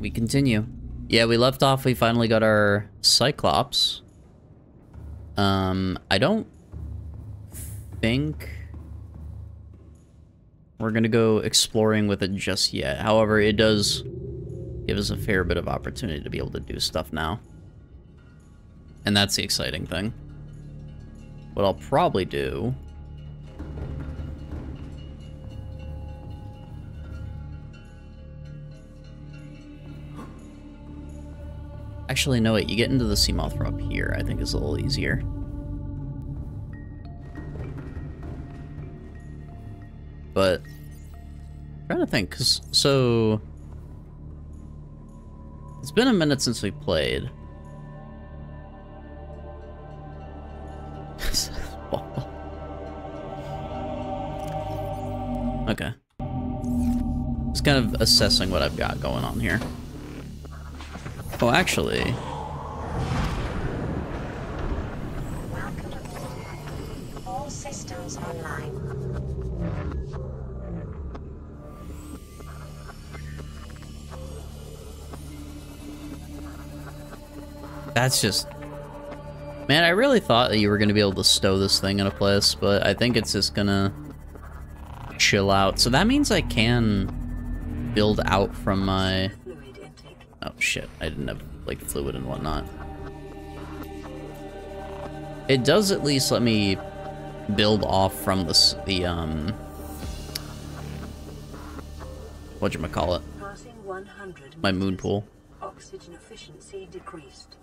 we continue. Yeah, we left off, we finally got our Cyclops. Um, I don't think we're gonna go exploring with it just yet. However, it does give us a fair bit of opportunity to be able to do stuff now. And that's the exciting thing. What I'll probably do Actually, no, wait, you get into the Seamoth from up here, I think is a little easier. But, I'm trying to think, cause, so... It's been a minute since we played. okay. Just kind of assessing what I've got going on here. Oh, actually... That's just... Man, I really thought that you were going to be able to stow this thing in a place, but I think it's just gonna chill out. So that means I can build out from my Oh shit, I didn't have like fluid and whatnot. It does at least let me build off from the, the um... Whatchamacallit? My moon pool. Oxygen efficiency decreased.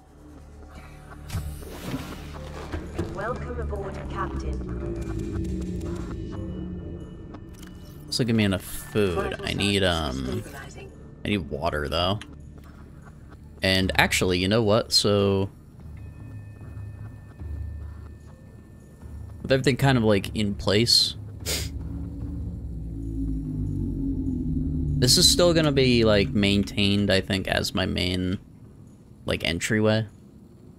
Welcome aboard, Captain. Also give me enough food. I need, um... I need water, though. And actually, you know what? So... With everything kind of, like, in place... this is still gonna be, like, maintained, I think, as my main, like, entryway,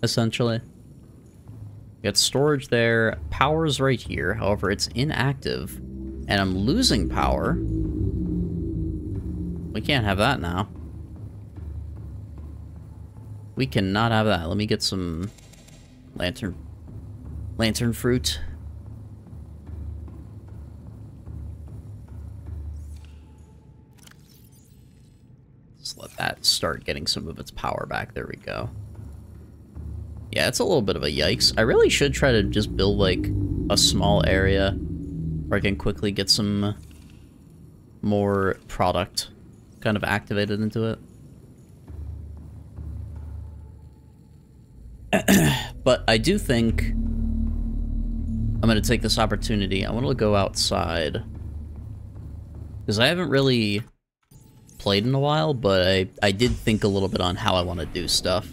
essentially. Got storage there. Power's right here. However, it's inactive. And I'm losing power. We can't have that now. We cannot have that. Let me get some lantern lantern fruit. Just let that start getting some of its power back. There we go. Yeah, it's a little bit of a yikes. I really should try to just build, like, a small area where I can quickly get some more product kind of activated into it. but I do think I'm going to take this opportunity. I want to go outside. Because I haven't really played in a while, but I, I did think a little bit on how I want to do stuff.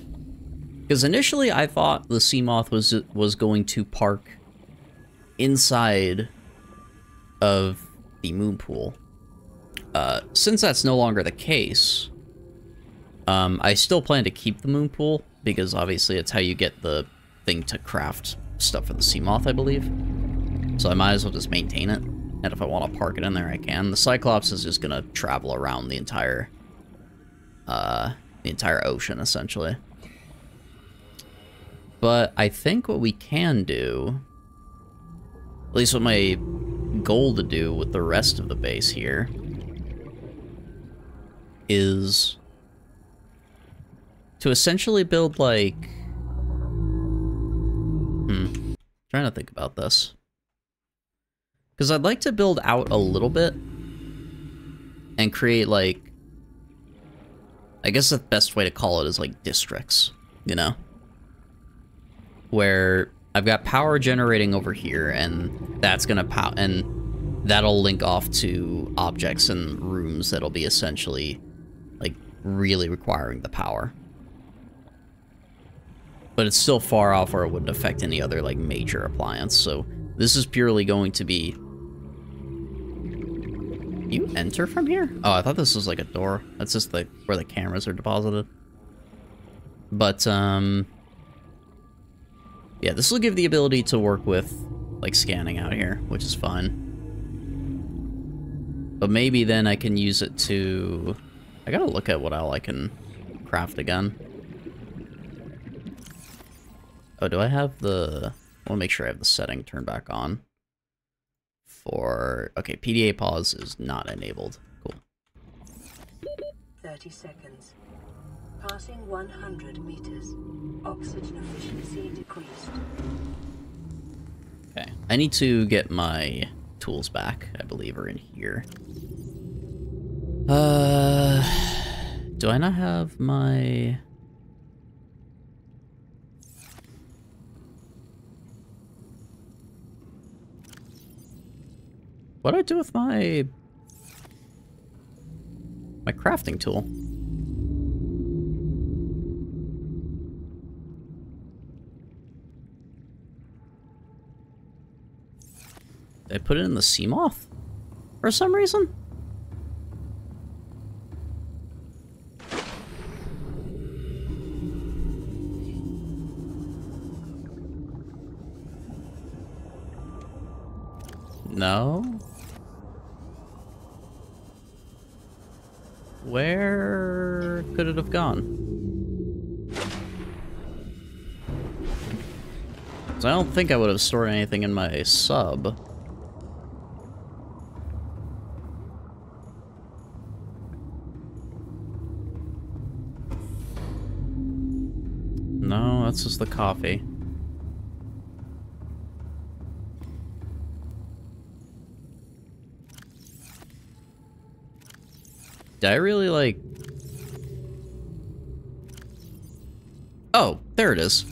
Because initially I thought the Seamoth was, was going to park inside of the moon pool. Uh, since that's no longer the case, um, I still plan to keep the moon pool, because obviously it's how you get the thing to craft stuff for the Seamoth, I believe. So I might as well just maintain it. And if I want to park it in there, I can. The Cyclops is just going to travel around the entire, uh, the entire ocean, essentially. But I think what we can do, at least what my goal to do with the rest of the base here, is to essentially build like... Hmm. trying to think about this. Because I'd like to build out a little bit and create like... I guess the best way to call it is like districts, you know? Where I've got power generating over here and that's gonna power and that'll link off to objects and rooms that'll be essentially like really requiring the power. But it's still far off where it wouldn't affect any other, like, major appliance, so this is purely going to be... You enter from here? Oh, I thought this was like a door. That's just like where the cameras are deposited. But, um... Yeah, this will give the ability to work with, like, scanning out here, which is fine. But maybe then I can use it to I gotta look at what all I can craft again. Oh, do I have the... I want to make sure I have the setting turned back on. For... Okay, PDA pause is not enabled. Cool. 30 seconds. Passing 100 meters. Oxygen efficiency decreased. Okay. I need to get my tools back, I believe, are in here. Uh... Do I not have my... What do I do with my... My crafting tool? Did I put it in the Seamoth? For some reason? No? Where could it have gone? I don't think I would have stored anything in my sub. No, that's just the coffee. Did I really, like... Oh, there it is.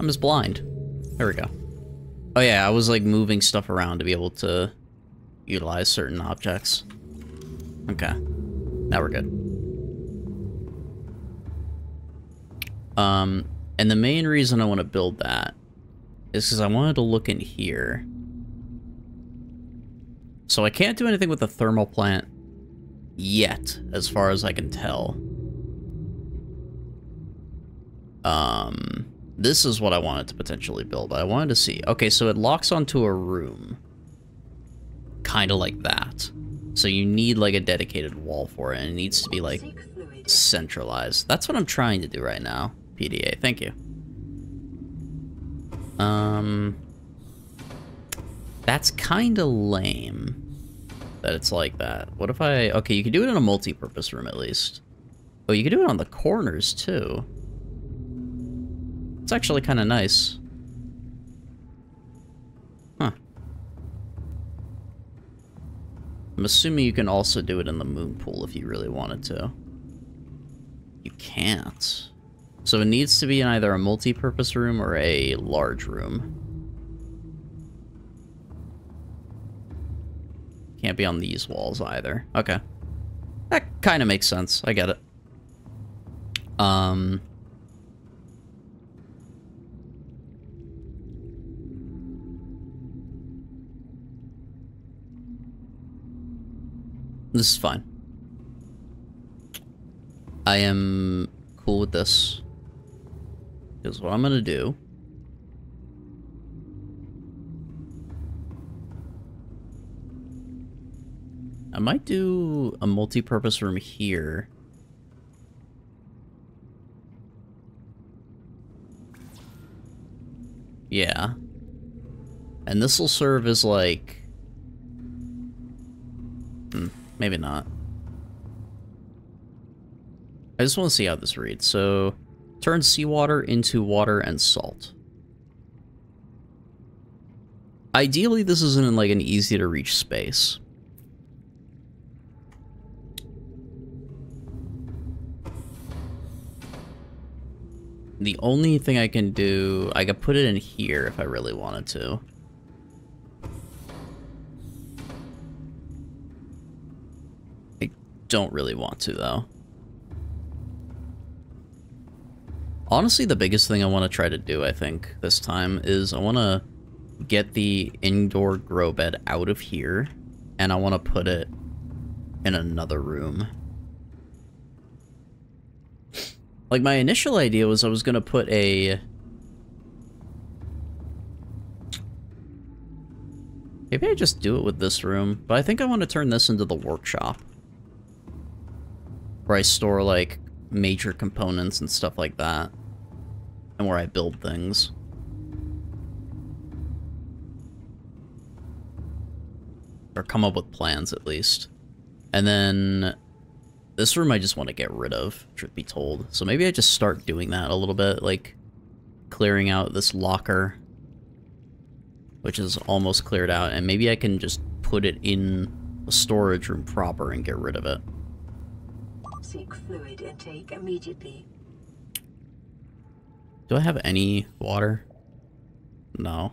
I'm just blind. There we go. Oh yeah, I was, like, moving stuff around to be able to utilize certain objects. Okay. Now we're good. Um, and the main reason I want to build that is because I wanted to look in here. So I can't do anything with the thermal plant yet, as far as I can tell. Um, this is what I wanted to potentially build. I wanted to see. Okay, so it locks onto a room. Kind of like that. So you need like a dedicated wall for it, and it needs to be like centralized. That's what I'm trying to do right now. PDA, thank you. Um, that's kind of lame that it's like that. What if I... Okay, you can do it in a multi-purpose room at least. Oh, you can do it on the corners too. It's actually kind of nice. Huh. I'm assuming you can also do it in the moon pool if you really wanted to. You can't. So it needs to be in either a multi-purpose room or a large room. Can't be on these walls either. Okay. That kind of makes sense. I get it. Um... This is fine. I am cool with this. Because what I'm going to do I might do a multi-purpose room here. Yeah. And this will serve as like... Hmm, maybe not. I just want to see how this reads. So, turn seawater into water and salt. Ideally, this isn't in like an easy to reach space. The only thing I can do, I could put it in here if I really wanted to. I don't really want to, though. Honestly, the biggest thing I want to try to do, I think, this time, is I want to get the indoor grow bed out of here, and I want to put it in another room. Like, my initial idea was I was gonna put a... Maybe I just do it with this room, but I think I want to turn this into the workshop. where I store like major components and stuff like that, and where I build things. Or come up with plans at least. And then this room I just want to get rid of, truth be told. So maybe I just start doing that a little bit, like clearing out this locker, which is almost cleared out, and maybe I can just put it in a storage room proper and get rid of it. Seek fluid intake immediately. Do I have any water? No.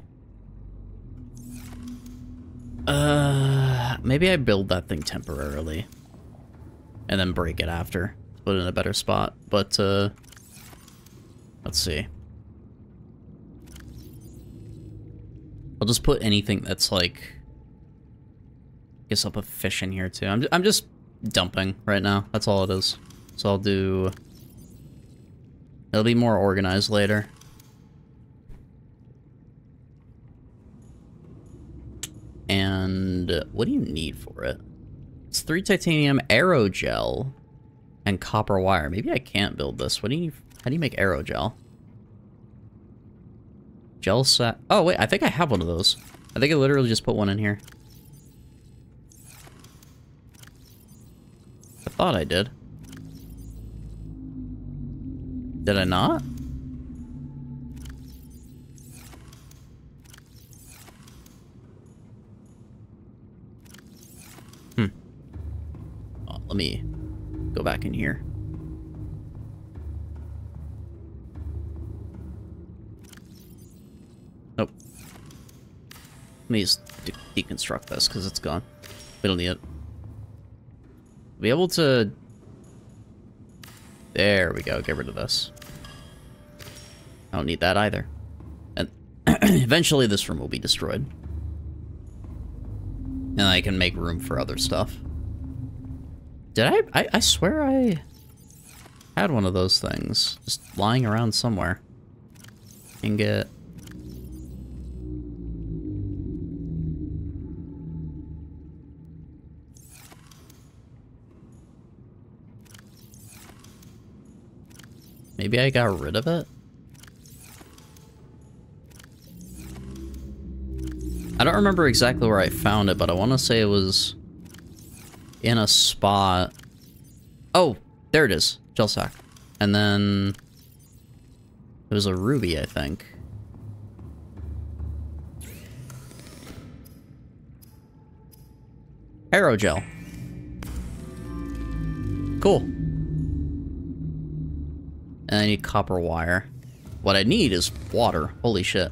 Uh, maybe I build that thing temporarily. And then break it after. Put it in a better spot. But, uh... Let's see. I'll just put anything that's like... I guess I'll put fish in here too. I'm, I'm just dumping right now. That's all it is. So I'll do... It'll be more organized later. And what do you need for it? It's three titanium aerogel and copper wire. Maybe I can't build this. What do you how do you make aerogel? Gel set. Oh wait, I think I have one of those. I think I literally just put one in here. I thought I did. Did I not? Let me go back in here. Nope. Let me just de deconstruct this because it's gone. We don't need it. Be able to... There we go, get rid of this. I don't need that either. And eventually this room will be destroyed. And I can make room for other stuff. Did I, I? I swear I had one of those things. Just lying around somewhere. Ingot. Maybe I got rid of it? I don't remember exactly where I found it, but I want to say it was in a spot. Oh, there it is. Gel sack. And then it was a ruby, I think. Aerogel. Cool. And I need copper wire. What I need is water. Holy shit.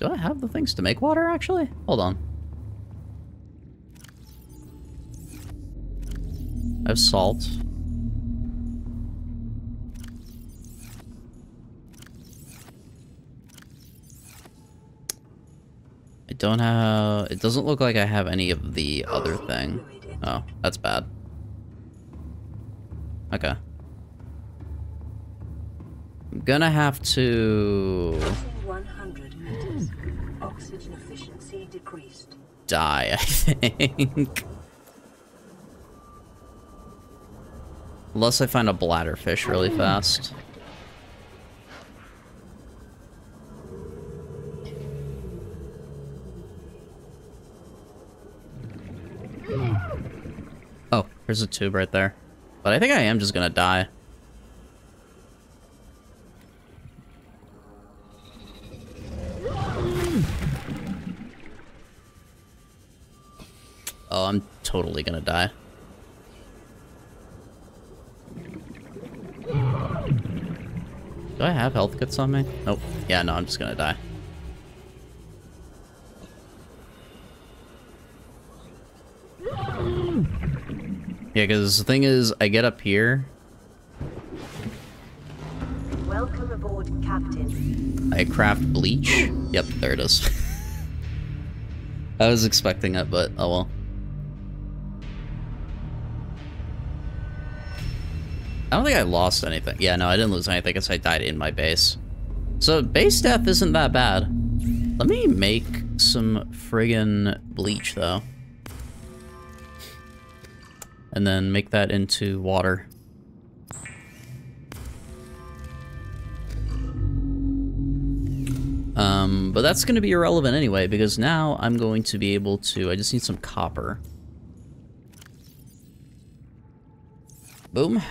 Do I have the things to make water, actually? Hold on. I have salt. I don't have... It doesn't look like I have any of the other thing. Oh, that's bad. Okay. I'm gonna have to... Die, I think. Unless I find a bladderfish really fast. Oh, there's a tube right there. But I think I am just gonna die. Oh, I'm totally gonna die. Do I have health kits on me? Nope. Yeah, no, I'm just gonna die. Yeah, because the thing is, I get up here. Welcome aboard, Captain. I craft bleach. Yep, there it is. I was expecting it, but oh well. I don't think I lost anything. Yeah, no, I didn't lose anything because I died in my base. So base death isn't that bad. Let me make some friggin' bleach, though. and then make that into water. Um, but that's going to be irrelevant anyway, because now I'm going to be able to... I just need some copper. Boom.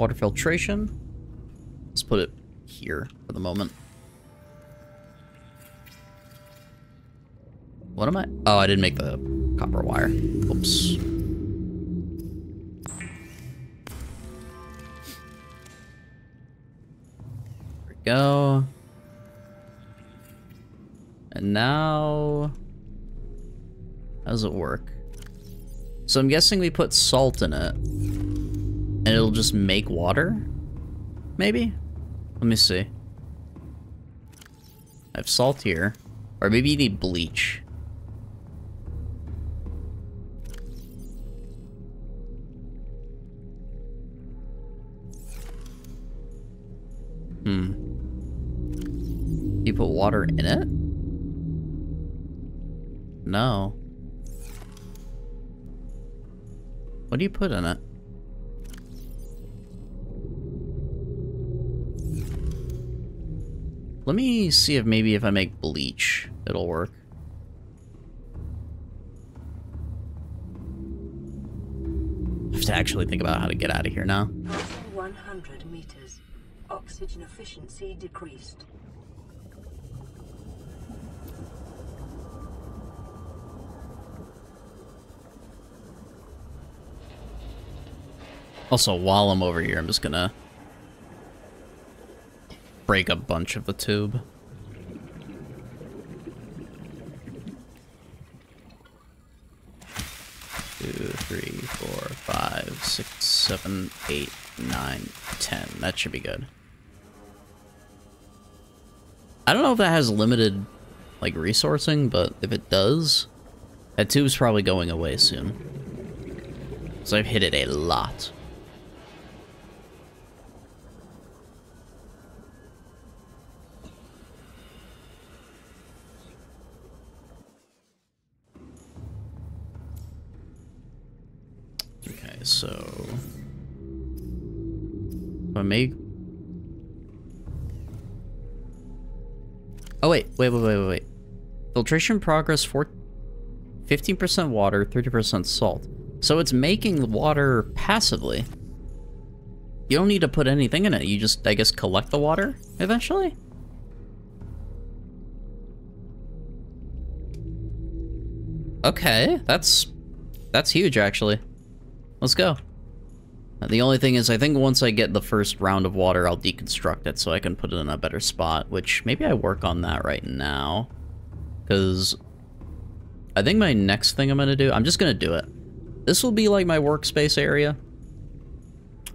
Water filtration. Let's put it here for the moment. What am I? Oh, I didn't make the copper wire. Oops. There we go. And now... How does it work? So I'm guessing we put salt in it. And it'll just make water? Maybe? Let me see. I have salt here. Or maybe you need bleach. Hmm. You put water in it? No. What do you put in it? Let me see if maybe if I make bleach, it'll work. I have to actually think about how to get out of here now. 100 meters. Oxygen efficiency decreased. Also, while I'm over here, I'm just gonna break a bunch of the tube. Two, three, four, five, six, seven, eight, nine, ten. That should be good. I don't know if that has limited, like, resourcing, but if it does, that tube's probably going away soon. So I've hit it a lot. Okay, so... I make... Oh, wait, wait, wait, wait, wait, wait. Filtration progress for 15% water, 30% salt. So it's making the water passively. You don't need to put anything in it. You just, I guess, collect the water eventually? Okay, that's that's huge actually. Let's go. The only thing is, I think once I get the first round of water, I'll deconstruct it so I can put it in a better spot, which maybe I work on that right now. Because I think my next thing I'm going to do, I'm just going to do it. This will be like my workspace area.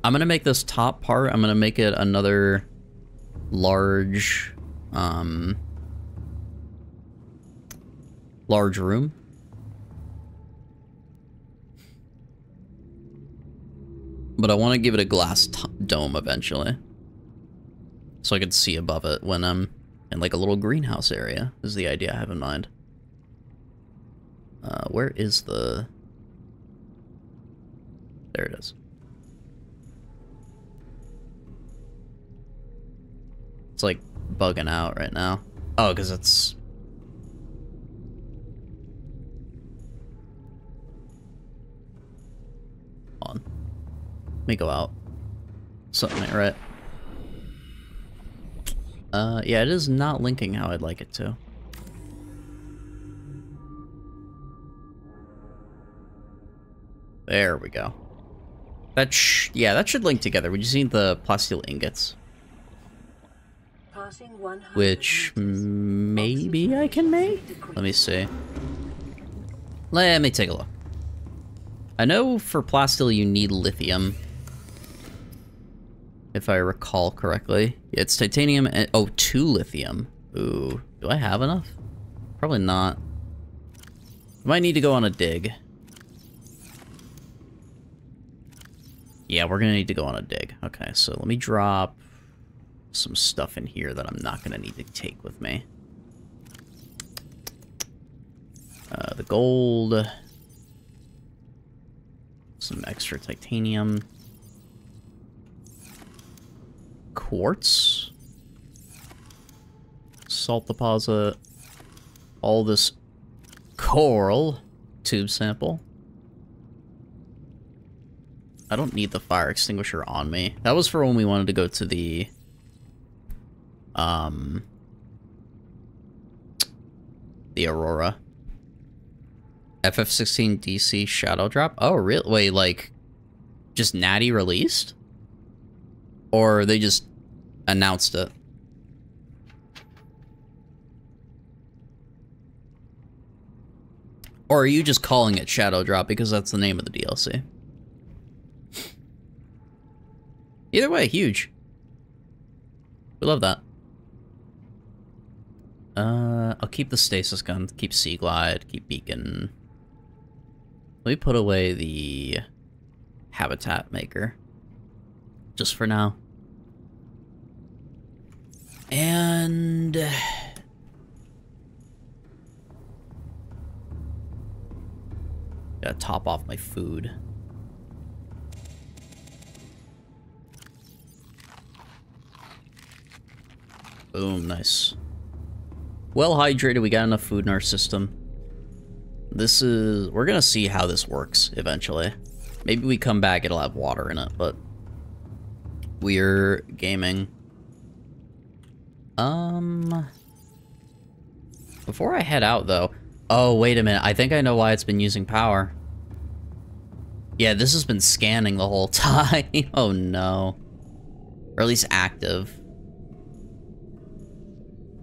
I'm going to make this top part, I'm going to make it another large, um, large room. But I want to give it a glass dome eventually. So I can see above it when I'm in like a little greenhouse area, is the idea I have in mind. Uh, where is the... There it is. It's like bugging out right now. Oh, because it's... Let me go out. Something ain't right. Uh, yeah, it is not linking how I'd like it to. There we go. That sh yeah, that should link together. We just need the plasteel ingots. Which maybe I can make? Let me see. Let me take a look. I know for plasteel you need lithium if I recall correctly. It's titanium and, oh, two lithium. Ooh, do I have enough? Probably not. Might need to go on a dig. Yeah, we're gonna need to go on a dig. Okay, so let me drop some stuff in here that I'm not gonna need to take with me. Uh, the gold. Some extra titanium. Quartz. Salt deposit. All this coral. Tube sample. I don't need the fire extinguisher on me. That was for when we wanted to go to the... Um... The Aurora. FF16 DC Shadow Drop? Oh, really? Wait, like... Just Natty released? Or they just announced it? Or are you just calling it Shadow Drop because that's the name of the DLC? Either way, huge. We love that. Uh, I'll keep the stasis gun, keep Seaglide, keep Beacon. Let me put away the habitat maker. Just for now. And... Gotta top off my food. Boom, nice. Well hydrated, we got enough food in our system. This is... We're gonna see how this works, eventually. Maybe we come back, it'll have water in it, but... We're gaming. Um... Before I head out, though... Oh, wait a minute. I think I know why it's been using power. Yeah, this has been scanning the whole time. oh, no. Or at least active.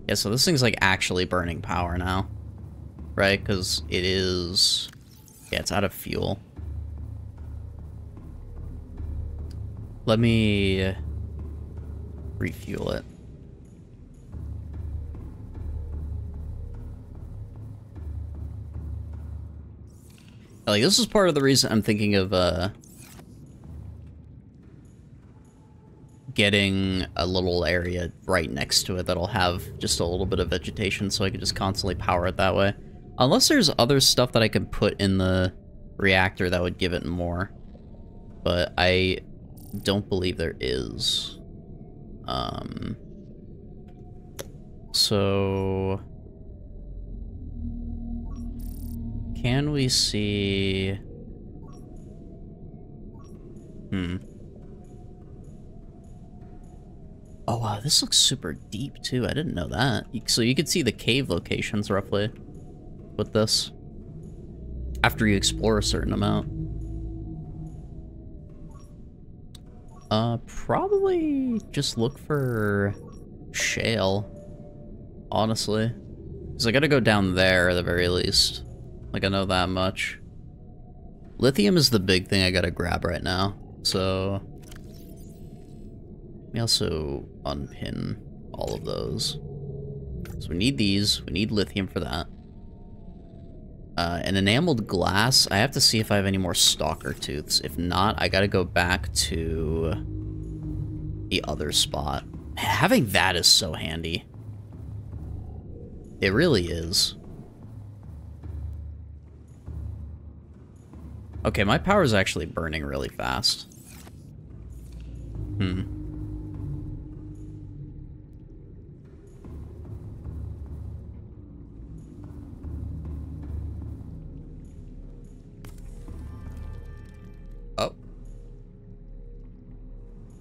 Yeah, so this thing's, like, actually burning power now. Right? Because it is... Yeah, it's out of fuel. Let me... refuel it. Like, this is part of the reason I'm thinking of, uh... Getting a little area right next to it that'll have just a little bit of vegetation so I can just constantly power it that way. Unless there's other stuff that I can put in the reactor that would give it more. But I don't believe there is. Um... So... Can we see... Hmm. Oh wow, this looks super deep too. I didn't know that. So you can see the cave locations roughly with this. After you explore a certain amount. Uh, probably just look for shale, honestly. Because I gotta go down there at the very least. Like, I know that much. Lithium is the big thing I gotta grab right now, so... Let me also unpin all of those. So we need these, we need lithium for that. Uh, an enameled glass, I have to see if I have any more stalker tooths. If not, I gotta go back to the other spot. Having that is so handy. It really is. Okay, my power is actually burning really fast. Hmm. Oh.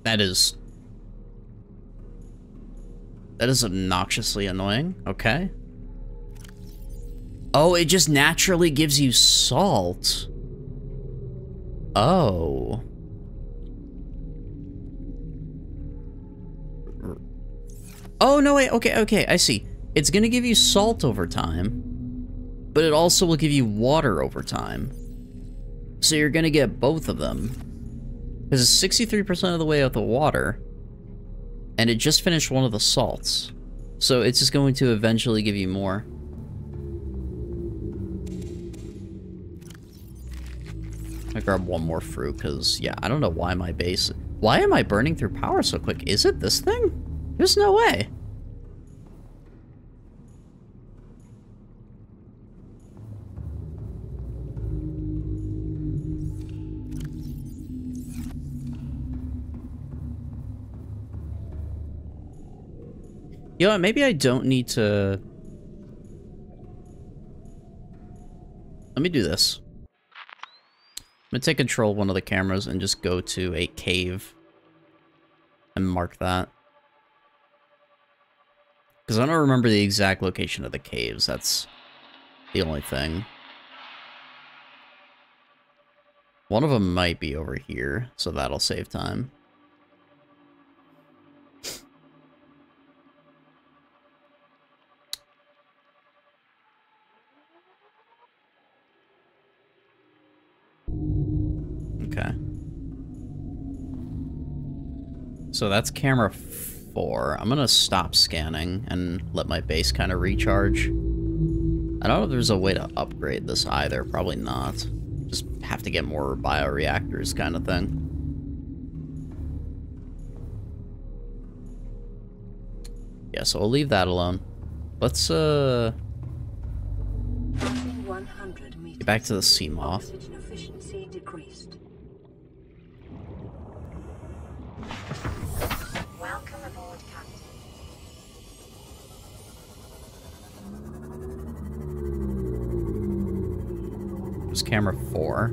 That is... That is obnoxiously annoying. Okay. Oh, it just naturally gives you salt. Oh. Oh, no, wait, okay, okay, I see. It's gonna give you salt over time, but it also will give you water over time. So you're gonna get both of them. Because it's 63% of the way out the water, and it just finished one of the salts. So it's just going to eventually give you more. I grab one more fruit, because, yeah, I don't know why my base... Why am I burning through power so quick? Is it this thing? There's no way. You know, maybe I don't need to... Let me do this. I'm gonna take control of one of the cameras and just go to a cave and mark that. Because I don't remember the exact location of the caves, that's the only thing. One of them might be over here, so that'll save time. So that's camera four. I'm gonna stop scanning and let my base kind of recharge. I don't know if there's a way to upgrade this either. Probably not. Just have to get more bioreactors kind of thing. Yeah, so we'll leave that alone. Let's, uh... Get back to the Seamoth. was camera four.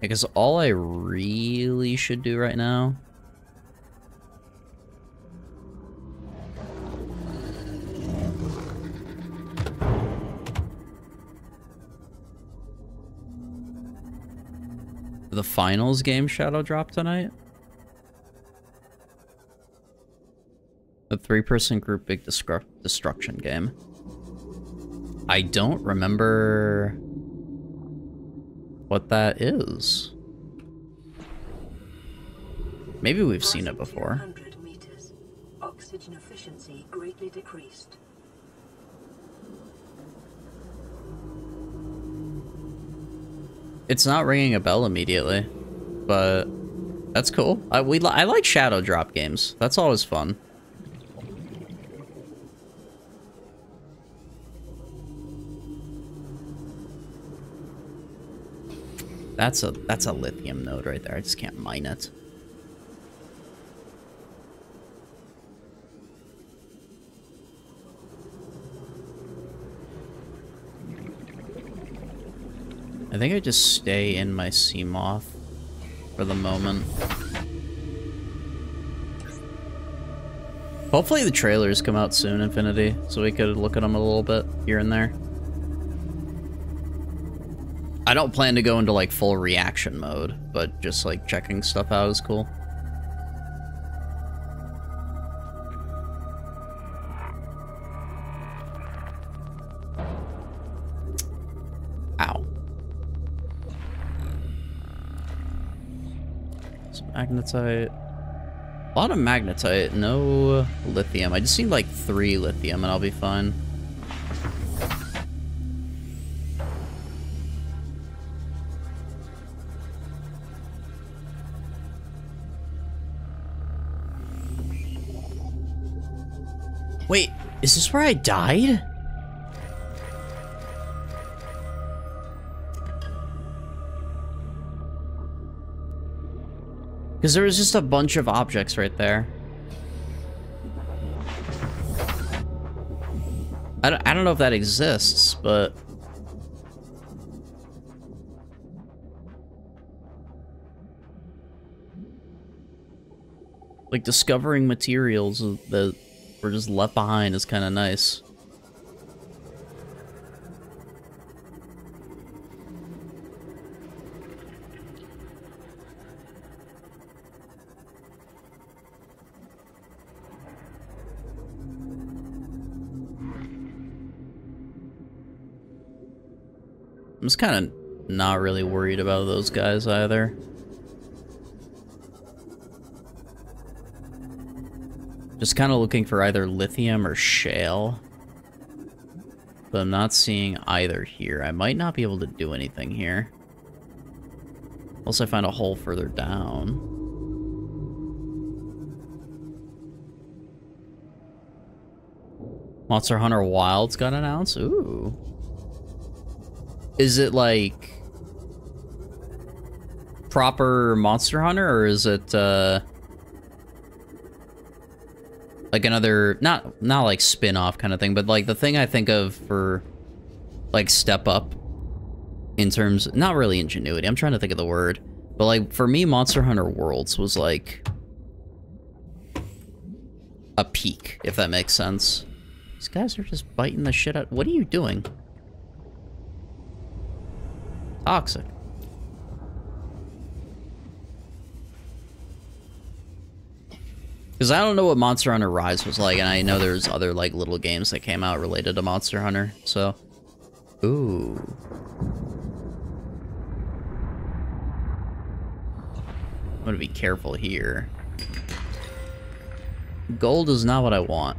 Because all I really should do right now the finals game shadow drop tonight? A three-person group big destruction game. I don't remember what that is. Maybe we've seen it before. Meters. Oxygen efficiency greatly decreased. It's not ringing a bell immediately, but that's cool. I we I like shadow drop games. That's always fun. That's a that's a lithium node right there. I just can't mine it. I think I just stay in my Seamoth for the moment. Hopefully the trailers come out soon, Infinity, so we could look at them a little bit here and there. I don't plan to go into like full reaction mode, but just like checking stuff out is cool. Ow. Some magnetite. A lot of magnetite, no lithium. I just need like three lithium and I'll be fine. Is this where I died? Because there was just a bunch of objects right there. I don't, I don't know if that exists, but... Like, discovering materials that we're just left behind is kind of nice. I'm just kind of not really worried about those guys either. Just kind of looking for either lithium or shale. But I'm not seeing either here. I might not be able to do anything here. Unless I find a hole further down. Monster Hunter Wilds got announced? Ooh. Is it like... proper Monster Hunter, or is it uh, like another not not like spin-off kind of thing, but like the thing I think of for like step up in terms not really ingenuity. I'm trying to think of the word, but like for me, Monster Hunter Worlds was like a peak, if that makes sense. These guys are just biting the shit out. What are you doing? Toxic. Because I don't know what Monster Hunter Rise was like, and I know there's other, like, little games that came out related to Monster Hunter, so... Ooh. I'm gonna be careful here. Gold is not what I want.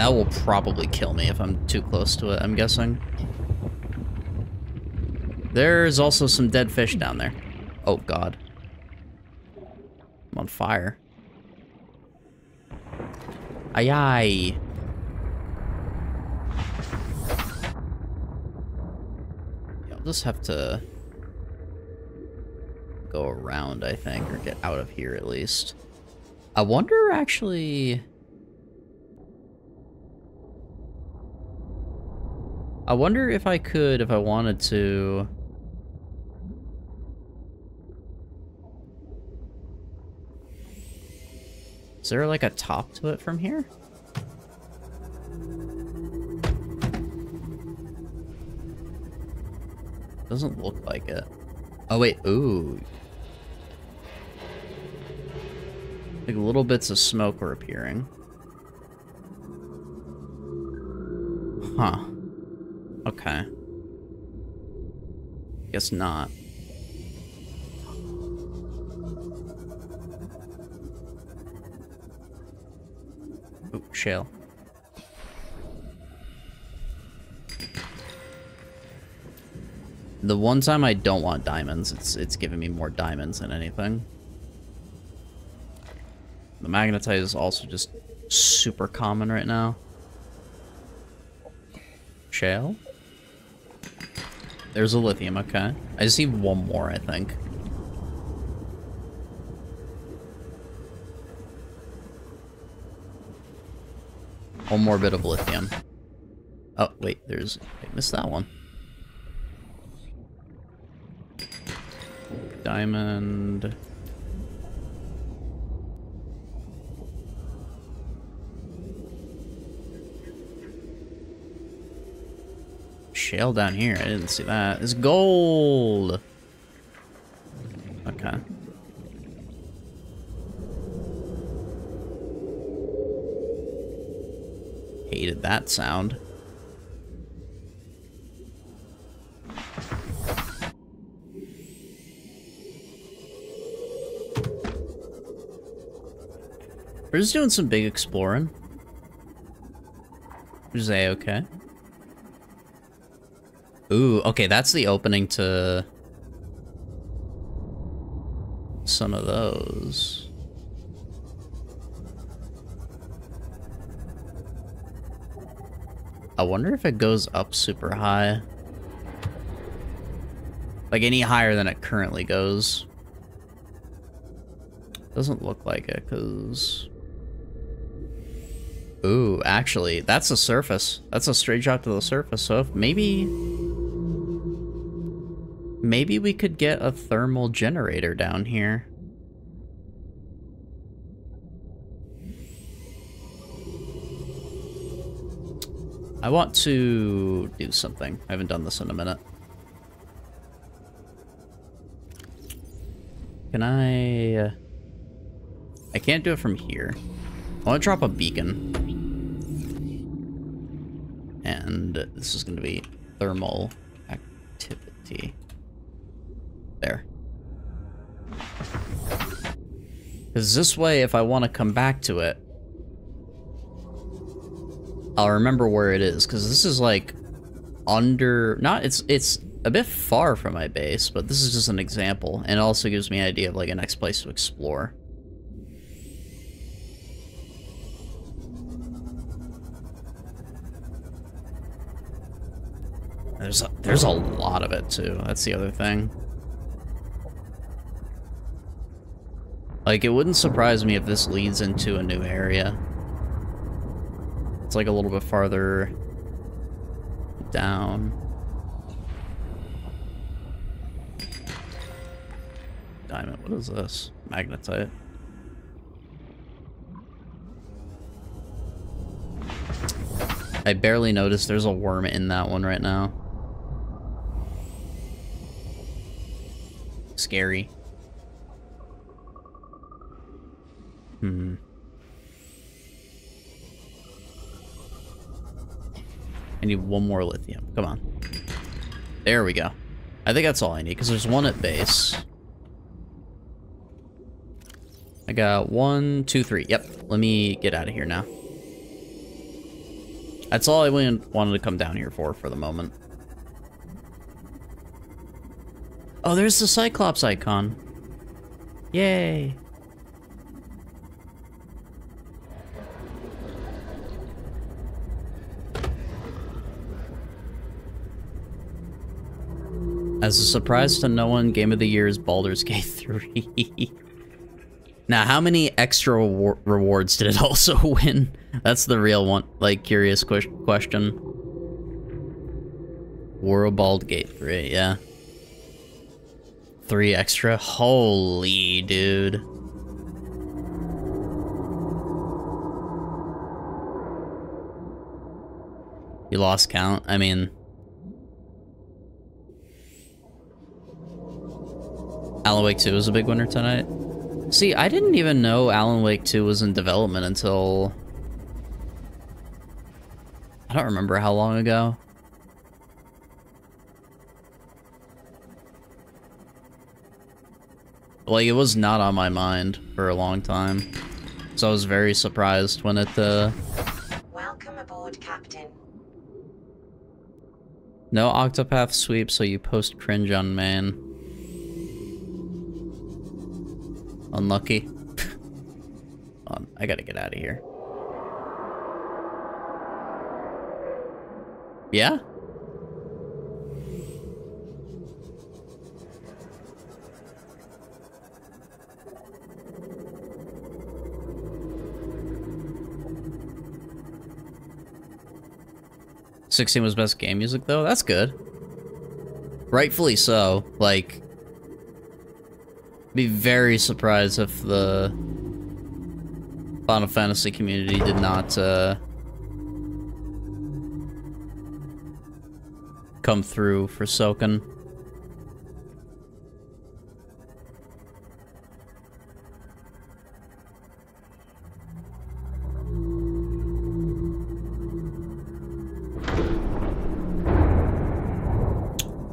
That will probably kill me if I'm too close to it, I'm guessing. There's also some dead fish down there. Oh god. I'm on fire. Aye aye. I'll just have to go around, I think, or get out of here at least. I wonder, actually... I wonder if I could, if I wanted to... Is there like a top to it from here? Doesn't look like it. Oh wait, ooh. Like little bits of smoke were appearing. Huh. Okay. Guess not. Ooh, shale. The one time I don't want diamonds, it's it's giving me more diamonds than anything. The magnetite is also just super common right now. Shale? There's a lithium, okay. I just need one more, I think. One more bit of lithium. Oh, wait, there's... I missed that one. Diamond... Shale down here. I didn't see that. It's gold. Okay. Hated that sound. We're just doing some big exploring. Which is a-okay. Ooh, okay, that's the opening to some of those. I wonder if it goes up super high. Like any higher than it currently goes. Doesn't look like it, because... Ooh, actually, that's the surface. That's a straight drop to the surface, so maybe... Maybe we could get a thermal generator down here. I want to do something. I haven't done this in a minute. Can I... Uh, I can't do it from here. I want to drop a beacon. And this is going to be thermal activity. There. Because this way, if I want to come back to it, I'll remember where it is. Because this is like under... Not, it's, it's a bit far from my base, but this is just an example, and also gives me an idea of like a next place to explore. There's a, there's a lot of it too. That's the other thing. Like, it wouldn't surprise me if this leads into a new area. It's like a little bit farther down. Diamond, what is this? Magnetite. I barely noticed there's a worm in that one right now. Scary. Hmm. I need one more lithium. Come on. There we go. I think that's all I need, because there's one at base. I got one, two, three. Yep. Let me get out of here now. That's all I wanted to come down here for, for the moment. Oh, there's the Cyclops icon. Yay. As a surprise to no one, Game of the Year is Baldur's Gate 3. now, how many extra rewards did it also win? That's the real one, like, curious que question. War Bald Gate 3, yeah. Three extra? Holy, dude. You lost count? I mean... Alan Wake 2 was a big winner tonight. See, I didn't even know Alan Wake 2 was in development until... I don't remember how long ago. Like, it was not on my mind for a long time. So I was very surprised when it, uh... Welcome aboard, Captain. No Octopath sweep, so you post cringe on man. Unlucky. I gotta get out of here. Yeah? Sixteen was best game music though. That's good. Rightfully so. Like, be very surprised if the Final Fantasy community did not uh, come through for Soken.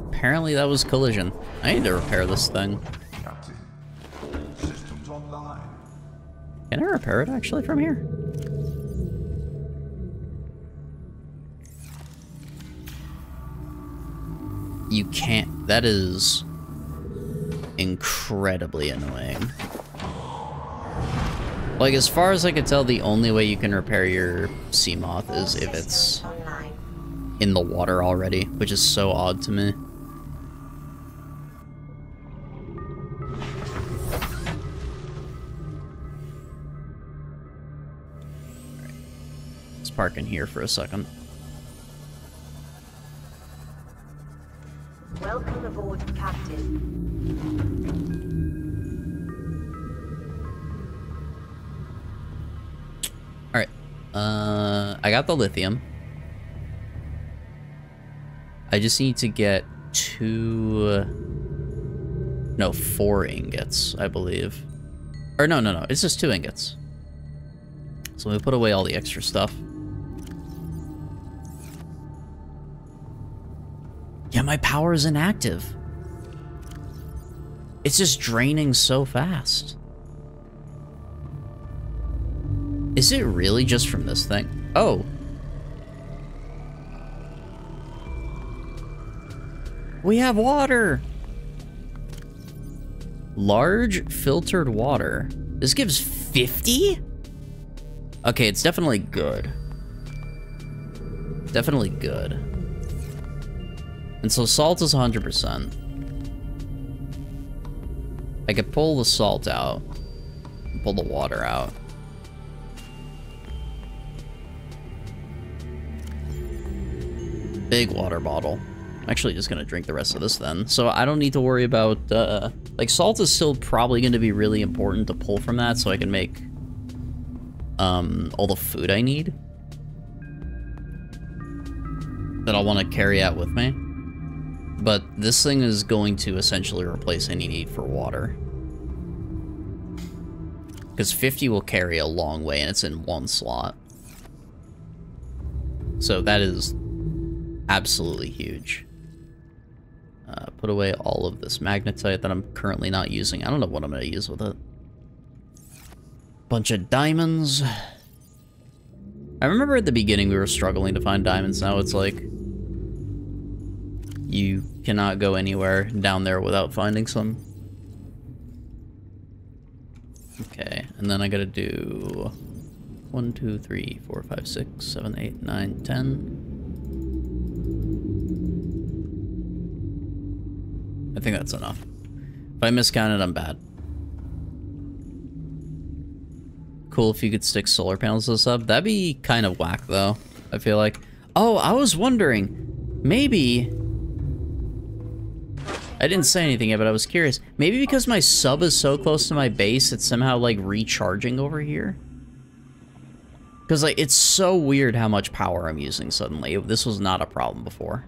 Apparently that was collision. I need to repair this thing. Can I repair it actually from here? You can't. That is incredibly annoying. Like, as far as I can tell, the only way you can repair your Seamoth is if it's in the water already, which is so odd to me. Park in here for a second. Welcome aboard, Captain. Alright. Uh, I got the lithium. I just need to get two... No, four ingots, I believe. Or no, no, no. It's just two ingots. So we put away all the extra stuff. Yeah, my power is inactive. It's just draining so fast. Is it really just from this thing? Oh. We have water! Large filtered water. This gives 50? Okay, it's definitely good. Definitely good. And so salt is 100%. I could pull the salt out, pull the water out. Big water bottle. I'm actually just gonna drink the rest of this then. So I don't need to worry about, uh, like salt is still probably gonna be really important to pull from that so I can make, um, all the food I need. That I'll want to carry out with me. But this thing is going to essentially replace any need for water. Because 50 will carry a long way and it's in one slot. So that is absolutely huge. Uh, put away all of this magnetite that I'm currently not using. I don't know what I'm going to use with it. Bunch of diamonds. I remember at the beginning we were struggling to find diamonds. Now it's like... You cannot go anywhere down there without finding some. Okay, and then I gotta do... 1, 2, 3, 4, 5, 6, 7, 8, 9, 10. I think that's enough. If I miscounted, I'm bad. Cool if you could stick solar panels to this up. That'd be kind of whack, though, I feel like. Oh, I was wondering, maybe... I didn't say anything yet, but I was curious. Maybe because my sub is so close to my base, it's somehow, like, recharging over here? Because, like, it's so weird how much power I'm using suddenly. This was not a problem before.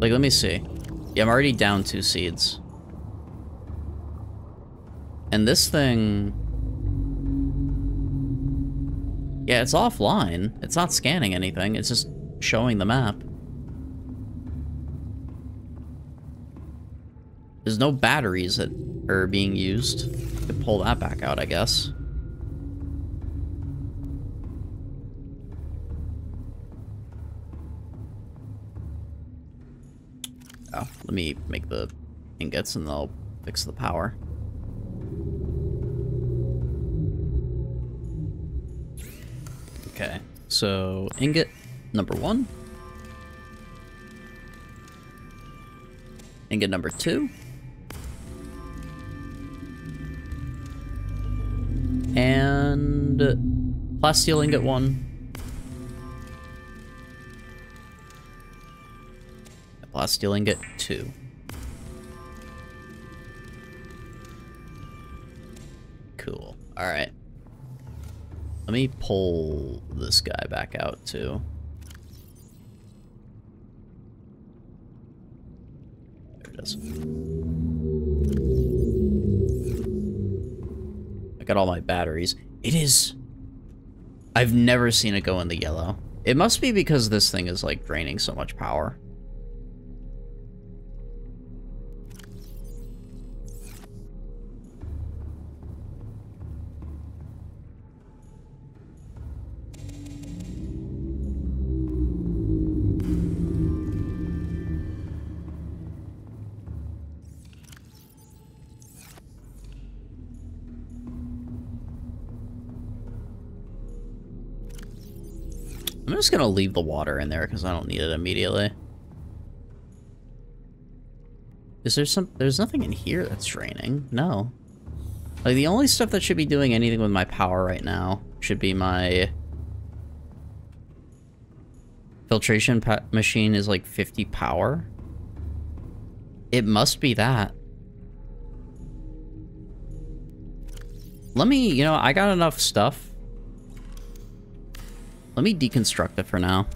Like, let me see. Yeah, I'm already down two seeds. And this thing... Yeah, it's offline. It's not scanning anything. It's just showing the map. There's no batteries that are being used. To pull that back out, I guess. Oh, let me make the ingots and I'll fix the power. Okay, so ingot number one. Ingot number two. And plasteel ingot one. Plasteel ingot two. Cool. Alright. Let me pull this guy back out too. There it is. I got all my batteries. It is... I've never seen it go in the yellow. It must be because this thing is like draining so much power. Just gonna leave the water in there because I don't need it immediately. Is there some- there's nothing in here that's draining. No. Like, the only stuff that should be doing anything with my power right now should be my... Filtration machine is like 50 power. It must be that. Let me, you know, I got enough stuff let me deconstruct it for now.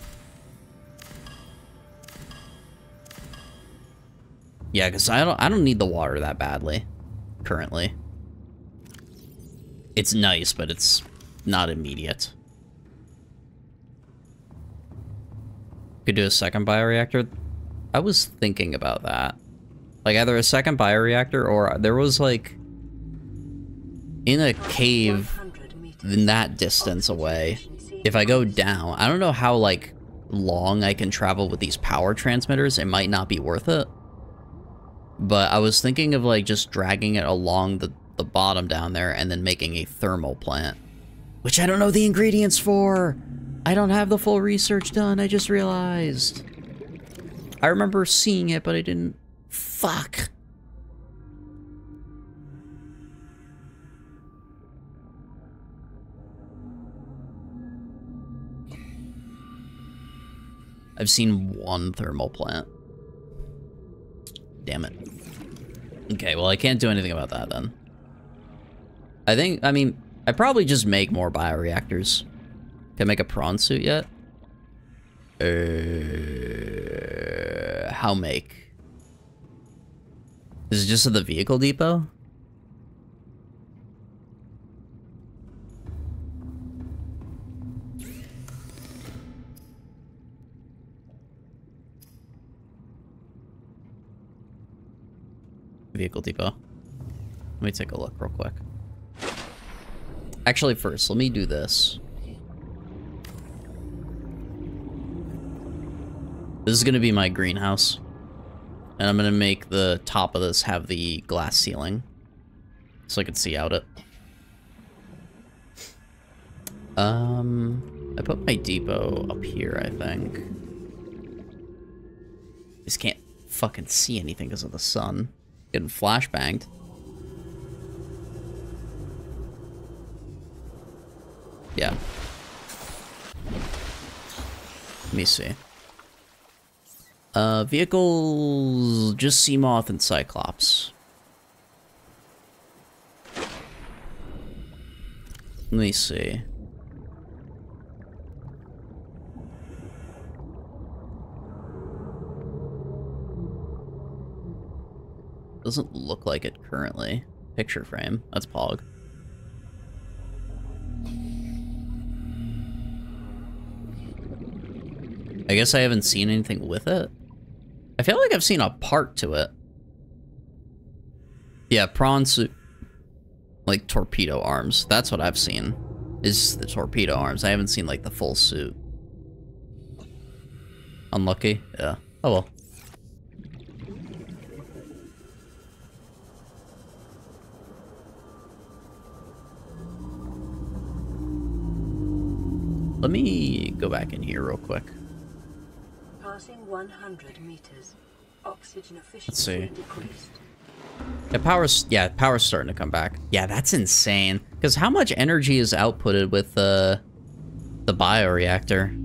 Yeah, because I don't I don't need the water that badly currently. It's nice, but it's not immediate. Could do a second bioreactor. I was thinking about that. Like either a second bioreactor or there was like in a cave in that distance away if I go down, I don't know how, like, long I can travel with these power transmitters. It might not be worth it. But I was thinking of, like, just dragging it along the, the bottom down there and then making a thermal plant. Which I don't know the ingredients for. I don't have the full research done, I just realized. I remember seeing it, but I didn't. Fuck. I've seen one thermal plant. Damn it. Okay, well, I can't do anything about that then. I think, I mean, I probably just make more bioreactors. Can I make a prawn suit yet? Uh, how make? Is it just at the vehicle depot? Vehicle depot. Let me take a look real quick. Actually, first, let me do this. This is going to be my greenhouse. And I'm going to make the top of this have the glass ceiling. So I can see out it. Um, I put my depot up here, I think. Just can't fucking see anything because of the sun. Getting flashbanged. Yeah. Let me see. Uh, vehicles, just Seamoth and Cyclops. Let me see. Doesn't look like it currently. Picture frame. That's Pog. I guess I haven't seen anything with it. I feel like I've seen a part to it. Yeah, prawn suit. Like torpedo arms. That's what I've seen. Is the torpedo arms. I haven't seen like the full suit. Unlucky? Yeah. Oh well. Let me go back in here real quick. Passing 100 meters. Oxygen efficiency see. decreased. Yeah, power's yeah, power's starting to come back. Yeah, that's insane. Because how much energy is outputted with the the bioreactor?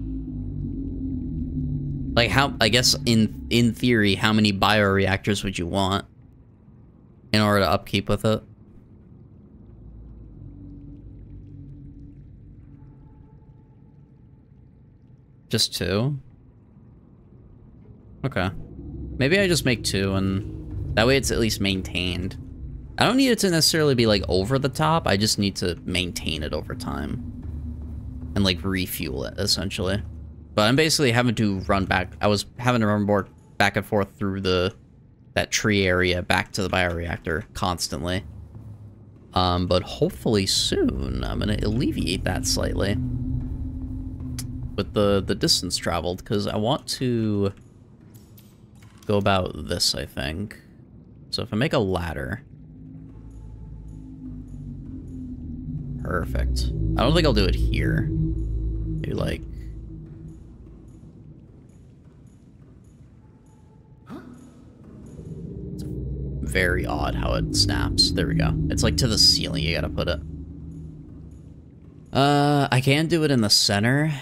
Like how I guess in in theory, how many bioreactors would you want in order to upkeep with it? Just two? Okay. Maybe I just make two and that way it's at least maintained. I don't need it to necessarily be like over the top, I just need to maintain it over time. And like refuel it, essentially. But I'm basically having to run back, I was having to run more back and forth through the that tree area back to the bioreactor constantly. Um, but hopefully soon I'm gonna alleviate that slightly with the the distance traveled because I want to go about this, I think. So if I make a ladder... Perfect. I don't think I'll do it here. Do like... Very odd how it snaps. There we go. It's like to the ceiling you gotta put it. Uh, I can do it in the center.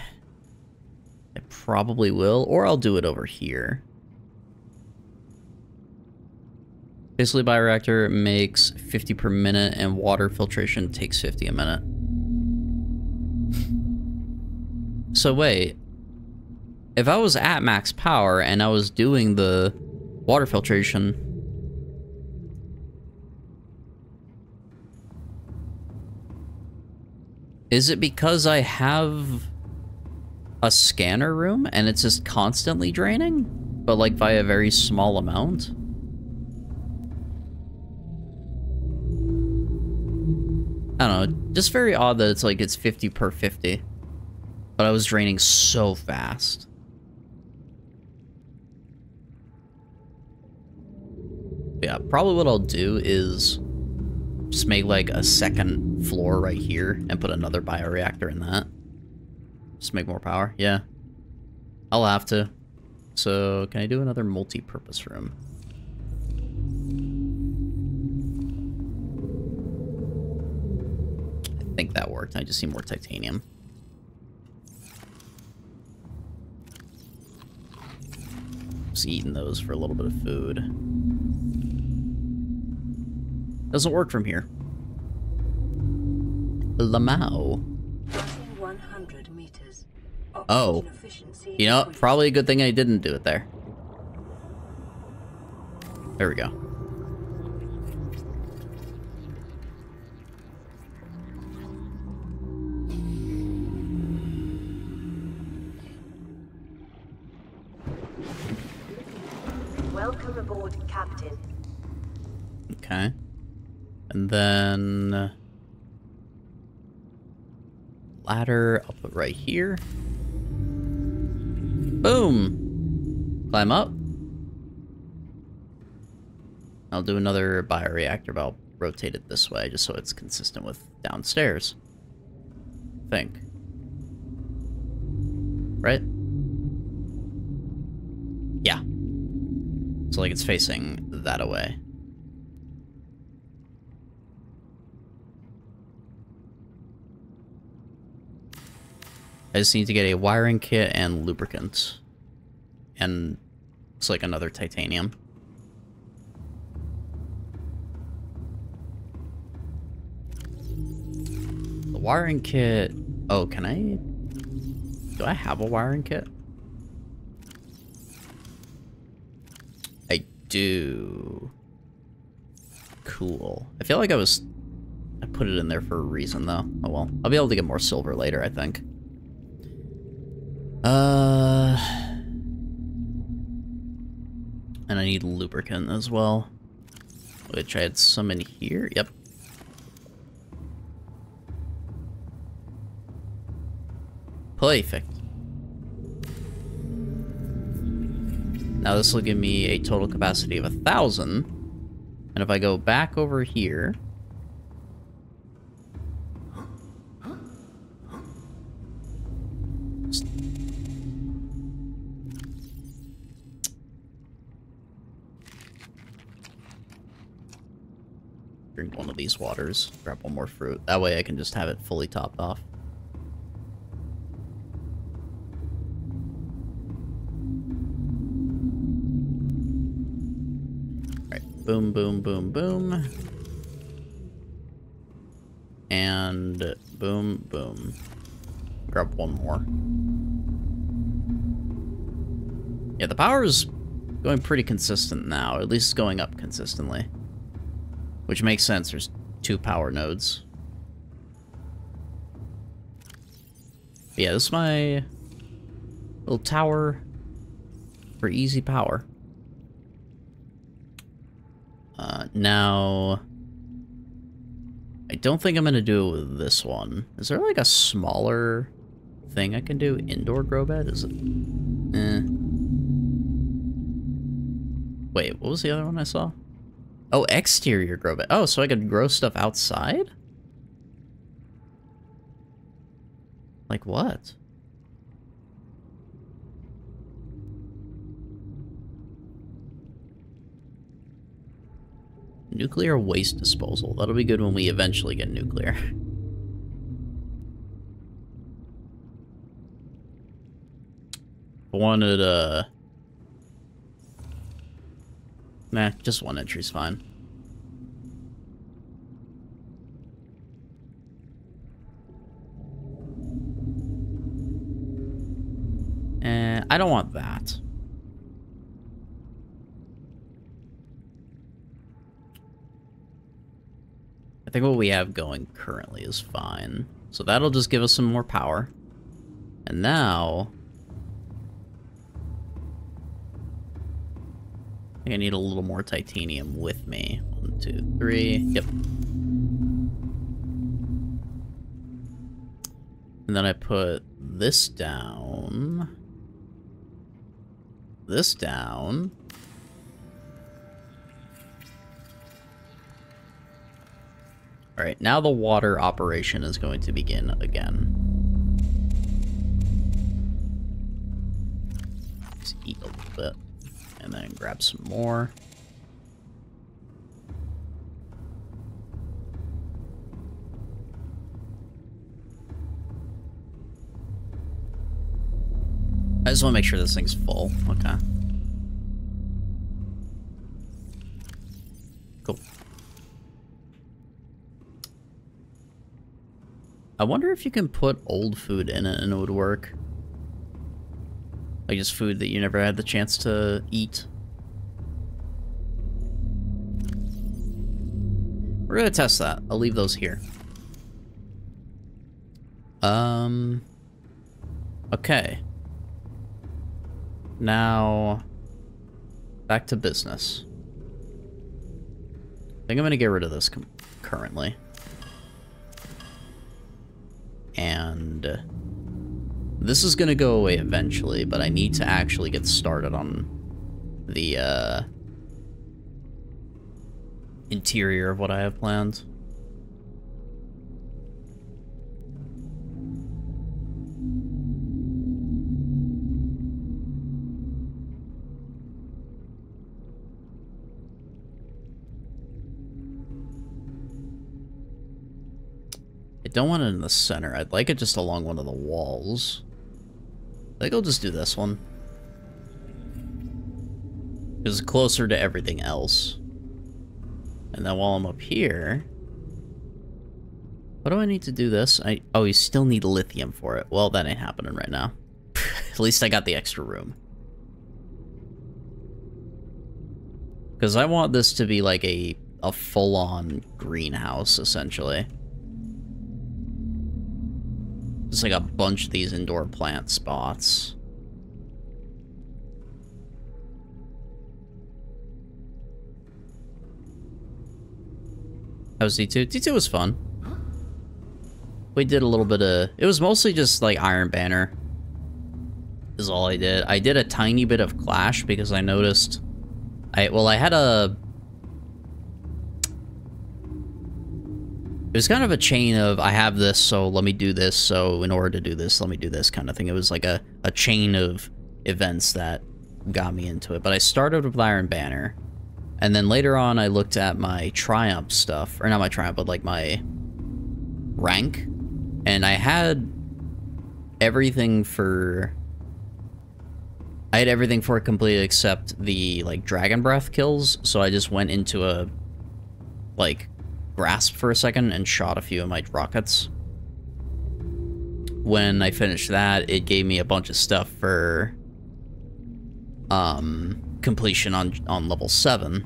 Probably will, or I'll do it over here. Basically, bioreactor makes 50 per minute, and water filtration takes 50 a minute. So wait, if I was at max power and I was doing the water filtration, is it because I have a scanner room and it's just constantly draining, but like by a very small amount? I don't know, just very odd that it's like it's 50 per 50. But I was draining so fast. Yeah, probably what I'll do is Just make like a second floor right here and put another bioreactor in that. Just make more power. Yeah. I'll have to. So, can I do another multi-purpose room? I think that worked. I just need more titanium. Just eating those for a little bit of food. Doesn't work from here. Lamau. Crossing 100 meters. Oh. You know, probably a good thing I didn't do it there. There we go. Welcome aboard, Captain. Okay. And then... uh, Ladder, right here. Boom! Climb up. I'll do another bioreactor, but I'll rotate it this way, just so it's consistent with downstairs. think. Right? Yeah. So, like, it's facing that away. I just need to get a wiring kit and lubricant. And it's like another titanium. The wiring kit... Oh, can I... Do I have a wiring kit? I do. Cool. I feel like I was... I put it in there for a reason, though. Oh well. I'll be able to get more silver later, I think. Uh, and I need lubricant as well, which I had some in here. Yep. Perfect. Now this will give me a total capacity of a thousand, and if I go back over here, these waters, grab one more fruit. That way I can just have it fully topped off. Alright, boom, boom, boom, boom. And boom, boom. Grab one more. Yeah, the power is going pretty consistent now. At least going up consistently. Which makes sense, there's two power nodes. But yeah, this is my little tower for easy power. Uh, now, I don't think I'm going to do it with this one. Is there like a smaller thing I can do? Indoor grow bed? Is it? Eh. Wait, what was the other one I saw? Oh, exterior grow bed. Oh, so I could grow stuff outside? Like what? Nuclear waste disposal. That'll be good when we eventually get nuclear. Wanted, uh... Nah, just one entry's fine. Eh, I don't want that. I think what we have going currently is fine. So that'll just give us some more power. And now... I need a little more titanium with me. One, two, three. Yep. And then I put this down. This down. Alright, now the water operation is going to begin again. Let's eat a. And then grab some more. I just want to make sure this thing's full. Okay. Cool. I wonder if you can put old food in it and it would work. Like just food that you never had the chance to eat. We're gonna test that. I'll leave those here. Um... Okay. Now, back to business. I think I'm to get rid of this currently. And this is going to go away eventually, but I need to actually get started on the uh, interior of what I have planned. I don't want it in the center. I'd like it just along one of the walls. I think I'll just do this one. Because It's closer to everything else. And then while I'm up here... What do I need to do this? I Oh, you still need lithium for it. Well, that ain't happening right now. At least I got the extra room. Because I want this to be like a, a full-on greenhouse, essentially. Just like a bunch of these indoor plant spots. How was D2? D2 was fun. We did a little bit of... It was mostly just like Iron Banner. Is all I did. I did a tiny bit of Clash because I noticed... I Well, I had a It was kind of a chain of, I have this, so let me do this, so in order to do this, let me do this kind of thing. It was like a, a chain of events that got me into it. But I started with Iron Banner, and then later on I looked at my Triumph stuff, or not my Triumph, but like my rank, and I had everything for... I had everything for it completed except the, like, Dragon Breath kills, so I just went into a, like, grasp for a second and shot a few of my rockets. When I finished that, it gave me a bunch of stuff for um, completion on, on level 7.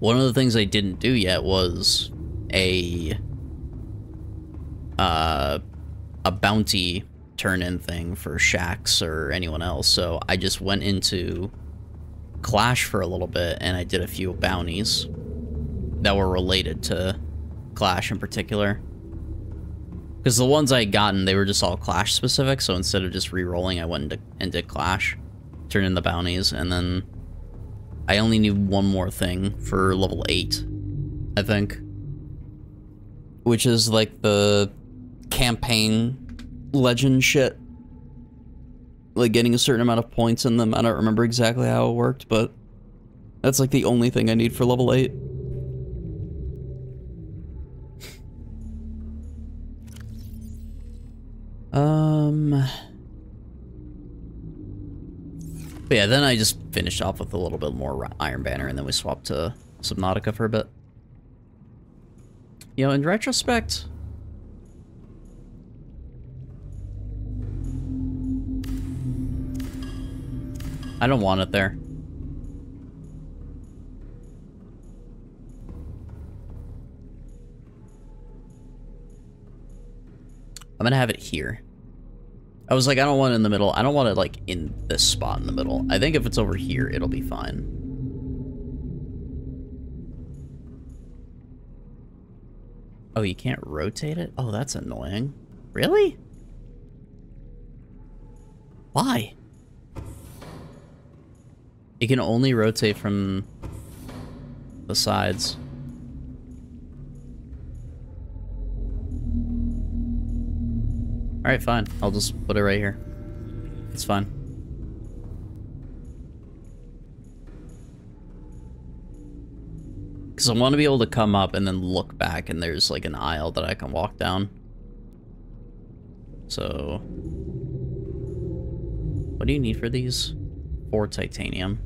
One of the things I didn't do yet was a uh, a bounty turn-in thing for Shaxx or anyone else, so I just went into Clash for a little bit and I did a few bounties that were related to Clash in particular. Because the ones I had gotten, they were just all Clash specific, so instead of just re-rolling, I went into, into Clash, turned in the bounties, and then I only need one more thing for level 8, I think. Which is like the campaign legend shit. Like getting a certain amount of points in them. I don't remember exactly how it worked, but that's like the only thing I need for level 8. Um... But yeah, then I just finished off with a little bit more Iron Banner, and then we swapped to Subnautica for a bit. You know, in retrospect... I don't want it there. I'm gonna have it here. I was like, I don't want it in the middle. I don't want it, like, in this spot in the middle. I think if it's over here, it'll be fine. Oh, you can't rotate it? Oh, that's annoying. Really? Why? It can only rotate from the sides. Alright, fine. I'll just put it right here. It's fine. Because I want to be able to come up and then look back and there's like an aisle that I can walk down. So... What do you need for these? Four titanium.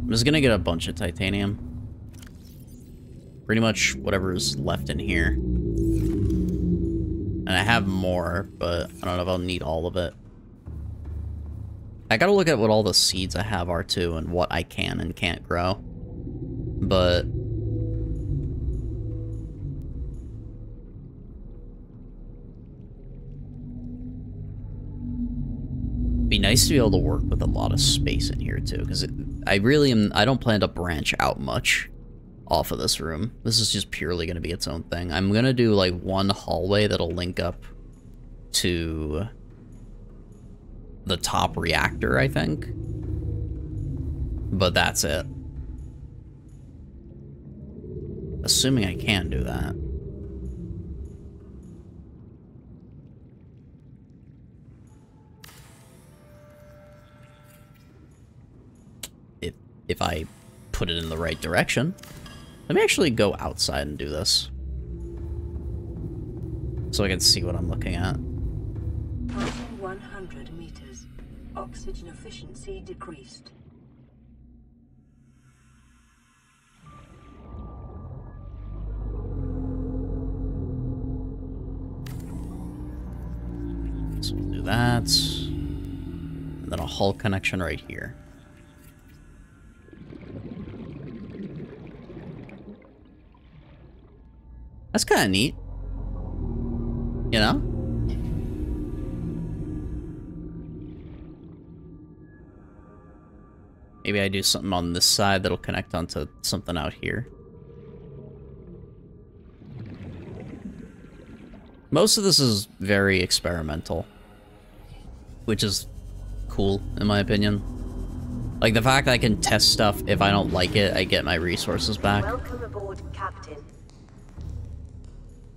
I'm just gonna get a bunch of titanium. Pretty much whatever is left in here. And I have more, but I don't know if I'll need all of it. I gotta look at what all the seeds I have are too, and what I can and can't grow. But... Be nice to be able to work with a lot of space in here too, because I really am, I don't plan to branch out much off of this room. This is just purely going to be its own thing. I'm going to do like one hallway that'll link up to the top reactor, I think. But that's it. Assuming I can do that. If, if I put it in the right direction. Let me actually go outside and do this. So I can see what I'm looking at. Passing 100 meters. Oxygen efficiency decreased. So we'll do that. And then a hull connection right here. That's kind of neat. You know? Maybe I do something on this side that'll connect onto something out here. Most of this is very experimental. Which is cool, in my opinion. Like, the fact I can test stuff, if I don't like it, I get my resources back. Welcome aboard.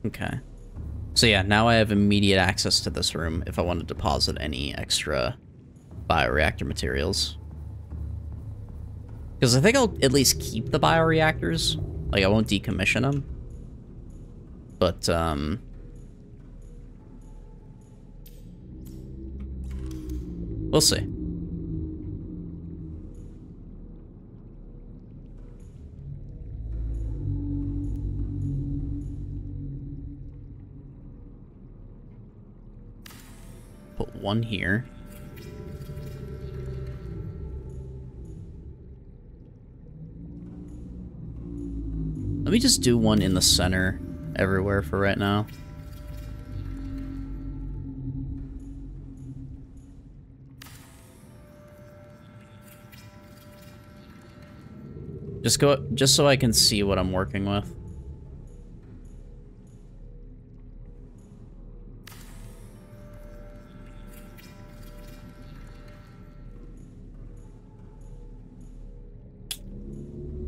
Okay. So yeah, now I have immediate access to this room if I want to deposit any extra bioreactor materials. Because I think I'll at least keep the bioreactors. Like, I won't decommission them. But, um... We'll see. Put one here. Let me just do one in the center everywhere for right now. Just go, just so I can see what I'm working with.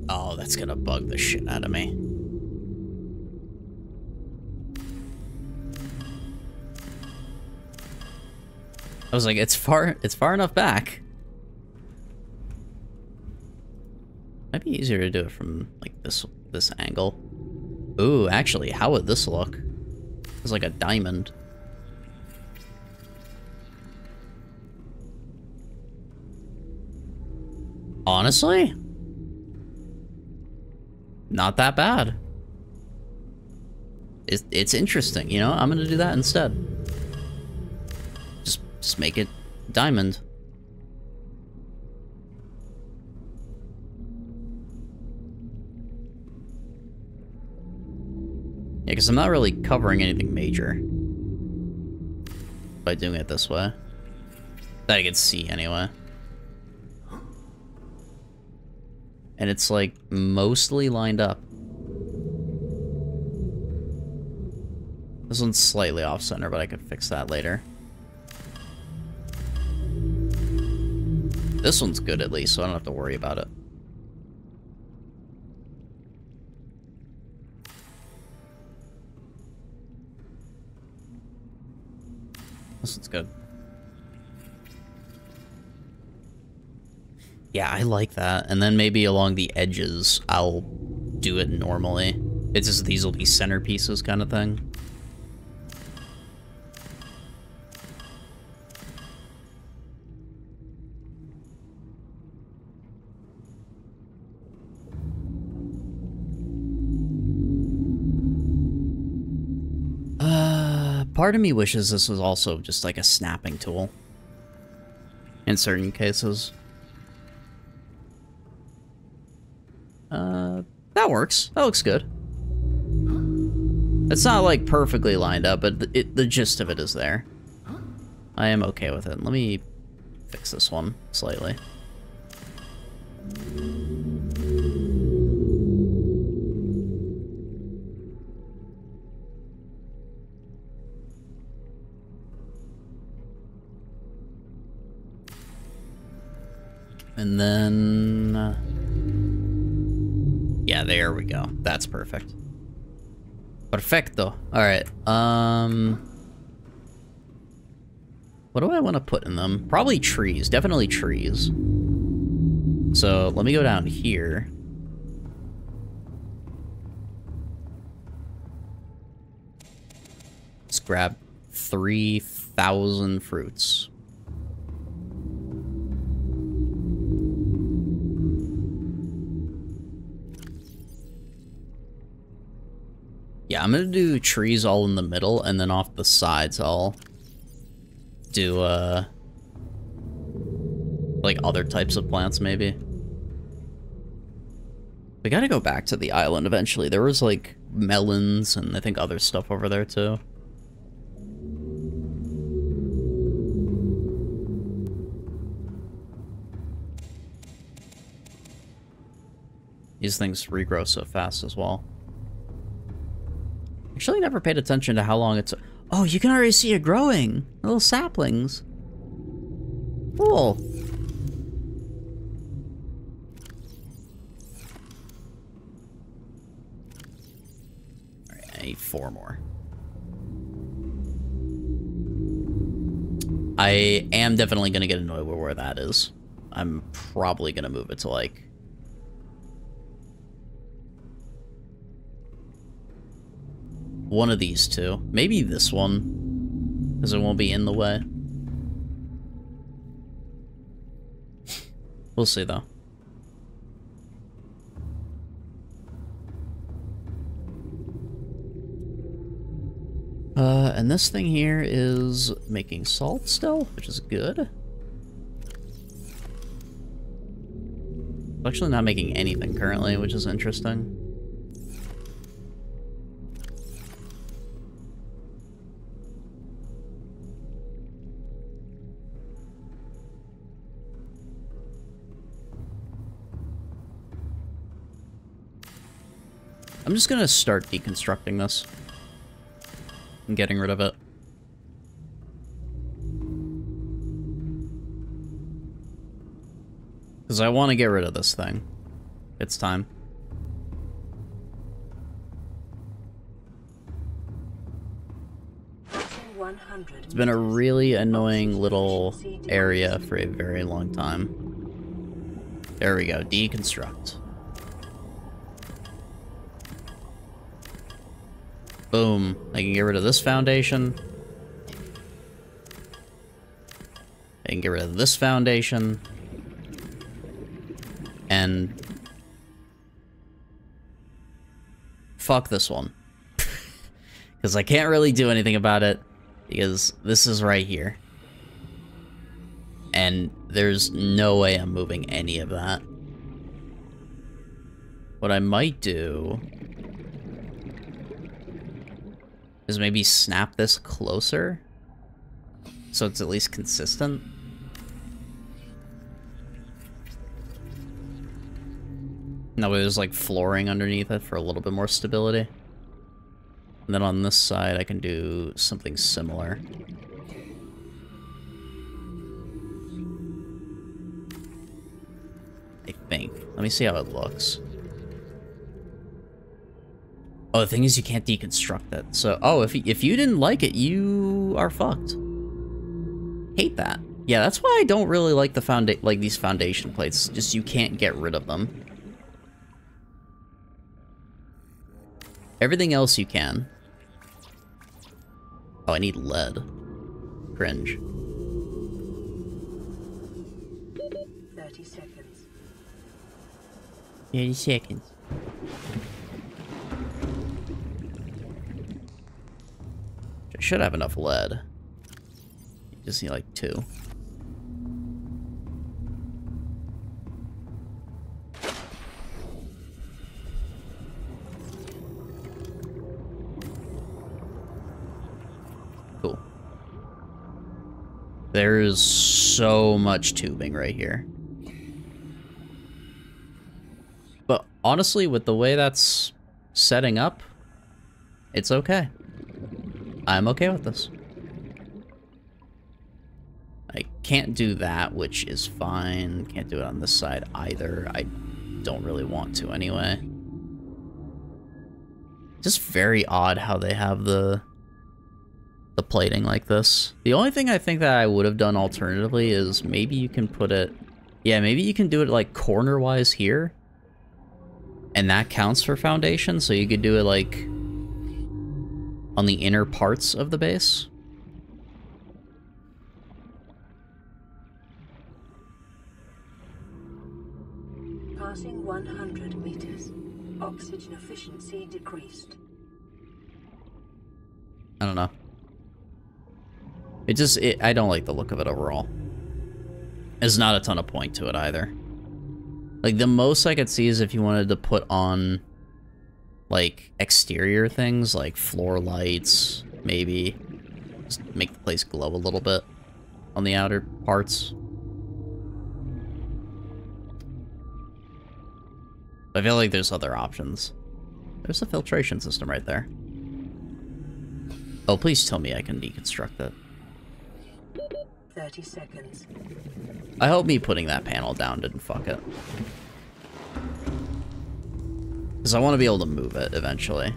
Oh, that's gonna bug the shit out of me. I was like, it's far, it's far enough back. Might be easier to do it from like this this angle. Ooh, actually, how would this look? It's like a diamond. Honestly? Not that bad. It's, it's interesting, you know? I'm gonna do that instead. Just, just make it diamond. Yeah, because I'm not really covering anything major. By doing it this way. That I can see, anyway. And it's, like, mostly lined up. This one's slightly off-center, but I could fix that later. This one's good, at least, so I don't have to worry about it. This one's good. Yeah, I like that. And then maybe along the edges, I'll do it normally. It's just these will be centerpieces kind of thing. Uh, part of me wishes this was also just like a snapping tool. In certain cases. That works. That looks good. It's not like perfectly lined up, but the, it, the gist of it is there. I am okay with it. Let me fix this one slightly. And then... Uh, yeah, there we go. That's perfect. Perfecto. Alright, um... What do I want to put in them? Probably trees. Definitely trees. So, let me go down here. Let's grab 3,000 fruits. I'm gonna do trees all in the middle, and then off the sides I'll do, uh... Like, other types of plants, maybe. We gotta go back to the island eventually. There was, like, melons and I think other stuff over there, too. These things regrow so fast as well. Actually never paid attention to how long it's... Oh, you can already see it growing! Little saplings. Cool. I need four more. I am definitely gonna get annoyed with where that is. I'm probably gonna move it to, like, one of these two. Maybe this one, because it won't be in the way. we'll see, though. Uh, and this thing here is making salt still, which is good. Actually not making anything currently, which is interesting. I'm just gonna start deconstructing this. And getting rid of it. Because I want to get rid of this thing. It's time. It's been a really annoying little area for a very long time. There we go, deconstruct. Boom. I can get rid of this foundation. I can get rid of this foundation. And... Fuck this one. Because I can't really do anything about it. Because this is right here. And there's no way I'm moving any of that. What I might do is maybe snap this closer so it's at least consistent. Way there's like flooring underneath it for a little bit more stability. And then on this side I can do something similar. I think. Let me see how it looks. Oh, the thing is you can't deconstruct it. So, oh, if, if you didn't like it, you are fucked. Hate that. Yeah, that's why I don't really like the founda like these foundation plates. Just you can't get rid of them. Everything else you can. Oh, I need lead. Cringe. 30 seconds. 30 seconds. I should have enough lead. Just need like two. Cool. There's so much tubing right here. But honestly, with the way that's setting up, it's okay. I'm okay with this. I can't do that, which is fine. Can't do it on this side either. I don't really want to anyway. Just very odd how they have the the plating like this. The only thing I think that I would have done alternatively is maybe you can put it... Yeah, maybe you can do it like corner-wise here. And that counts for foundation, so you could do it like on the inner parts of the base. Passing 100 meters. Oxygen efficiency decreased. I don't know. It just, it, I don't like the look of it overall. There's not a ton of point to it either. Like, the most I could see is if you wanted to put on, like, exterior things, like floor lights, maybe. Just make the place glow a little bit on the outer parts. I feel like there's other options. There's a filtration system right there. Oh, please tell me I can deconstruct it. 30 seconds. I hope me putting that panel down didn't fuck it. Because I want to be able to move it eventually.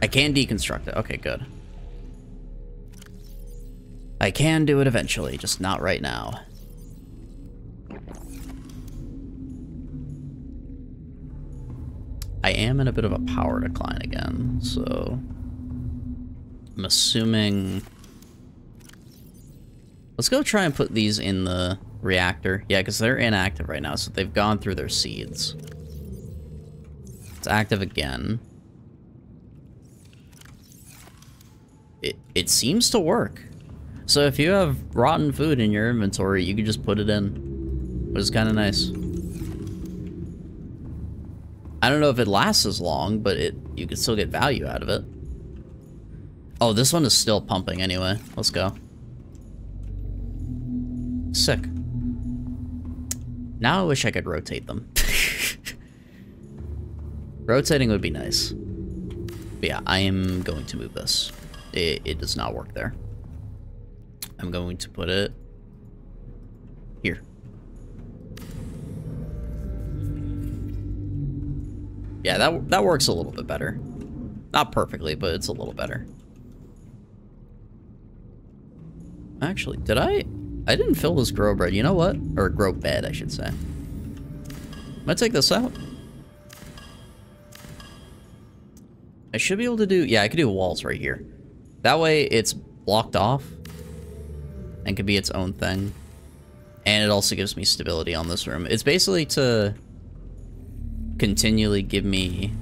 I can deconstruct it. Okay, good. I can do it eventually, just not right now. I am in a bit of a power decline again, so... I'm assuming... Let's go try and put these in the reactor. Yeah, because they're inactive right now, so they've gone through their seeds. It's active again. It, it seems to work. So if you have rotten food in your inventory, you can just put it in, which is kind of nice. I don't know if it lasts as long, but it you can still get value out of it. Oh, this one is still pumping anyway. Let's go. Sick. Now I wish I could rotate them. Rotating would be nice. But yeah, I am going to move this. It, it does not work there. I'm going to put it here. Yeah, that, that works a little bit better. Not perfectly, but it's a little better. Actually, did I? I didn't fill this grow bread. You know what? Or grow bed, I should say. I'm gonna take this out. I should be able to do... Yeah, I could do walls right here. That way, it's blocked off and can be its own thing. And it also gives me stability on this room. It's basically to continually give me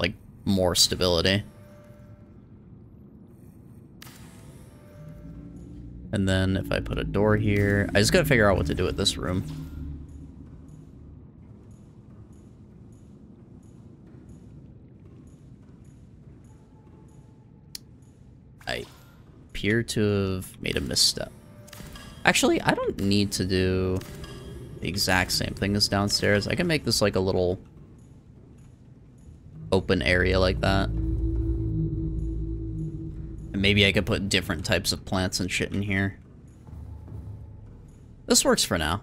like more stability. And then if I put a door here, I just gotta figure out what to do with this room. I appear to have made a misstep. Actually, I don't need to do the exact same thing as downstairs. I can make this like a little open area like that. And maybe I could put different types of plants and shit in here. This works for now.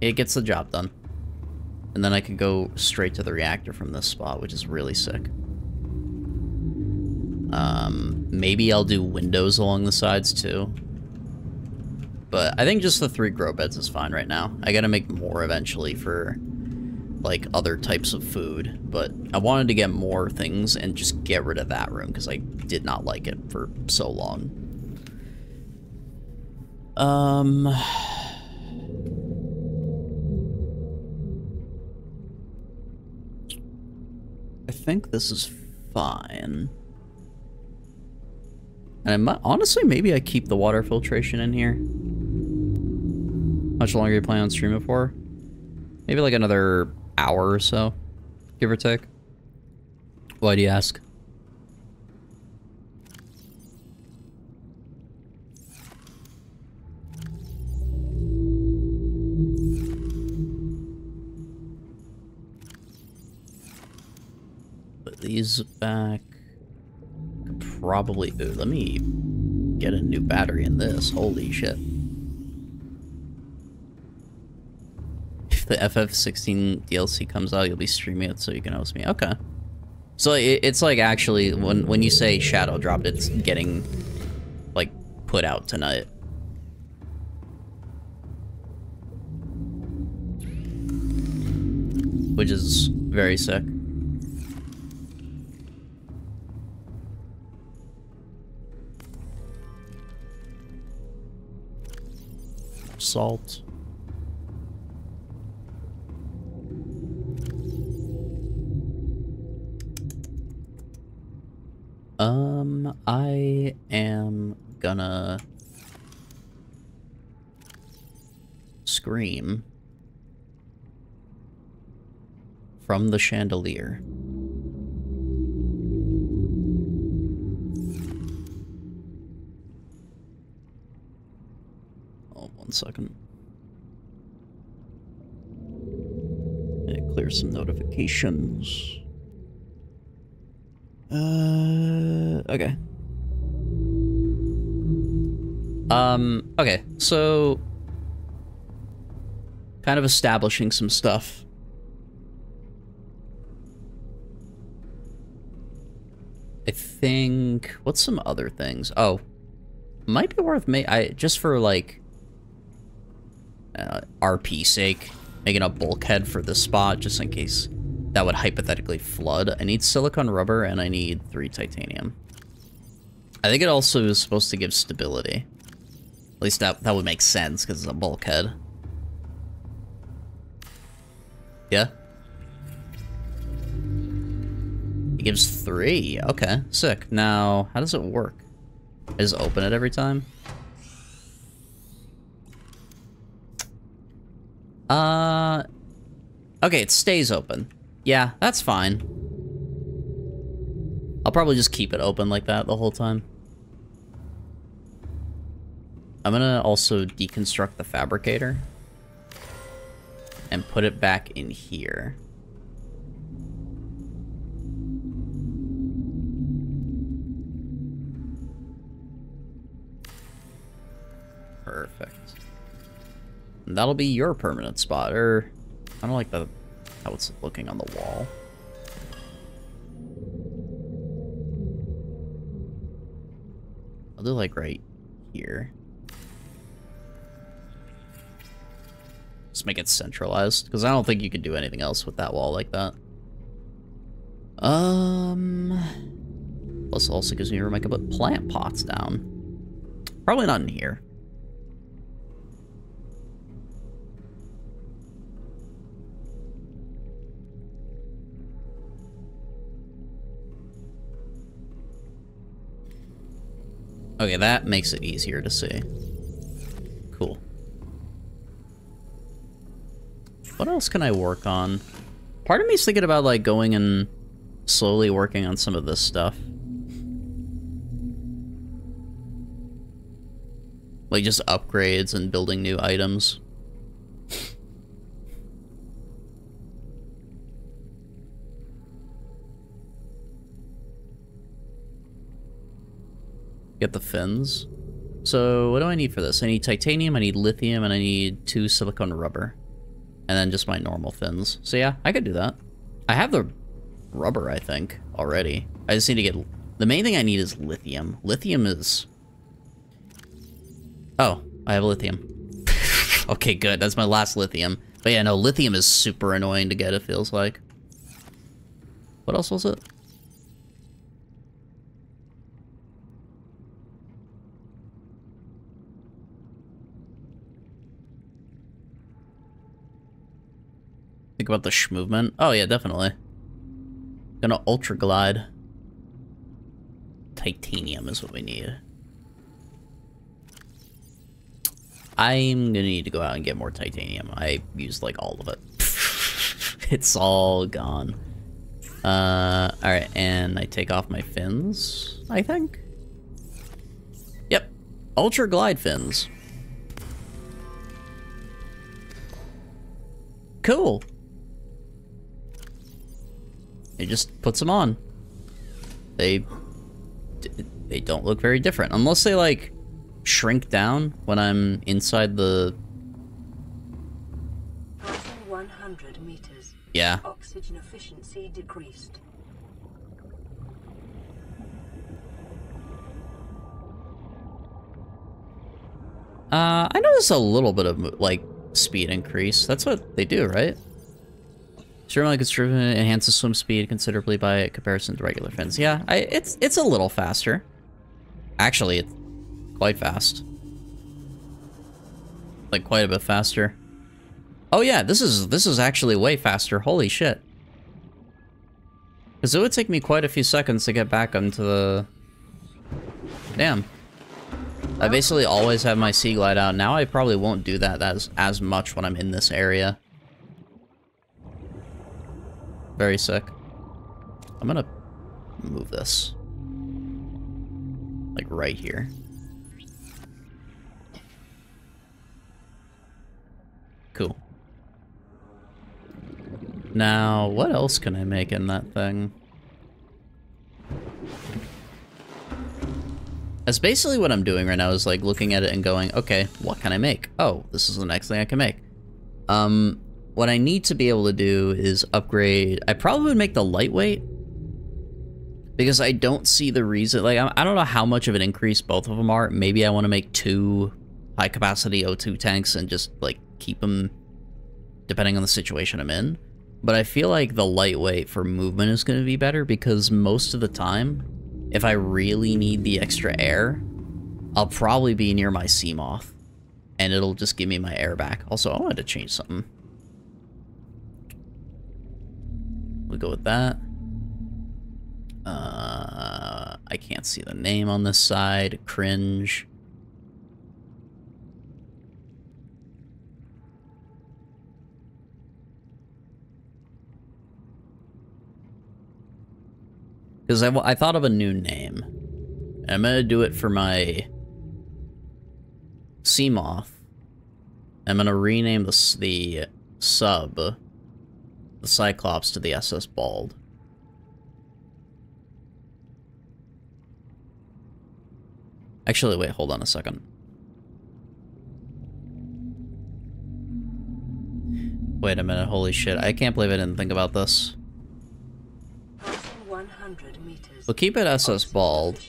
It gets the job done. And then I can go straight to the reactor from this spot, which is really sick. Um, maybe I'll do windows along the sides too. But I think just the three grow beds is fine right now. I gotta make more eventually for like other types of food, but I wanted to get more things and just get rid of that room because I did not like it for so long. Um, I think this is fine. And I might, honestly, maybe I keep the water filtration in here. How much longer you plan on streaming for? Maybe like another hour or so, give or take. Why do you ask? Put these back. Probably. Ooh, let me get a new battery in this. Holy shit. The FF16 DLC comes out, you'll be streaming it so you can host me. Okay. So it, it's like actually when when you say Shadow dropped, it's getting like put out tonight. Which is very sick. Salt. Um, I am gonna scream from the chandelier. Oh, one second. Yeah, clear some notifications. Uh, okay. Um, okay, so kind of establishing some stuff. I think what's some other things? Oh, might be worth me I just for like uh, RP sake, making a bulkhead for this spot just in case that would hypothetically flood. I need silicone rubber and I need three titanium. I think it also is supposed to give stability. At least that, that would make sense because it's a bulkhead. Yeah? It gives three. Okay, sick. Now, how does it work? I just open it every time? Uh... Okay, it stays open. Yeah, that's fine. I'll probably just keep it open like that the whole time. I'm gonna also deconstruct the fabricator and put it back in here. Perfect. And that'll be your permanent spot, or I don't like the how it's looking on the wall. I'll do like right here. Just make it centralized, because I don't think you can do anything else with that wall like that. Um, plus also gives me room I can put plant pots down. Probably not in here. Okay, that makes it easier to see. Cool. What else can I work on? Part of me is thinking about, like, going and slowly working on some of this stuff. Like, just upgrades and building new items. Get the fins. So, what do I need for this? I need titanium, I need lithium, and I need two silicone rubber. And then just my normal fins. So yeah, I could do that. I have the rubber, I think, already. I just need to get... The main thing I need is lithium. Lithium is... Oh, I have lithium. okay, good. That's my last lithium. But yeah, no, lithium is super annoying to get, it feels like. What else was it? Think about the sh movement. Oh yeah, definitely. Gonna ultra glide. Titanium is what we need. I'm gonna need to go out and get more titanium. I used like all of it. it's all gone. Uh, alright, and I take off my fins, I think? Yep. Ultra glide fins. Cool. It just puts them on. They they don't look very different unless they like shrink down when I'm inside the. Passing 100 meters. Yeah. Oxygen efficiency decreased. Uh, I noticed a little bit of like speed increase. That's what they do, right? Certainly, driven enhances swim speed considerably by comparison to regular fins. Yeah, I, it's it's a little faster. Actually, it's quite fast. Like quite a bit faster. Oh yeah, this is this is actually way faster. Holy shit. Because it would take me quite a few seconds to get back onto the... Damn. I basically always have my Seaglide out. Now I probably won't do that as, as much when I'm in this area. Very sick. I'm gonna move this. Like right here. Cool. Now, what else can I make in that thing? That's basically what I'm doing right now is like looking at it and going, okay, what can I make? Oh, this is the next thing I can make. Um, what I need to be able to do is upgrade. I probably would make the lightweight because I don't see the reason. Like, I don't know how much of an increase both of them are. Maybe I want to make two high capacity O2 tanks and just like keep them depending on the situation I'm in. But I feel like the lightweight for movement is going to be better because most of the time, if I really need the extra air, I'll probably be near my Seamoth. And it'll just give me my air back. Also, I wanted to change something. We'll go with that. Uh, I can't see the name on this side. Cringe. Because I, I thought of a new name. I'm going to do it for my Seamoth. I'm going to rename the, the sub, the Cyclops, to the SS Bald. Actually, wait, hold on a second. Wait a minute, holy shit. I can't believe I didn't think about this. We'll keep it SS Bald.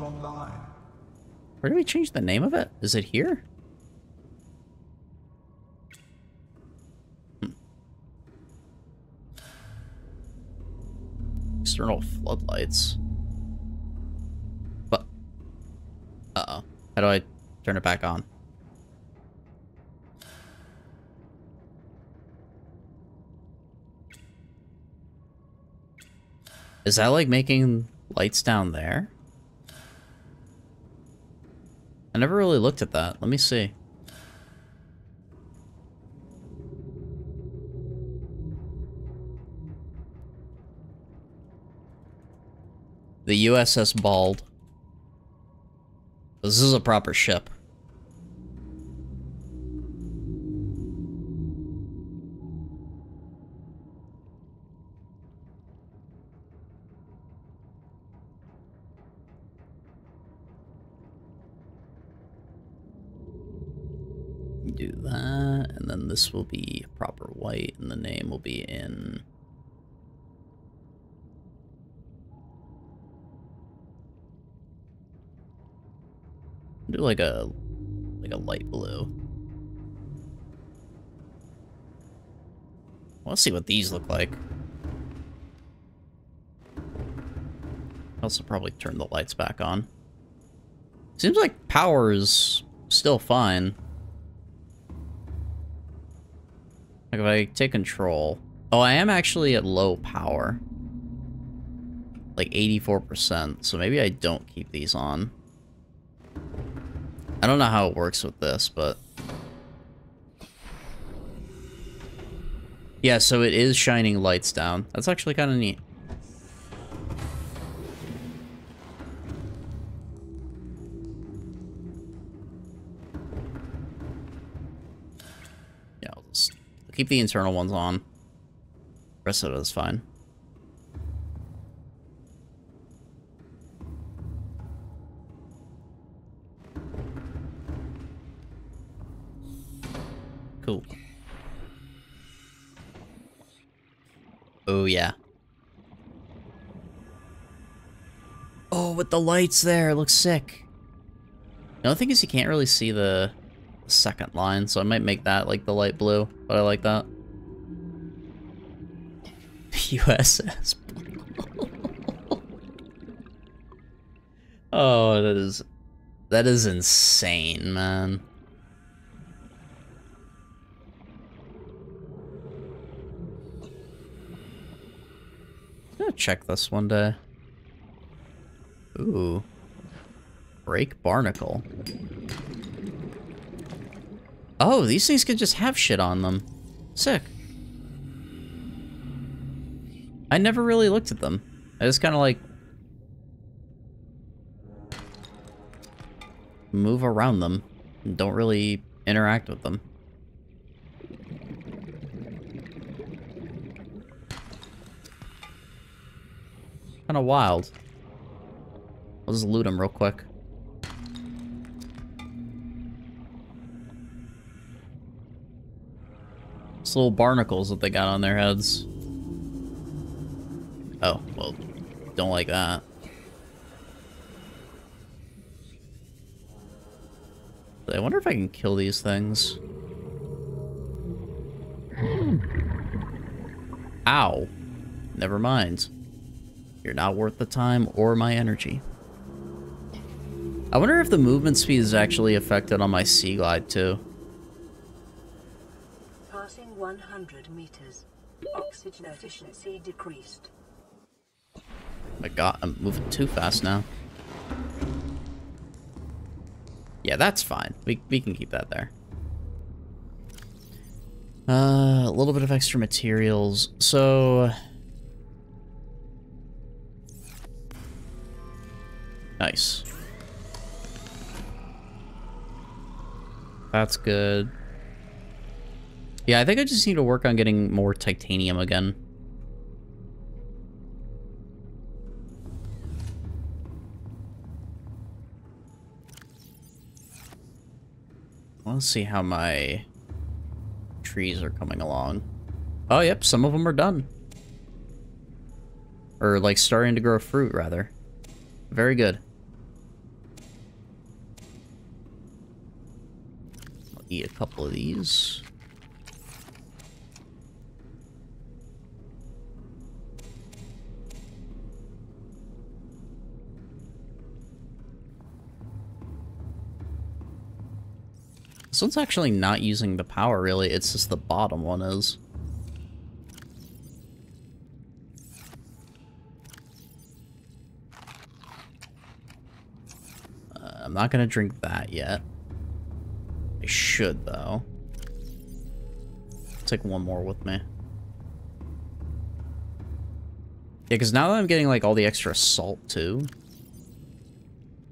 Online. Where do we change the name of it? Is it here? Hmm. External floodlights. But uh-oh. How do I turn it back on? Is that like making lights down there? I never really looked at that. Let me see. The USS Bald. This is a proper ship. Do that, and then this will be proper white, and the name will be in... Do like a like a light blue. Let's see what these look like. Also probably turn the lights back on. Seems like power is still fine. Like if I take control. Oh, I am actually at low power. Like 84%, so maybe I don't keep these on. I don't know how it works with this, but... Yeah, so it is shining lights down. That's actually kind of neat. Keep the internal ones on. rest of it is fine. Cool. Oh, yeah. Oh, with the lights there, it looks sick. The only thing is you can't really see the second line, so I might make that like the light blue, but I like that. USS. oh, that is... That is insane, man. I'm gonna check this one day. Ooh. Break barnacle. Oh, these things can just have shit on them. Sick. I never really looked at them. I just kind of like... Move around them. Don't really interact with them. Kind of wild. I'll just loot them real quick. It's little barnacles that they got on their heads. Oh, well, don't like that. I wonder if I can kill these things. Ow. Never mind. You're not worth the time or my energy. I wonder if the movement speed is actually affected on my Seaglide too. Passing 100 meters. Oxygen efficiency decreased. My god, I'm moving too fast now. Yeah, that's fine. We, we can keep that there. Uh, a little bit of extra materials. So... Nice. That's good. Yeah, I think I just need to work on getting more titanium again. Let's see how my trees are coming along. Oh, yep, some of them are done. Or, like, starting to grow fruit, rather. Very good. I'll eat a couple of these. This one's actually not using the power, really. It's just the bottom one is. Uh, I'm not gonna drink that yet. I should, though. Take one more with me. Yeah, because now that I'm getting, like, all the extra salt, too,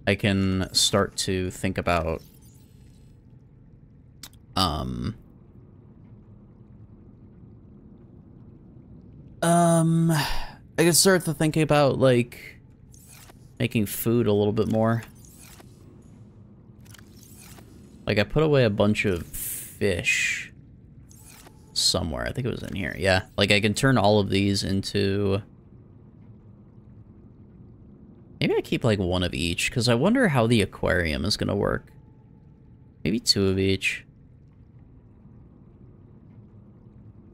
I can start to think about um. Um, I can start to think about, like, making food a little bit more. Like, I put away a bunch of fish somewhere. I think it was in here. Yeah, like I can turn all of these into... Maybe I keep like one of each, because I wonder how the aquarium is going to work. Maybe two of each.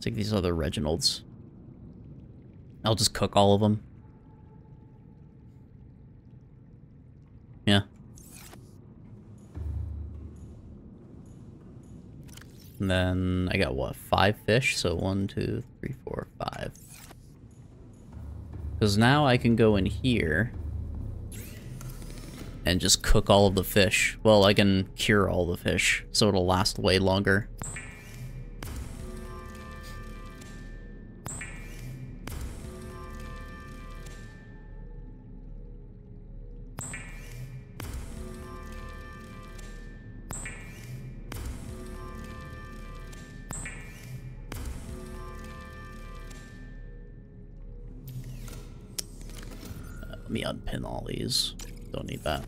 Take these other Reginalds. I'll just cook all of them. Yeah. And then I got what, five fish? So one, two, three, four, five. Because now I can go in here and just cook all of the fish. Well, I can cure all the fish, so it'll last way longer. Don't need that.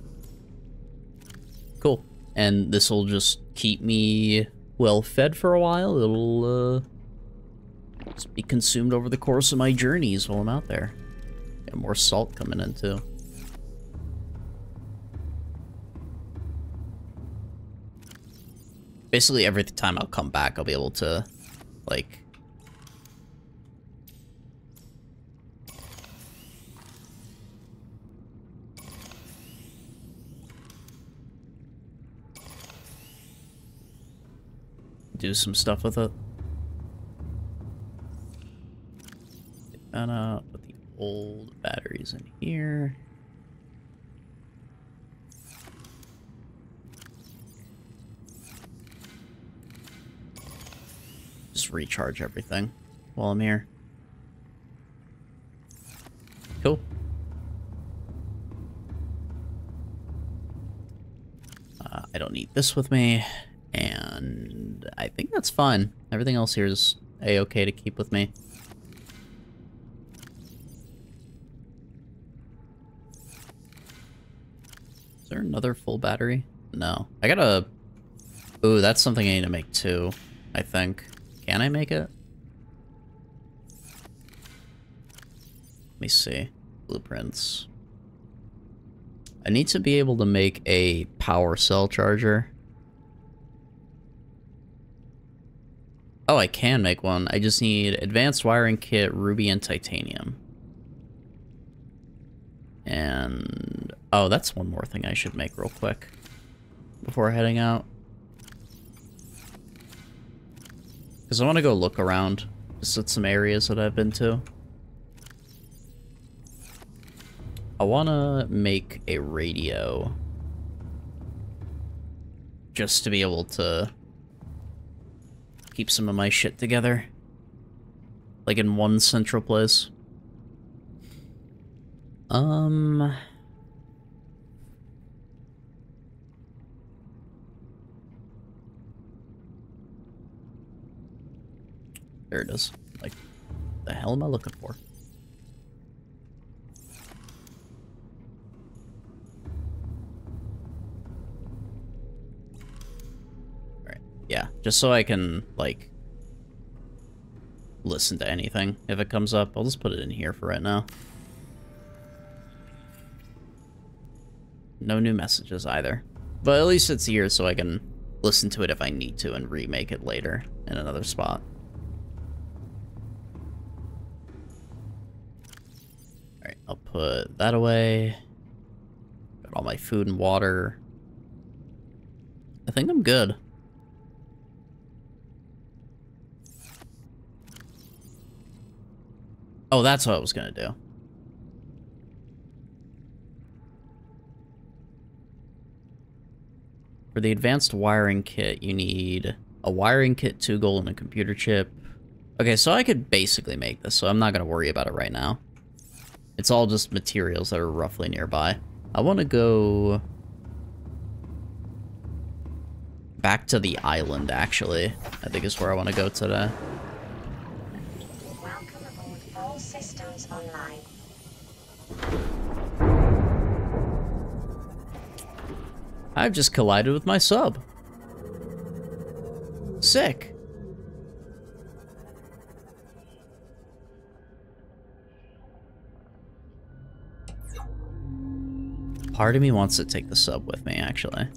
Cool. And this will just keep me well fed for a while. It'll uh, be consumed over the course of my journeys while I'm out there. Got more salt coming in too. Basically every time I'll come back, I'll be able to, like, do some stuff with it. That out, put the old batteries in here. Just recharge everything while I'm here. Cool. Uh, I don't need this with me. And I think that's fine. Everything else here is a-okay to keep with me. Is there another full battery? No. I gotta... Ooh, that's something I need to make too, I think. Can I make it? Let me see. Blueprints. I need to be able to make a power cell charger. Oh, I can make one. I just need advanced wiring kit, ruby, and titanium. And... Oh, that's one more thing I should make real quick. Before heading out. Because I want to go look around. Just at some areas that I've been to. I want to make a radio. Just to be able to keep some of my shit together. Like in one central place. Um... There it is. Like, the hell am I looking for? Yeah, just so I can, like, listen to anything if it comes up. I'll just put it in here for right now. No new messages either. But at least it's here so I can listen to it if I need to and remake it later in another spot. Alright, I'll put that away. Got all my food and water. I think I'm good. Oh, that's what I was gonna do. For the advanced wiring kit, you need a wiring kit, two gold, and a computer chip. Okay, so I could basically make this, so I'm not gonna worry about it right now. It's all just materials that are roughly nearby. I want to go back to the island, actually. I think is where I want to go today. I've just collided with my sub. Sick. Part of me wants to take the sub with me, actually.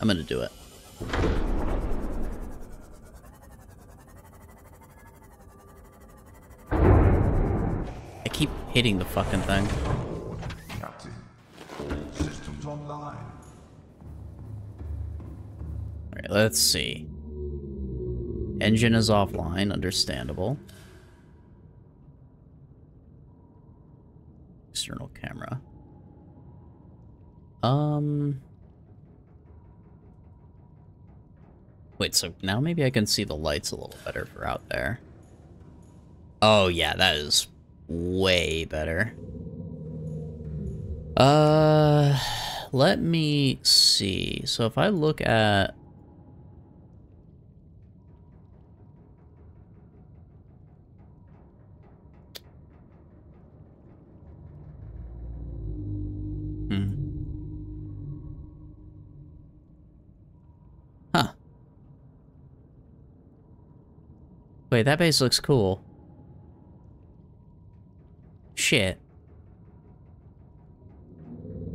I'm gonna do it. I keep hitting the fucking thing. Alright, let's see. Engine is offline, understandable. External camera. Um... Wait, so now maybe I can see the lights a little better for out there. Oh yeah, that is way better. Uh, let me see. So if I look at Wait, that base looks cool. Shit.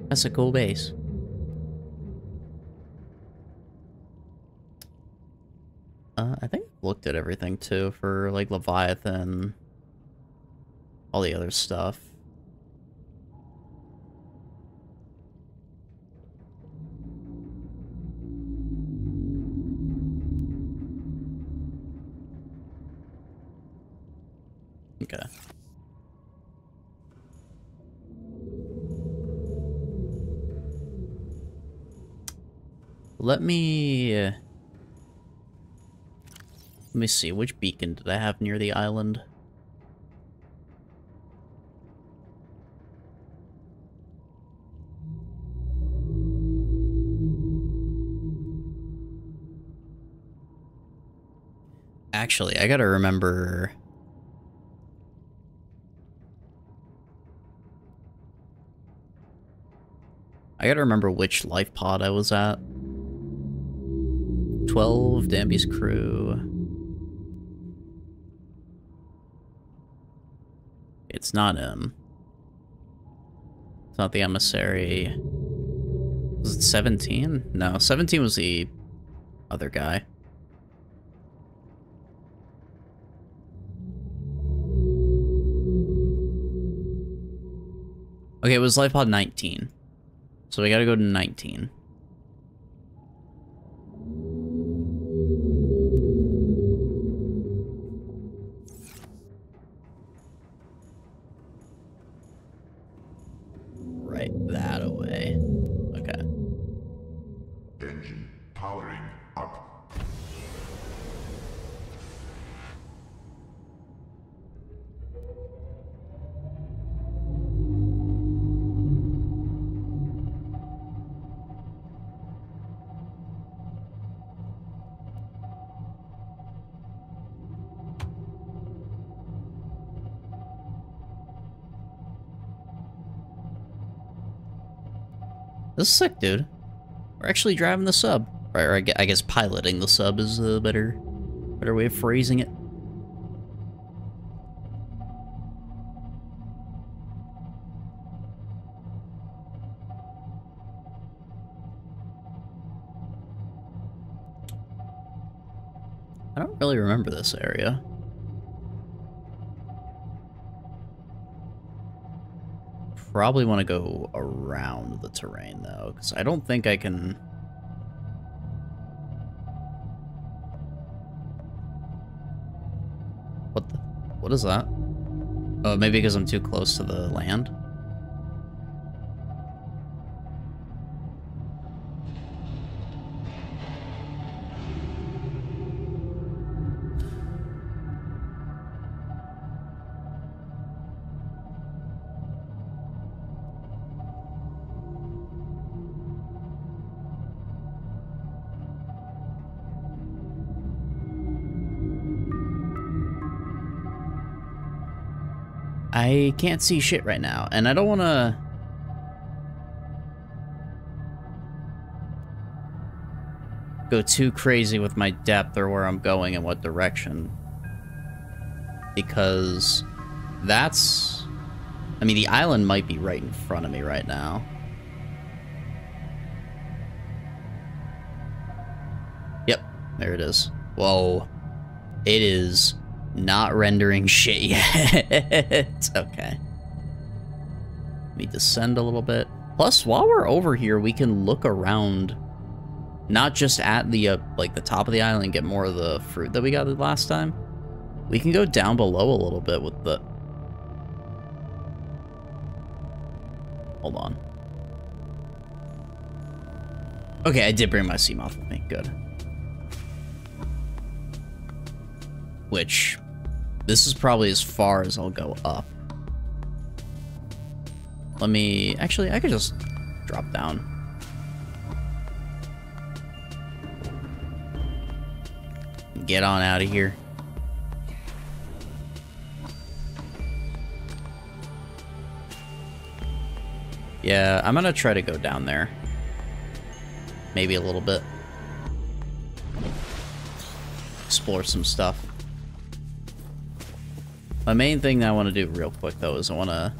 That's a cool base. Uh, I think I've looked at everything too for like Leviathan, all the other stuff. Let me... Let me see, which beacon did I have near the island? Actually, I gotta remember... I gotta remember which life pod I was at. 12, Danby's crew. It's not him. It's not the emissary. Was it 17? No, 17 was the other guy. Okay, it was life pod 19. So we gotta go to 19. This is sick, dude. We're actually driving the sub. Or I I guess piloting the sub is a better, better way of phrasing it. I don't really remember this area. Probably want to go around the terrain though, because I don't think I can. What the? What is that? Oh, maybe because I'm too close to the land? Can't see shit right now, and I don't want to... go too crazy with my depth or where I'm going and what direction. Because that's... I mean, the island might be right in front of me right now. Yep, there it is. Whoa. It is not rendering shit yet. okay. Let me descend a little bit. Plus, while we're over here, we can look around, not just at the, uh, like, the top of the island and get more of the fruit that we got last time. We can go down below a little bit with the... Hold on. Okay, I did bring my Seamoth with me. Good. Which, this is probably as far as I'll go up. Let me... Actually, I could just drop down. Get on out of here. Yeah, I'm gonna try to go down there. Maybe a little bit. Explore some stuff. My main thing I want to do real quick, though, is I want to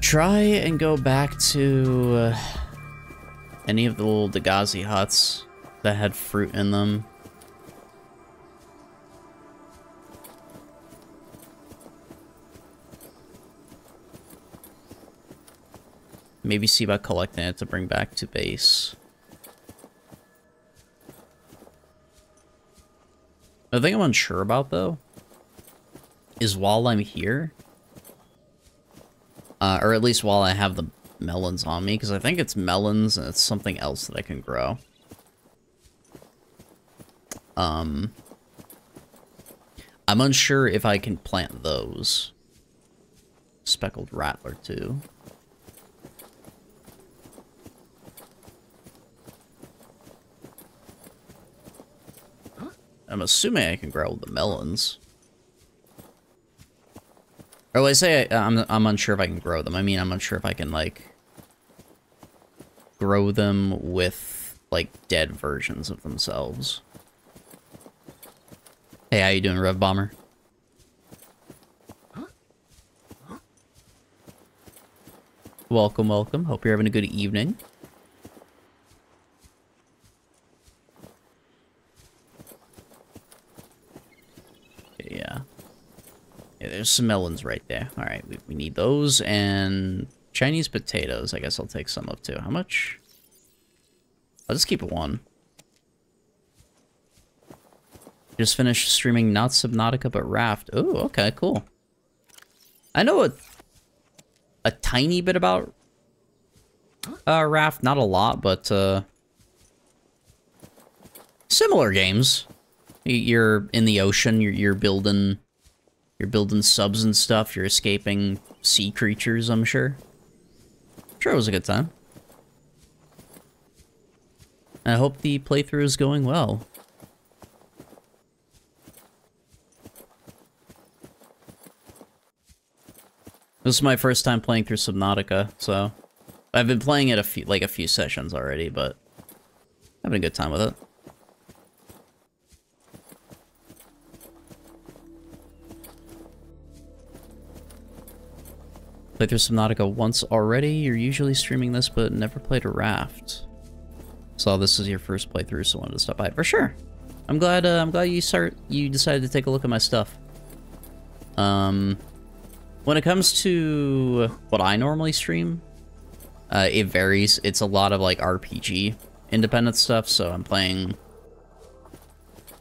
try and go back to uh, any of the little Degasi huts that had fruit in them. Maybe see about collecting it to bring back to base. The thing I'm unsure about, though, is while I'm here, uh, or at least while I have the melons on me, because I think it's melons and it's something else that I can grow. Um, I'm unsure if I can plant those. Speckled rattler, too. I'm assuming I can grow the melons. Or when I say I, I'm, I'm unsure if I can grow them, I mean I'm unsure if I can, like, grow them with, like, dead versions of themselves. Hey, how you doing, Rev Bomber? Welcome, welcome. Hope you're having a good evening. Yeah. Yeah, there's some melons right there. All right, we, we need those and Chinese potatoes. I guess I'll take some of too. How much? I'll just keep one. Just finished streaming not Subnautica but Raft. Oh, okay, cool. I know a a tiny bit about uh, Raft, not a lot, but uh, similar games. You're in the ocean. You're you're building, you're building subs and stuff. You're escaping sea creatures. I'm sure. Sure, it was a good time. I hope the playthrough is going well. This is my first time playing through Subnautica, so I've been playing it a few like a few sessions already, but having a good time with it. Played through Subnautica once already. You're usually streaming this, but never played a raft. So this is your first playthrough, so wanted to stop by for sure. I'm glad. Uh, I'm glad you start. You decided to take a look at my stuff. Um, when it comes to what I normally stream, uh, it varies. It's a lot of like RPG independent stuff. So I'm playing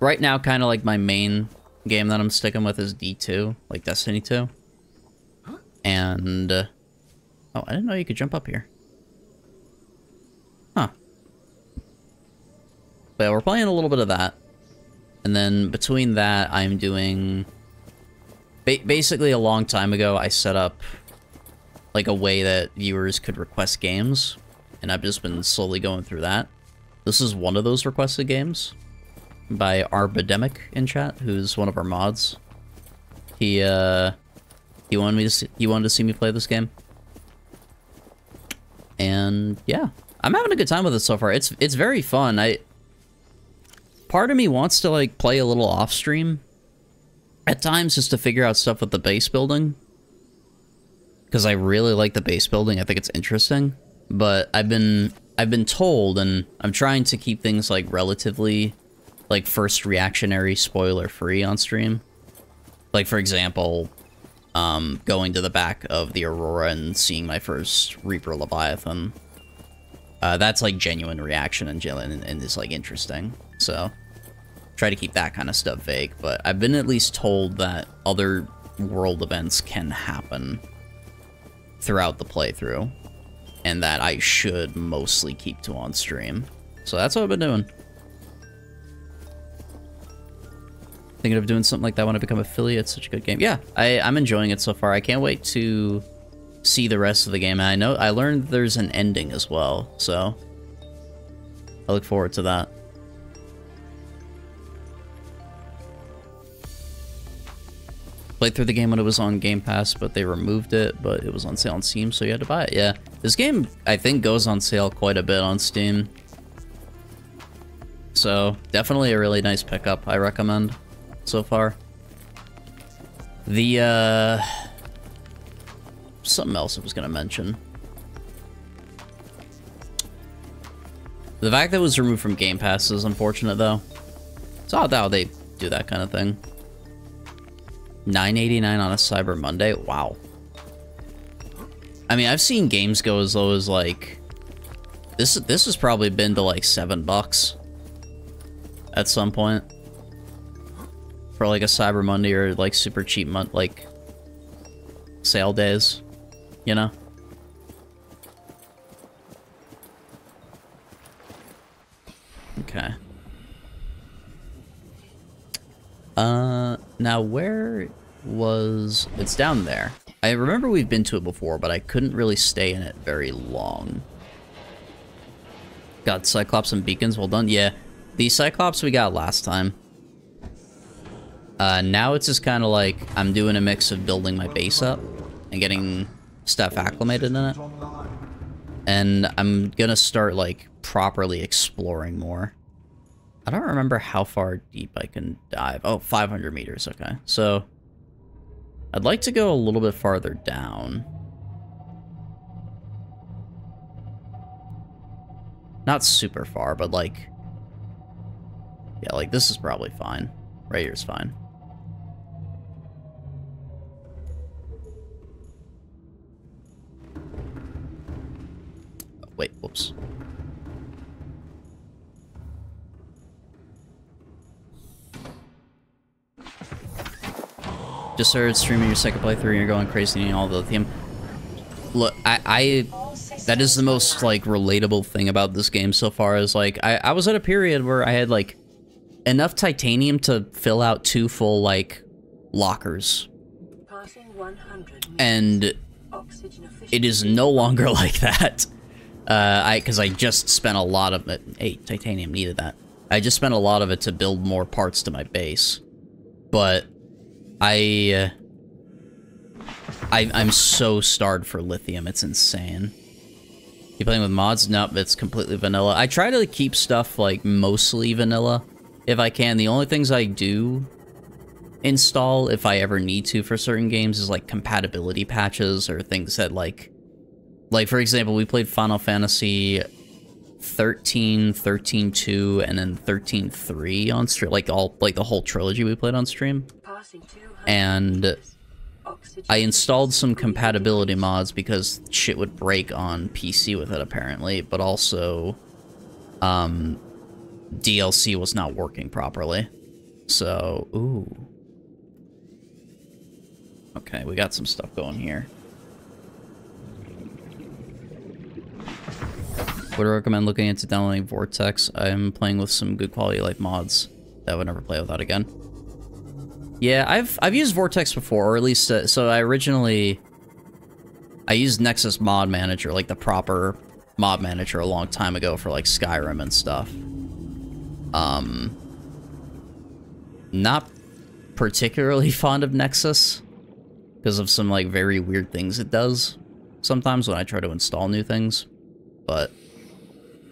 right now. Kind of like my main game that I'm sticking with is D2, like Destiny 2. And uh, oh, I didn't know you could jump up here. Huh. But yeah, we're playing a little bit of that. And then between that, I'm doing... Ba basically, a long time ago, I set up like a way that viewers could request games. And I've just been slowly going through that. This is one of those requested games by Arbademic in chat, who's one of our mods. He, uh... He wanted me to see, he wanted to see me play this game. And, yeah. I'm having a good time with it so far. It's it's very fun. I part of me wants to like play a little off stream at times just to figure out stuff with the base building because I really like the base building. I think it's interesting, but I've been I've been told, and I'm trying to keep things like relatively like first reactionary spoiler free on stream. Like for example, um, going to the back of the Aurora and seeing my first Reaper Leviathan. Uh, that's like genuine reaction and genuine and is like interesting. So try to keep that kind of stuff vague. But I've been at least told that other world events can happen throughout the playthrough, and that I should mostly keep to on stream. So that's what I've been doing. Thinking of doing something like that when I become affiliate. Such a good game. Yeah, I, I'm enjoying it so far. I can't wait to see the rest of the game. And I know I learned there's an ending as well, so I look forward to that. Played through the game when it was on Game Pass, but they removed it, but it was on sale on Steam, so you had to buy it. Yeah, this game, I think, goes on sale quite a bit on Steam. So, definitely a really nice pickup, I recommend, so far. The, uh... Something else I was gonna mention. The fact that it was removed from Game Pass is unfortunate, though. It's odd how they do that kind of thing. 9.89 on a Cyber Monday. Wow. I mean, I've seen games go as low as like this. This has probably been to like seven bucks at some point for like a Cyber Monday or like super cheap month like sale days. You know. Okay. Uh, now where was... It's down there. I remember we've been to it before, but I couldn't really stay in it very long. Got Cyclops and Beacons, well done. Yeah, the Cyclops we got last time. Uh, now it's just kind of like I'm doing a mix of building my base up and getting stuff acclimated in it. And I'm gonna start, like, properly exploring more. I don't remember how far deep I can dive. Oh, 500 meters, okay. So, I'd like to go a little bit farther down. Not super far, but like... Yeah, like this is probably fine. Right here's fine. Wait, whoops. Just started streaming your second playthrough and you're going crazy and all the lithium. Look, I, I, that is the most, like, relatable thing about this game so far is, like, I, I was at a period where I had, like, enough titanium to fill out two full, like, lockers. And it is no longer like that. Uh, I, because I just spent a lot of it. Hey, titanium needed that. I just spent a lot of it to build more parts to my base. But I, uh, I, I'm so starved for lithium. It's insane. You playing with mods? Nope, it's completely vanilla. I try to keep stuff, like, mostly vanilla, if I can. The only things I do install, if I ever need to for certain games, is, like, compatibility patches or things that, like... Like, for example, we played Final Fantasy 13, 13 2, and then 13 3 on stream. Like, all, like, the whole trilogy we played on stream and I installed some compatibility mods because shit would break on PC with it apparently, but also um, DLC was not working properly. So, ooh. Okay, we got some stuff going here. Would recommend looking into downloading Vortex. I'm playing with some good quality life mods that I would never play without again. Yeah, I've I've used Vortex before, or at least uh, so. I originally I used Nexus Mod Manager, like the proper mod manager, a long time ago for like Skyrim and stuff. Um, not particularly fond of Nexus because of some like very weird things it does sometimes when I try to install new things, but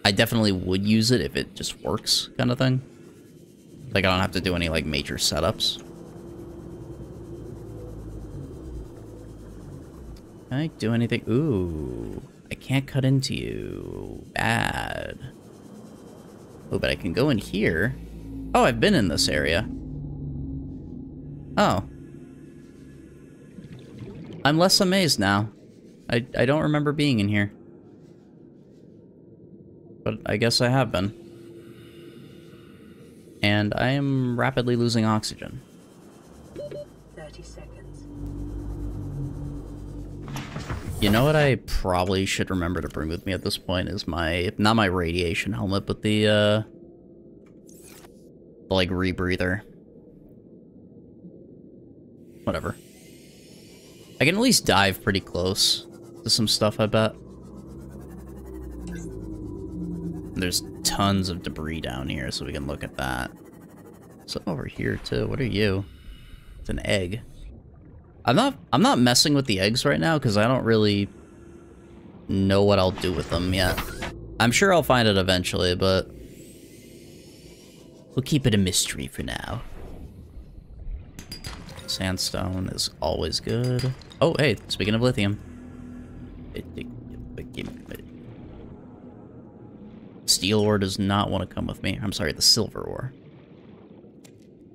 I definitely would use it if it just works, kind of thing. Like, I don't have to do any, like, major setups. Can I do anything? Ooh, I can't cut into you. Bad. Oh, but I can go in here. Oh, I've been in this area. Oh. I'm less amazed now. I, I don't remember being in here. But I guess I have been. And I am rapidly losing oxygen. 30 seconds. You know what I probably should remember to bring with me at this point is my, not my radiation helmet, but the, uh, the, like, rebreather. Whatever. I can at least dive pretty close to some stuff, I bet. There's tons of debris down here, so we can look at that. Something over here, too. What are you? It's an egg. I'm not I'm not messing with the eggs right now because I don't really know what I'll do with them yet. I'm sure I'll find it eventually, but we'll keep it a mystery for now. Sandstone is always good. Oh, hey, speaking of lithium. Steel ore does not want to come with me. I'm sorry, the silver ore.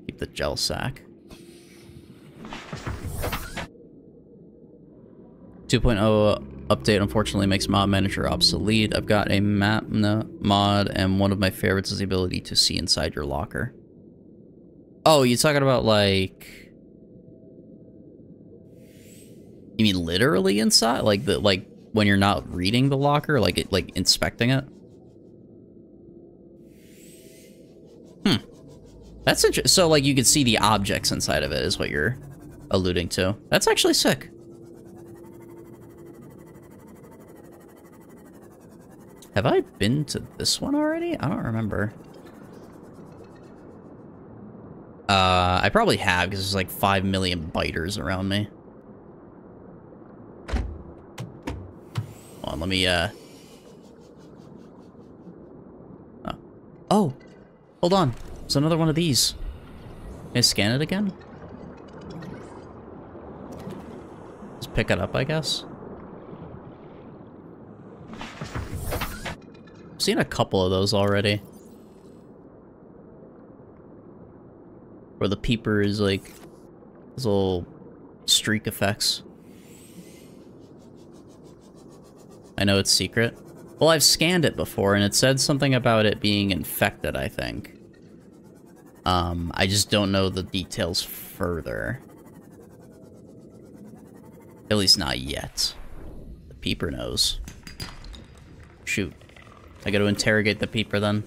Keep the gel sack. 2.0 update unfortunately makes mod manager obsolete. I've got a map mod, and one of my favorites is the ability to see inside your locker. Oh, you're talking about like... You mean literally inside? Like the like when you're not reading the locker, like it, like inspecting it? That's interesting. So like you can see the objects inside of it is what you're alluding to. That's actually sick. Have I been to this one already? I don't remember. Uh, I probably have, because there's like 5 million biters around me. Hold on, let me, uh... Oh. oh! Hold on. There's another one of these. Can I scan it again? Just pick it up, I guess. I've seen a couple of those already. Where the peeper is like those little streak effects. I know it's secret. Well, I've scanned it before and it said something about it being infected, I think. Um, I just don't know the details further. At least not yet. The peeper knows. Shoot. I gotta interrogate the peeper then.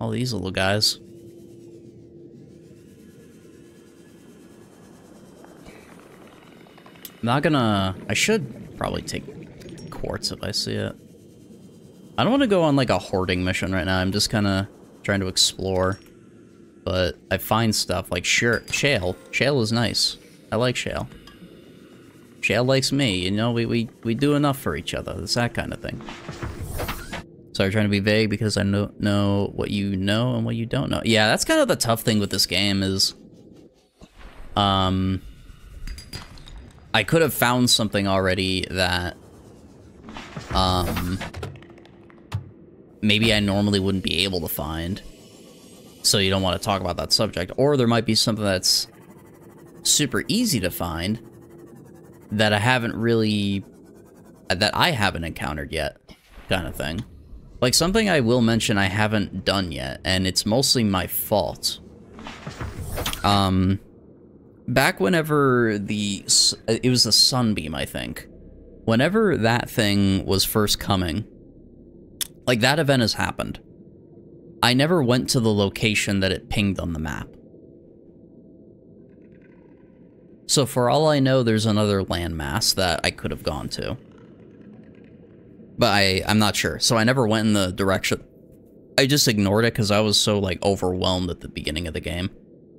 All these little guys. I'm not gonna... I should probably take quartz if I see it. I don't want to go on like a hoarding mission right now. I'm just kind of trying to explore. But I find stuff like sure, shale. Shale is nice. I like shale. Shale likes me, you know, we, we, we do enough for each other. It's that kind of thing. Sorry, trying to be vague because I don't know what you know and what you don't know. Yeah, that's kind of the tough thing with this game is... Um... I could have found something already that... Um... Maybe I normally wouldn't be able to find. So you don't want to talk about that subject. Or there might be something that's super easy to find that I haven't really, that I haven't encountered yet, kind of thing. Like, something I will mention I haven't done yet, and it's mostly my fault. Um, back whenever the, it was the Sunbeam, I think. Whenever that thing was first coming, like, that event has happened. I never went to the location that it pinged on the map. So for all I know, there's another landmass that I could have gone to. But I, I'm not sure. So I never went in the direction. I just ignored it because I was so like overwhelmed at the beginning of the game.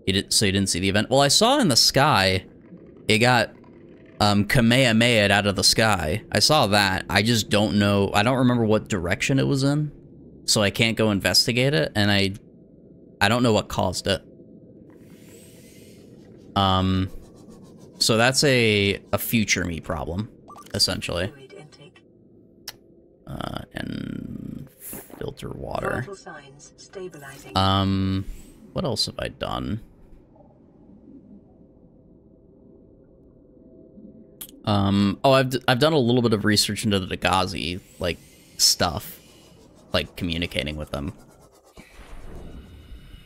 You did, so you didn't see the event. Well, I saw in the sky, it got um, Kamehameha it out of the sky. I saw that. I just don't know. I don't remember what direction it was in, so I can't go investigate it, and I, I don't know what caused it. Um, so that's a a future me problem, essentially. Uh, and filter water. Vital signs stabilizing. Um, what else have I done? Um, oh, I've, I've done a little bit of research into the Degasi, like, stuff. Like, communicating with them. Can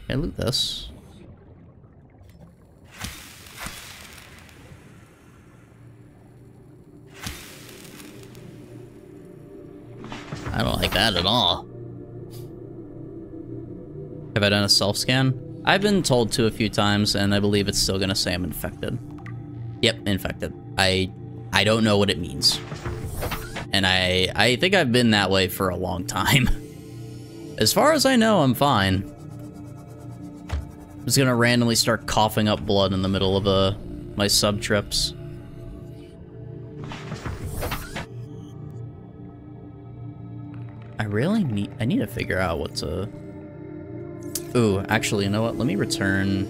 I loot this? I don't like that at all. Have I done a self-scan? I've been told to a few times, and I believe it's still gonna say I'm infected. Yep, infected. I I don't know what it means. And I I think I've been that way for a long time. As far as I know, I'm fine. I'm just gonna randomly start coughing up blood in the middle of uh, my sub trips. I really need I need to figure out what to Ooh, actually, you know what? Let me return.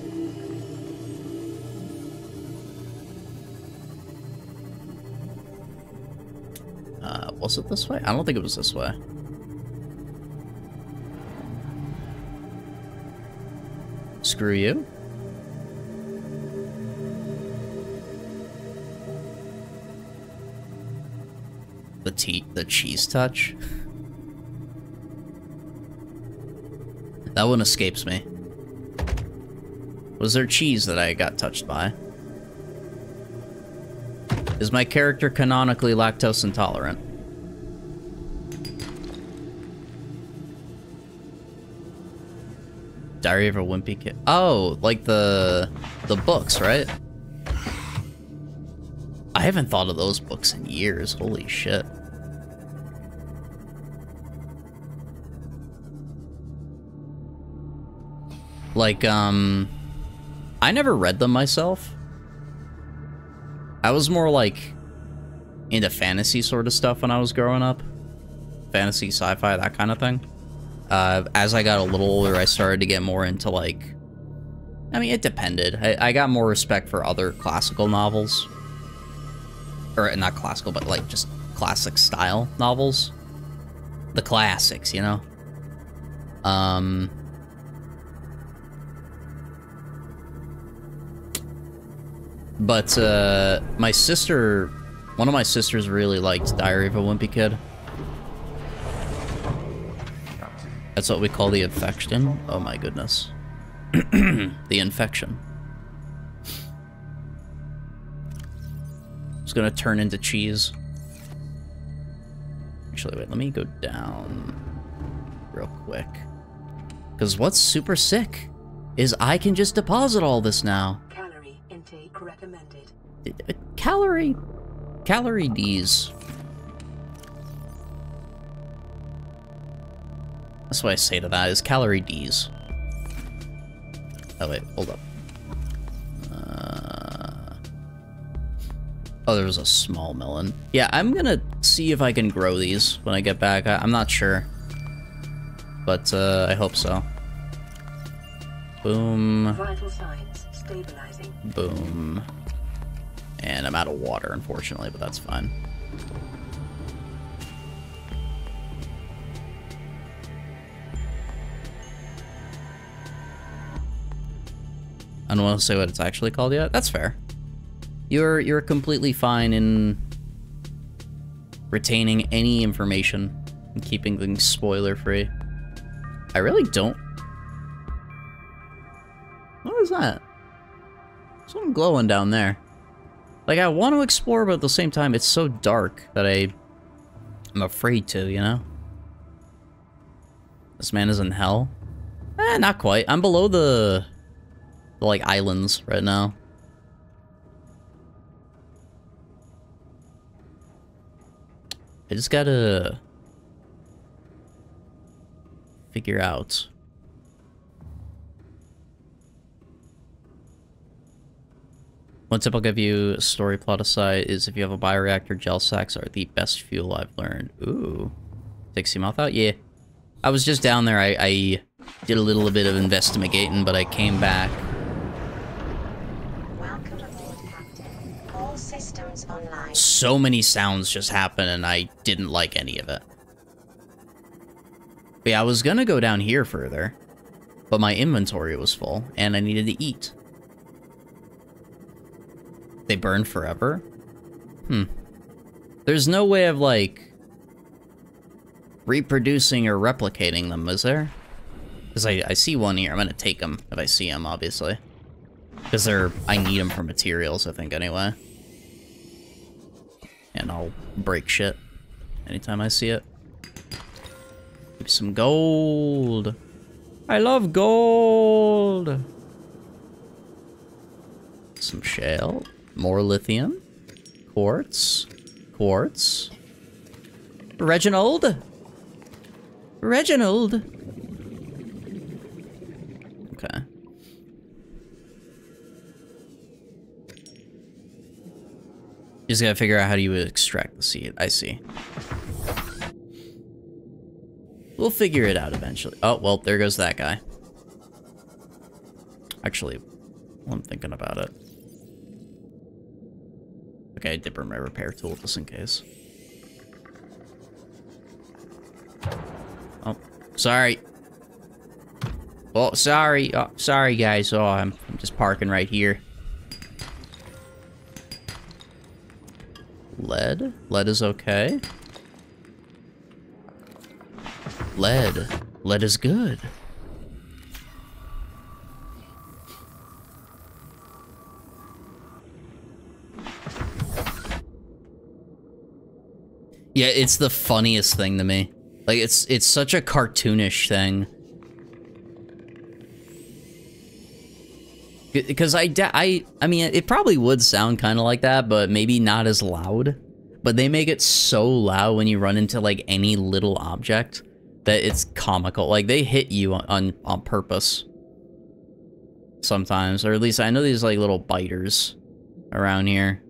Was it this way? I don't think it was this way. Screw you. The tea, the cheese touch. That one escapes me. Was there cheese that I got touched by? Is my character canonically lactose intolerant? Diary of a Wimpy Kid. Oh, like the the books, right? I haven't thought of those books in years. Holy shit. Like, um, I never read them myself. I was more like into fantasy sort of stuff when I was growing up. Fantasy, sci-fi, that kind of thing. Uh, as I got a little older, I started to get more into like, I mean, it depended. I, I got more respect for other classical novels. Or not classical, but like just classic style novels. The classics, you know? Um, But uh, my sister, one of my sisters really liked Diary of a Wimpy Kid. That's what we call the infection. Oh my goodness. the infection. It's gonna turn into cheese. Actually, wait, let me go down real quick. Because what's super sick is I can just deposit all this now. Calorie intake recommended. Calorie... Calorie D's. That's what I say to that, is calorie D's. Oh wait, hold up. Uh... Oh, there was a small melon. Yeah, I'm gonna see if I can grow these when I get back. I I'm not sure. But, uh, I hope so. Boom. Vital signs stabilizing. Boom. And I'm out of water, unfortunately, but that's fine. I don't want to say what it's actually called yet. That's fair. You're you're completely fine in retaining any information and keeping things spoiler free. I really don't. What is that? Something glowing down there. Like, I want to explore, but at the same time, it's so dark that I... I'm afraid to, you know? This man is in hell? Eh, not quite. I'm below the... like, islands right now. I just gotta... figure out... One tip I'll give you, story plot aside, is if you have a bioreactor, gel sacks are the best fuel I've learned. Ooh. Takes your mouth out? Yeah. I was just down there. I, I did a little bit of investigating, but I came back. Welcome aboard, Captain. All systems online. So many sounds just happened, and I didn't like any of it. But yeah, I was gonna go down here further, but my inventory was full, and I needed to eat. They burn forever? Hmm. There's no way of, like, reproducing or replicating them, is there? Because I, I see one here. I'm gonna take them if I see them, obviously. Because they're... I need them for materials, I think, anyway. And I'll break shit anytime I see it. Give some gold. I love gold. Some shale. More lithium. Quartz. Quartz. Reginald. Reginald. Okay. Just gotta figure out how do you extract the seed. I see. We'll figure it out eventually. Oh, well, there goes that guy. Actually, I'm thinking about it. Okay, I bring my repair tool just in case. Oh, sorry. Oh, sorry. Oh, sorry, guys. Oh, I'm, I'm just parking right here. Lead? Lead is okay. Lead. Lead is good. Yeah, it's the funniest thing to me. Like it's it's such a cartoonish thing. Because I, I, I mean, it probably would sound kind of like that, but maybe not as loud. But they make it so loud when you run into like any little object that it's comical. Like they hit you on on, purpose sometimes, or at least I know these like little biters around here.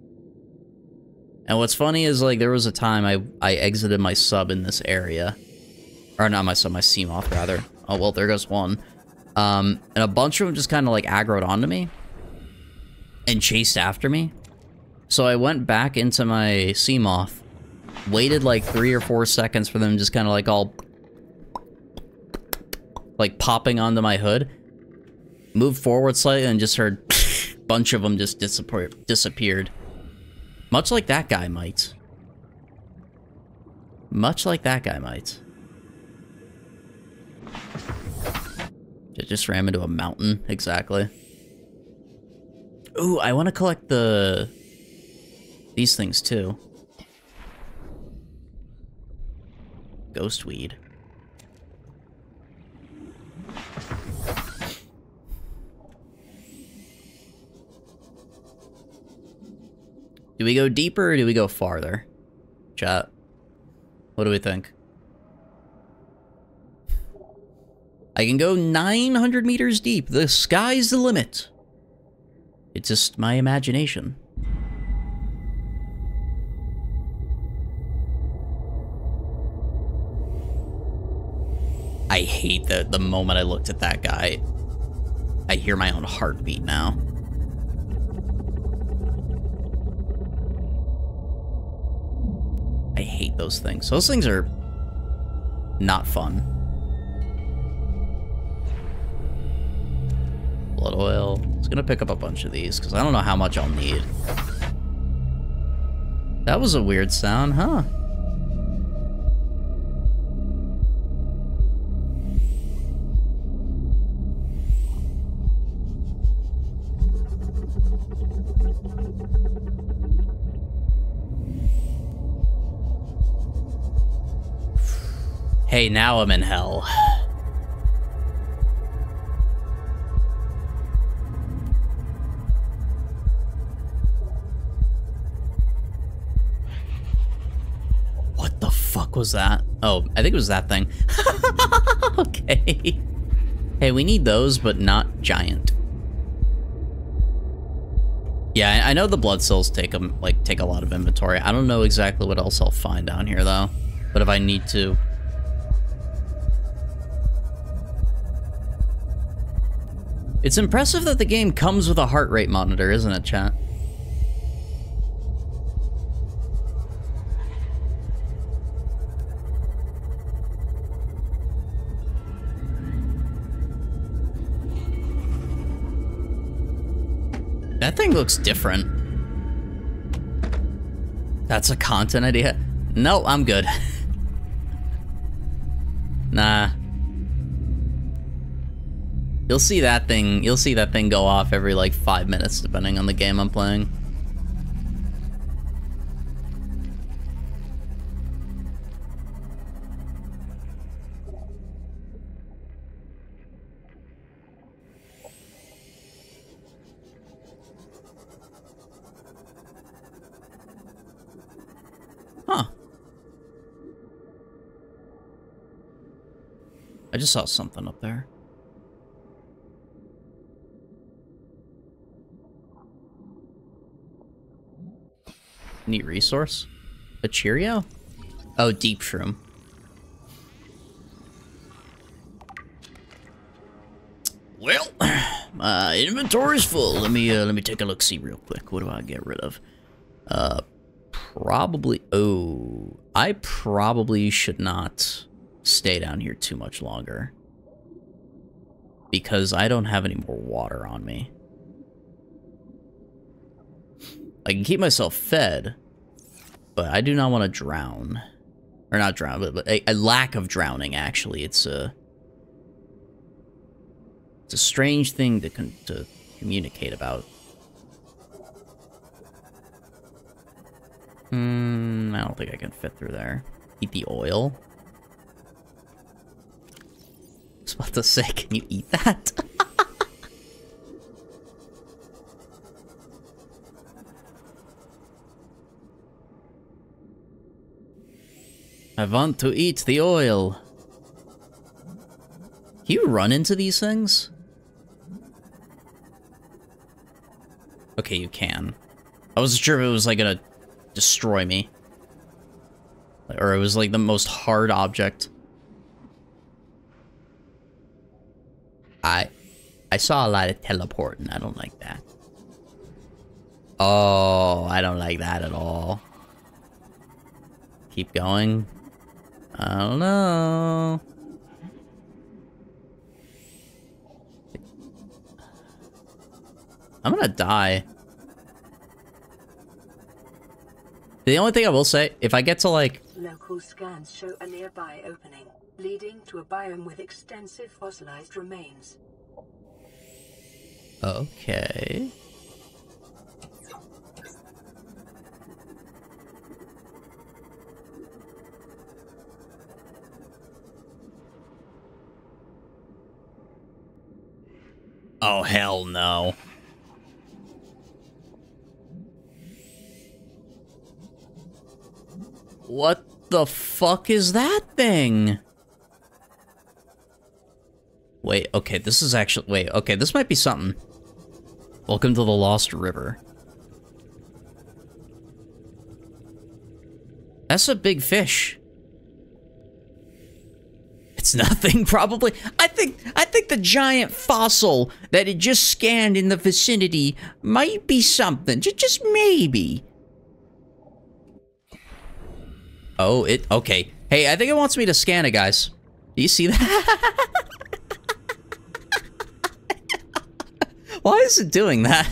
And what's funny is like there was a time I I exited my sub in this area, or not my sub, my Seamoth rather. Oh well, there goes one. Um, and a bunch of them just kind of like aggroed onto me and chased after me. So I went back into my Seamoth, waited like three or four seconds for them just kind of like all like popping onto my hood, moved forward slightly and just heard a bunch of them just disappear disappeared. Much like that guy might. Much like that guy might. It just ram into a mountain, exactly. Ooh, I want to collect the... These things, too. Ghost weed. Do we go deeper or do we go farther? Chat. What do we think? I can go 900 meters deep. The sky's the limit. It's just my imagination. I hate that the moment I looked at that guy, I hear my own heartbeat now. I hate those things. Those things are not fun. Blood oil. I was gonna pick up a bunch of these, because I don't know how much I'll need. That was a weird sound, huh? Hey, now I'm in hell. What the fuck was that? Oh, I think it was that thing. okay. Hey, we need those, but not giant. Yeah, I know the blood cells take them like take a lot of inventory. I don't know exactly what else I'll find down here though. But if I need to, It's impressive that the game comes with a heart rate monitor, isn't it, chat? That thing looks different. That's a content idea? No, I'm good. nah. You'll see that thing, you'll see that thing go off every like five minutes depending on the game I'm playing. I just saw something up there. Neat resource. A Cheerio? Oh, Deep Shroom. Well, my inventory's full. Let me uh, let me take a look see real quick. What do I get rid of? Uh, probably. Oh, I probably should not stay down here too much longer because I don't have any more water on me. I can keep myself fed, but I do not want to drown. Or not drown, but, but a, a, lack of drowning, actually. It's a... It's a strange thing to, to communicate about. Hmm, I don't think I can fit through there. Eat the oil? Was about to say, can you eat that? I want to eat the oil. You run into these things? Okay, you can. I wasn't sure if it was like gonna destroy me. Or it was like the most hard object. I I saw a lot of teleporting. I don't like that. Oh, I don't like that at all. Keep going. I don't know. I'm gonna die. The only thing I will say, if I get to like... Local scans show a nearby opening, leading to a biome with extensive fossilized remains. Okay. Oh, hell no. What the fuck is that thing? Wait, okay, this is actually- wait, okay, this might be something. Welcome to the Lost River. That's a big fish. It's nothing, probably. I think I think the giant fossil that it just scanned in the vicinity might be something. Just, just maybe. Oh, it okay. Hey, I think it wants me to scan it, guys. Do you see that? Why is it doing that?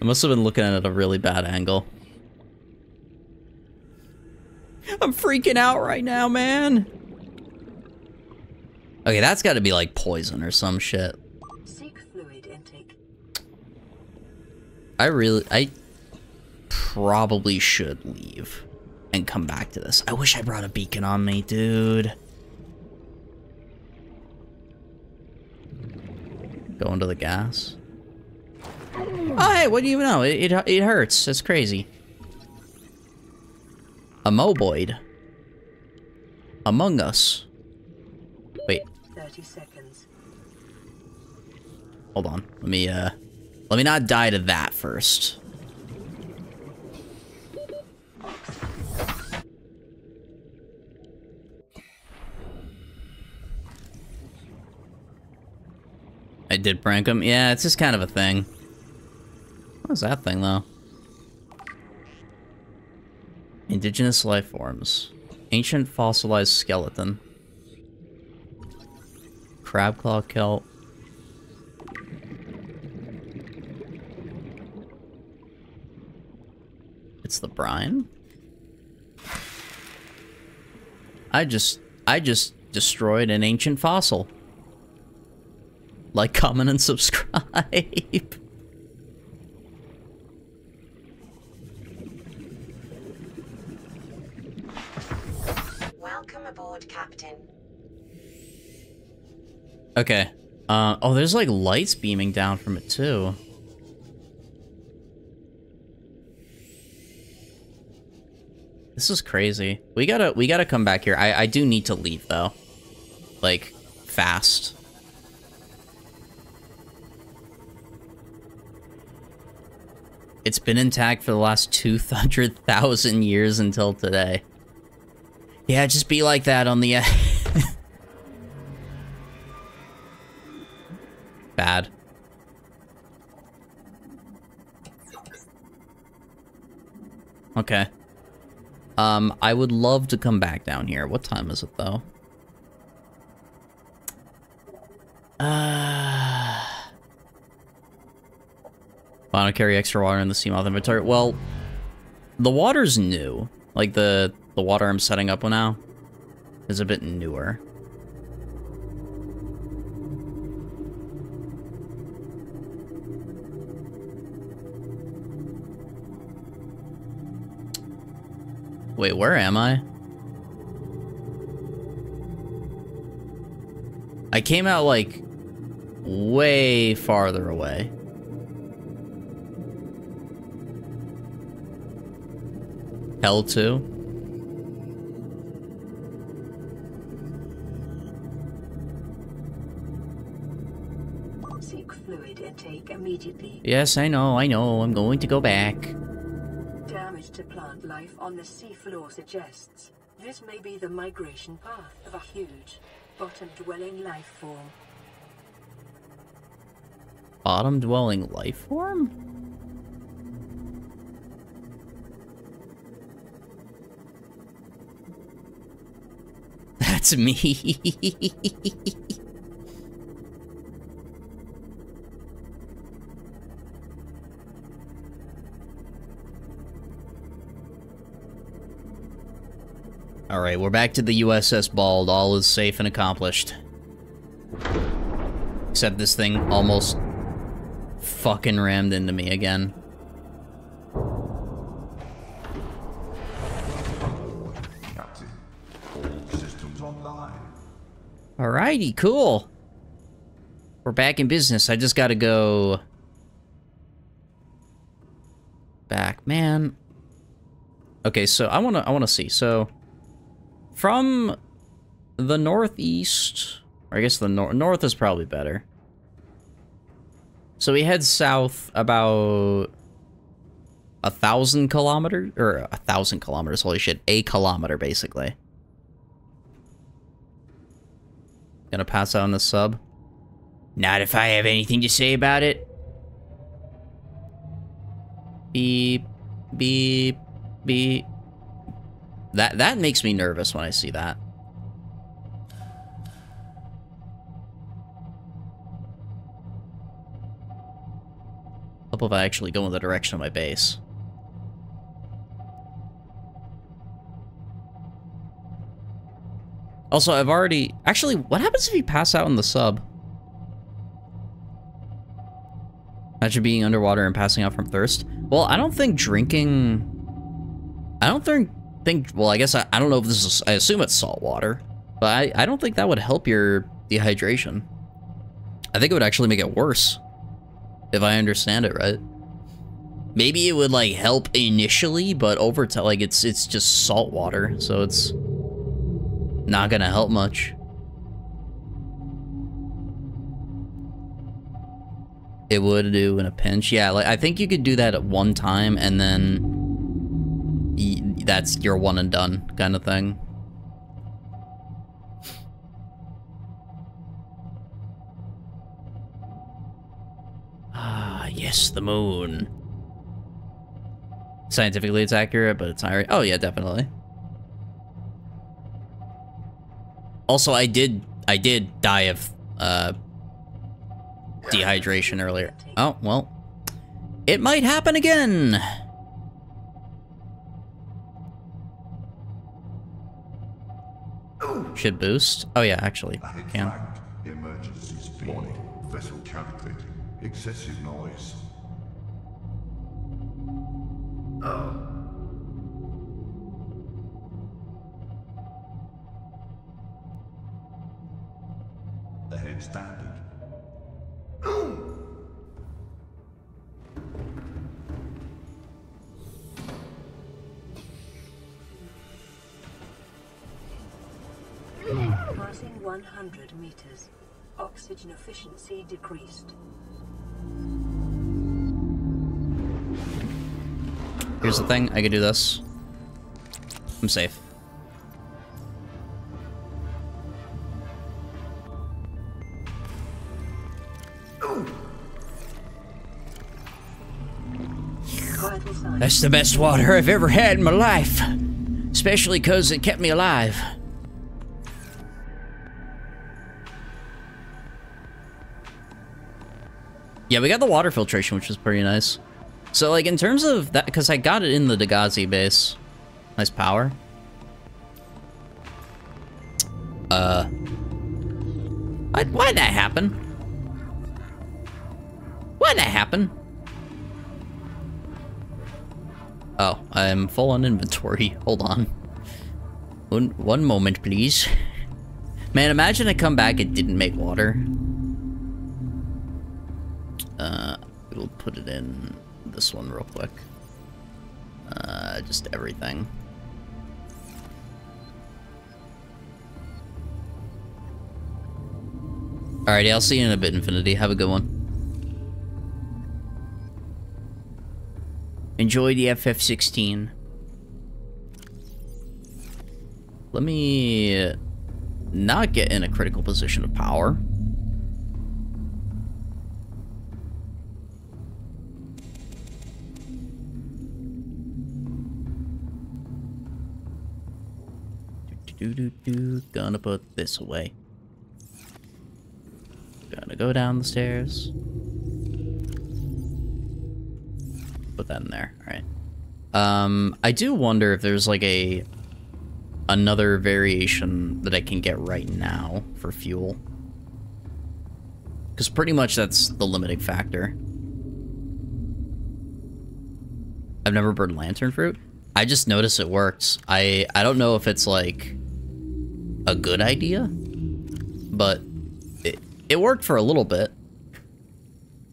I must have been looking at it at a really bad angle. I'm freaking out right now, man. Okay, that's got to be like poison or some shit. Seek fluid intake. I really, I probably should leave and come back to this. I wish I brought a beacon on me, dude. Go into the gas. Oh, hey, what do you know? It, it, it hurts. It's crazy. Amoeboid. Among Us. Wait. 30 seconds. hold on. Let me, uh, let me not die to that first. I did prank him. Yeah, it's just kind of a thing. What was that thing, though? Indigenous life forms. Ancient fossilized skeleton. Crab claw kelp. It's the brine? I just... I just destroyed an ancient fossil. Like, comment, and subscribe. Welcome aboard, Captain. Okay. Uh, oh, there's like lights beaming down from it too. This is crazy. We gotta, we gotta come back here. I, I do need to leave though. Like, fast. It's been intact for the last 200,000 years until today. Yeah, just be like that on the... Bad. Okay. Um, I would love to come back down here. What time is it, though? Uh... I don't carry extra water in the Seamoth inventory? Well, the water's new. Like, the, the water I'm setting up now is a bit newer. Wait, where am I? I came out, like, way farther away. Hell 2? Seek fluid intake immediately. Yes, I know, I know. I'm going to go back. Damage to plant life on the seafloor suggests this may be the migration path of a huge, bottom-dwelling life form. Bottom-dwelling life form? That's me. Alright, we're back to the USS Bald. All is safe and accomplished. Except this thing almost fucking rammed into me again. Alrighty, cool. We're back in business. I just gotta go... Back, man. Okay, so I wanna, I wanna see. So, from the northeast, or I guess the nor north is probably better. So we head south about a thousand kilometers, or a thousand kilometers, holy shit, a kilometer basically. Gonna pass out on the sub. Not if I have anything to say about it. Beep, beep, beep. That that makes me nervous when I see that. Hope if I actually go in the direction of my base. Also, I've already... Actually, what happens if you pass out in the sub? Imagine being underwater and passing out from thirst. Well, I don't think drinking... I don't think... think well, I guess I, I don't know if this is... I assume it's salt water. But I, I don't think that would help your dehydration. I think it would actually make it worse. If I understand it right. Maybe it would, like, help initially, but over time, like, it's, it's just salt water. So it's not gonna help much. It would do in a pinch. Yeah, like I think you could do that at one time and then that's your one and done kind of thing. Ah, yes, the moon. Scientifically, it's accurate, but it's not. Oh yeah, definitely. Also, I did I did die of uh dehydration earlier. Oh, well. It might happen again. Should boost. Oh yeah, actually. Ahead Can. flagged. Emergency speed. Warning. Vessel calculating. Excessive noise. Oh. Ahead standard. Passing 100 meters. Oxygen efficiency decreased. Here's the thing, I can do this. I'm safe. That's the best water I've ever had in my life. Especially because it kept me alive. Yeah, we got the water filtration, which is pretty nice. So, like, in terms of that, because I got it in the Degasi base. Nice power. Uh. Why, why'd that happen? Why'd that happen? Oh, I'm full on inventory. Hold on. One, one moment, please. Man, imagine I come back, it didn't make water. Uh, we'll put it in this one real quick. Uh, just everything. Alrighty, I'll see you in a bit, Infinity. Have a good one. Enjoy the FF-16. Let me not get in a critical position of power. Do do do. Gonna put this away. Gonna go down the stairs. Put that in there. All right. Um, I do wonder if there's like a another variation that I can get right now for fuel. Because pretty much that's the limiting factor. I've never burned lantern fruit. I just noticed it works. I I don't know if it's like a good idea, but it it worked for a little bit.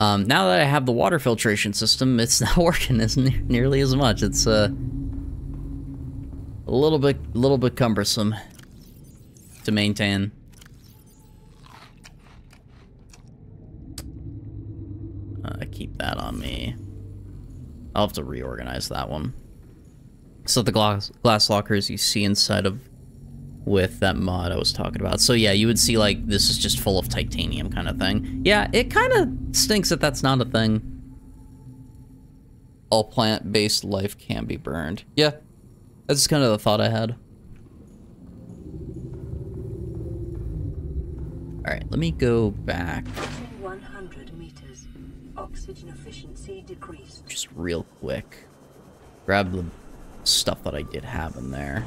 Um, now that I have the water filtration system, it's not working as ne nearly as much. It's uh, a little bit, little bit cumbersome to maintain. Uh, keep that on me. I'll have to reorganize that one. So the glass glass lockers you see inside of with that mod I was talking about. So yeah, you would see like this is just full of titanium kind of thing. Yeah, it kind of stinks that that's not a thing. All plant-based life can be burned. Yeah, that's kind of the thought I had. All right, let me go back 100 meters. Oxygen efficiency decreased. just real quick. Grab the stuff that I did have in there.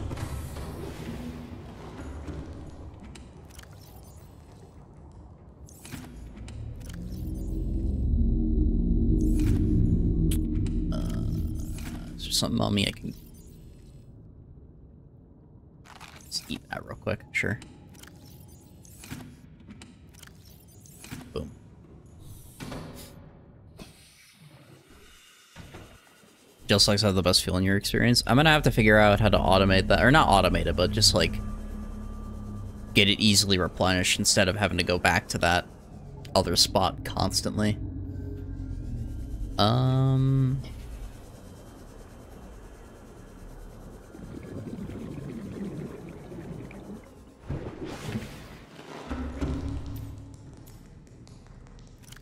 Something on me I can... Let's eat that real quick, sure. Boom. Just likes have the best fuel in your experience. I'm gonna have to figure out how to automate that, or not automate it, but just like get it easily replenished instead of having to go back to that other spot constantly. Um...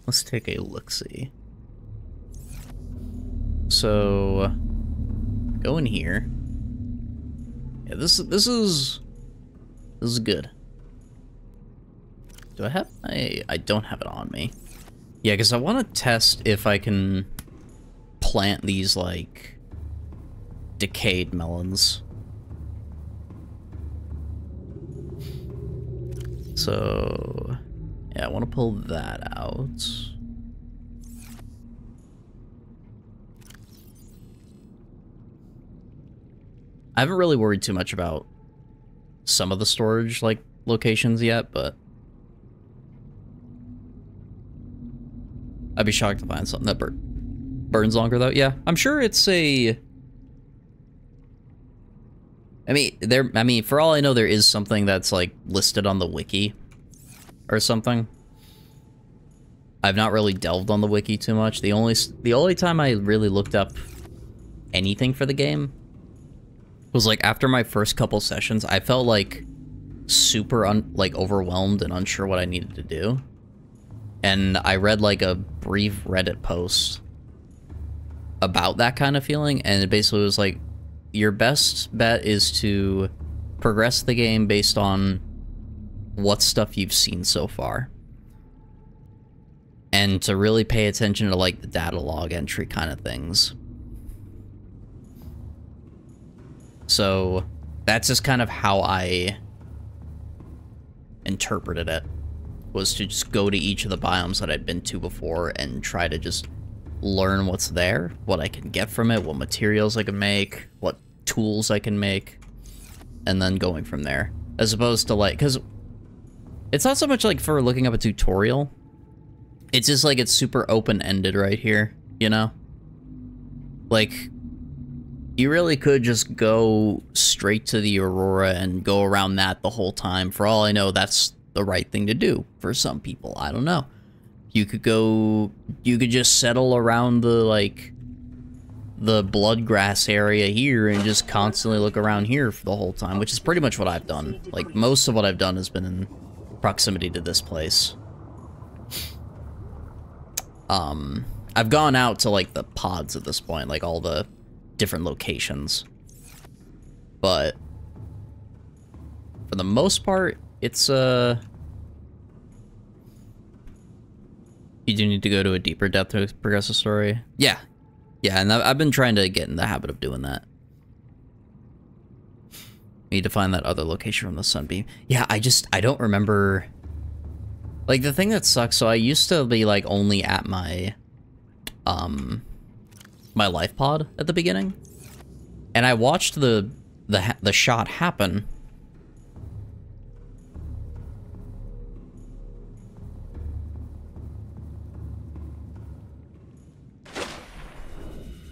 Let's take a look-see. So, go in here. Yeah, this this is this is good. Do I have I I don't have it on me. Yeah, because I want to test if I can plant these like decayed melons. So, yeah, I want to pull that out. I haven't really worried too much about some of the storage like locations yet, but I'd be shocked to find something that bur burns longer though. Yeah, I'm sure it's a. I mean, there. I mean, for all I know, there is something that's like listed on the wiki, or something. I've not really delved on the wiki too much. The only the only time I really looked up anything for the game was like after my first couple sessions, I felt like super un like overwhelmed and unsure what I needed to do. And I read like a brief Reddit post about that kind of feeling, and it basically was like your best bet is to progress the game based on what stuff you've seen so far. And to really pay attention to like the data log entry kind of things. So that's just kind of how I interpreted it was to just go to each of the biomes that I'd been to before and try to just learn what's there, what I can get from it, what materials I can make, what tools I can make, and then going from there. As opposed to like, because it's not so much like for looking up a tutorial, it's just like it's super open-ended right here, you know? Like, you really could just go straight to the Aurora and go around that the whole time. For all I know, that's the right thing to do for some people. I don't know. You could go, you could just settle around the, like, the bloodgrass area here and just constantly look around here for the whole time, which is pretty much what I've done. Like, most of what I've done has been in proximity to this place. Um, I've gone out to, like, the pods at this point, like, all the different locations. But for the most part, it's uh you do need to go to a deeper depth to progress the story. Yeah. Yeah, and I've been trying to get in the habit of doing that. Need to find that other location from the sunbeam. Yeah, I just I don't remember like the thing that sucks, so I used to be like only at my um my life pod at the beginning, and I watched the the the shot happen.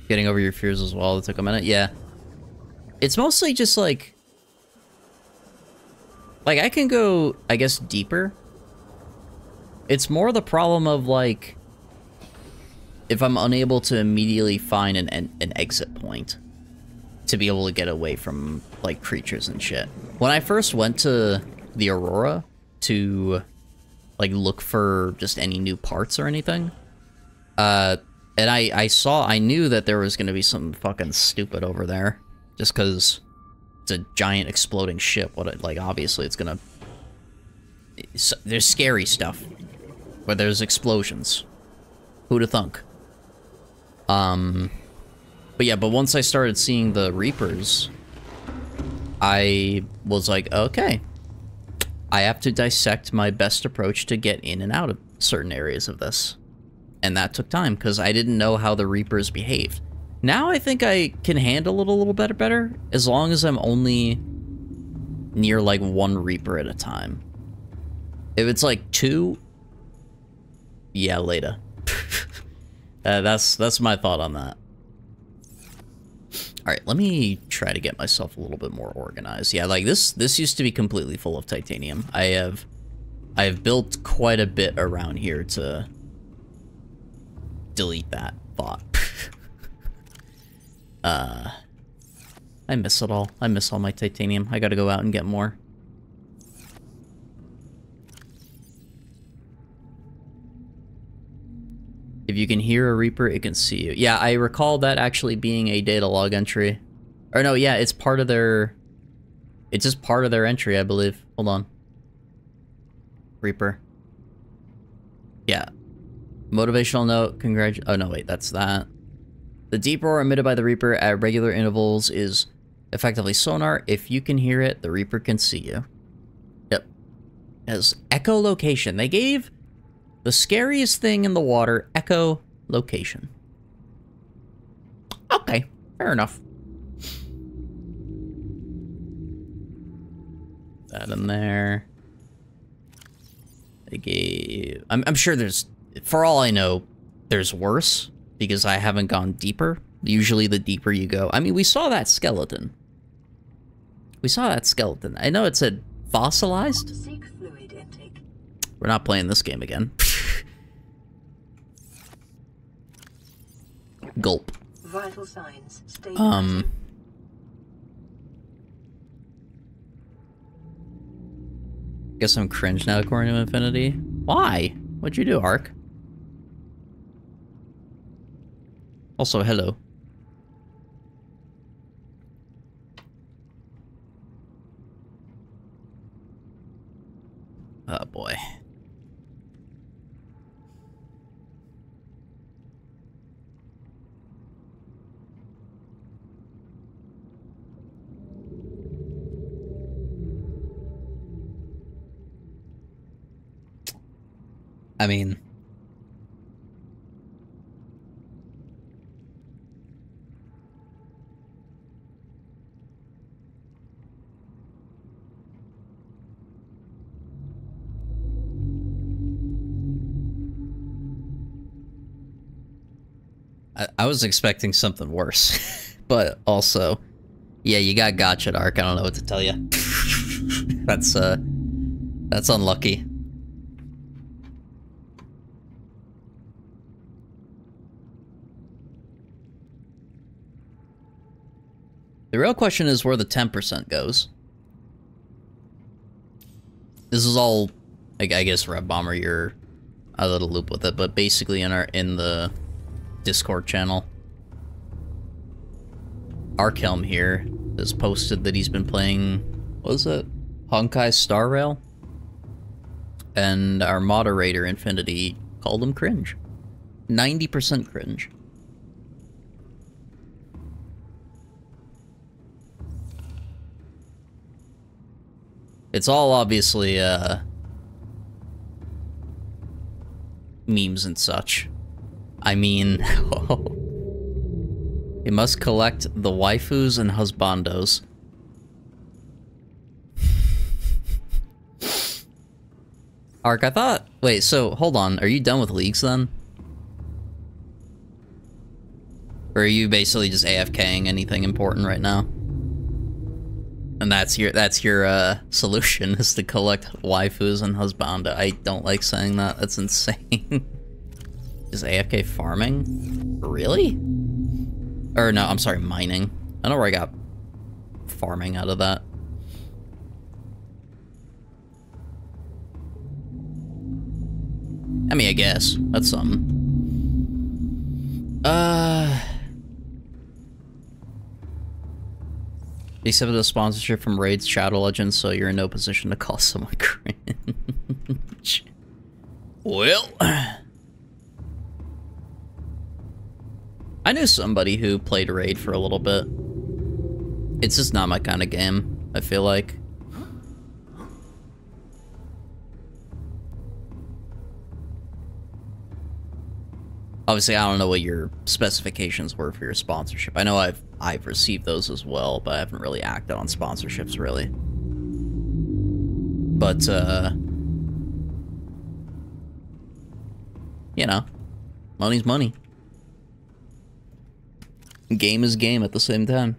Getting over your fears as well. It took a minute. Yeah, it's mostly just like like I can go, I guess, deeper. It's more the problem of like if I'm unable to immediately find an, an, an exit point to be able to get away from, like, creatures and shit. When I first went to the Aurora to, like, look for just any new parts or anything, uh, and I, I saw, I knew that there was going to be something fucking stupid over there, just because it's a giant exploding ship. What, like, obviously it's going to... There's scary stuff, where there's explosions. Who'da thunk? Um, but yeah, but once I started seeing the Reapers, I was like, okay, I have to dissect my best approach to get in and out of certain areas of this. And that took time, because I didn't know how the Reapers behaved. Now I think I can handle it a little better, better, as long as I'm only near, like, one Reaper at a time. If it's, like, two, yeah, later. Uh, that's that's my thought on that. All right, let me try to get myself a little bit more organized. Yeah, like this this used to be completely full of titanium. I have I have built quite a bit around here to delete that thought. uh, I miss it all. I miss all my titanium. I gotta go out and get more. If you can hear a Reaper, it can see you. Yeah, I recall that actually being a data log entry. Or no, yeah, it's part of their... It's just part of their entry, I believe. Hold on. Reaper. Yeah. Motivational note, congrat- Oh, no, wait, that's that. The deep roar emitted by the Reaper at regular intervals is effectively sonar. If you can hear it, the Reaper can see you. Yep. As echolocation. They gave the scariest thing in the water echolocation. Okay, fair enough. That in there. They gave... I'm, I'm sure there's... For all I know, there's worse, because I haven't gone deeper. Usually the deeper you go. I mean, we saw that skeleton. We saw that skeleton. I know it said fossilized. Seek fluid intake. We're not playing this game again. Gulp. Vital signs stabilizing. Um... Guess I'm cringe now according to Infinity. Why? What'd you do, Ark? Also, hello. Oh boy. I mean, I was expecting something worse, but also, yeah, you got gotcha, Ark. I don't know what to tell you. that's uh, that's unlucky. The real question is where the 10% goes. This is all, I, I guess, Red Bomber, you're out of the loop with it, but basically in our in the Discord channel, Arkhelm here has posted that he's been playing, what is it? Honkai Star Rail? And our moderator, Infinity, called him cringe. 90% cringe. It's all obviously, uh... Memes and such. I mean... it must collect the waifus and husbandos. Ark, I thought... Wait, so, hold on. Are you done with leagues, then? Or are you basically just AFKing anything important right now? And that's your that's your uh, solution is to collect waifus and husbanda. I don't like saying that. That's insane. Is AFK farming? Really? Or no, I'm sorry, mining. I don't know where I got farming out of that. I mean, I guess. That's something. Uh... Except the sponsorship from Raid's Shadow Legends, so you're in no position to call someone cringe. well... I knew somebody who played Raid for a little bit. It's just not my kind of game, I feel like. Obviously, I don't know what your specifications were for your sponsorship. I know I've I've received those as well, but I haven't really acted on sponsorships really. But uh you know, money's money game is game at the same time.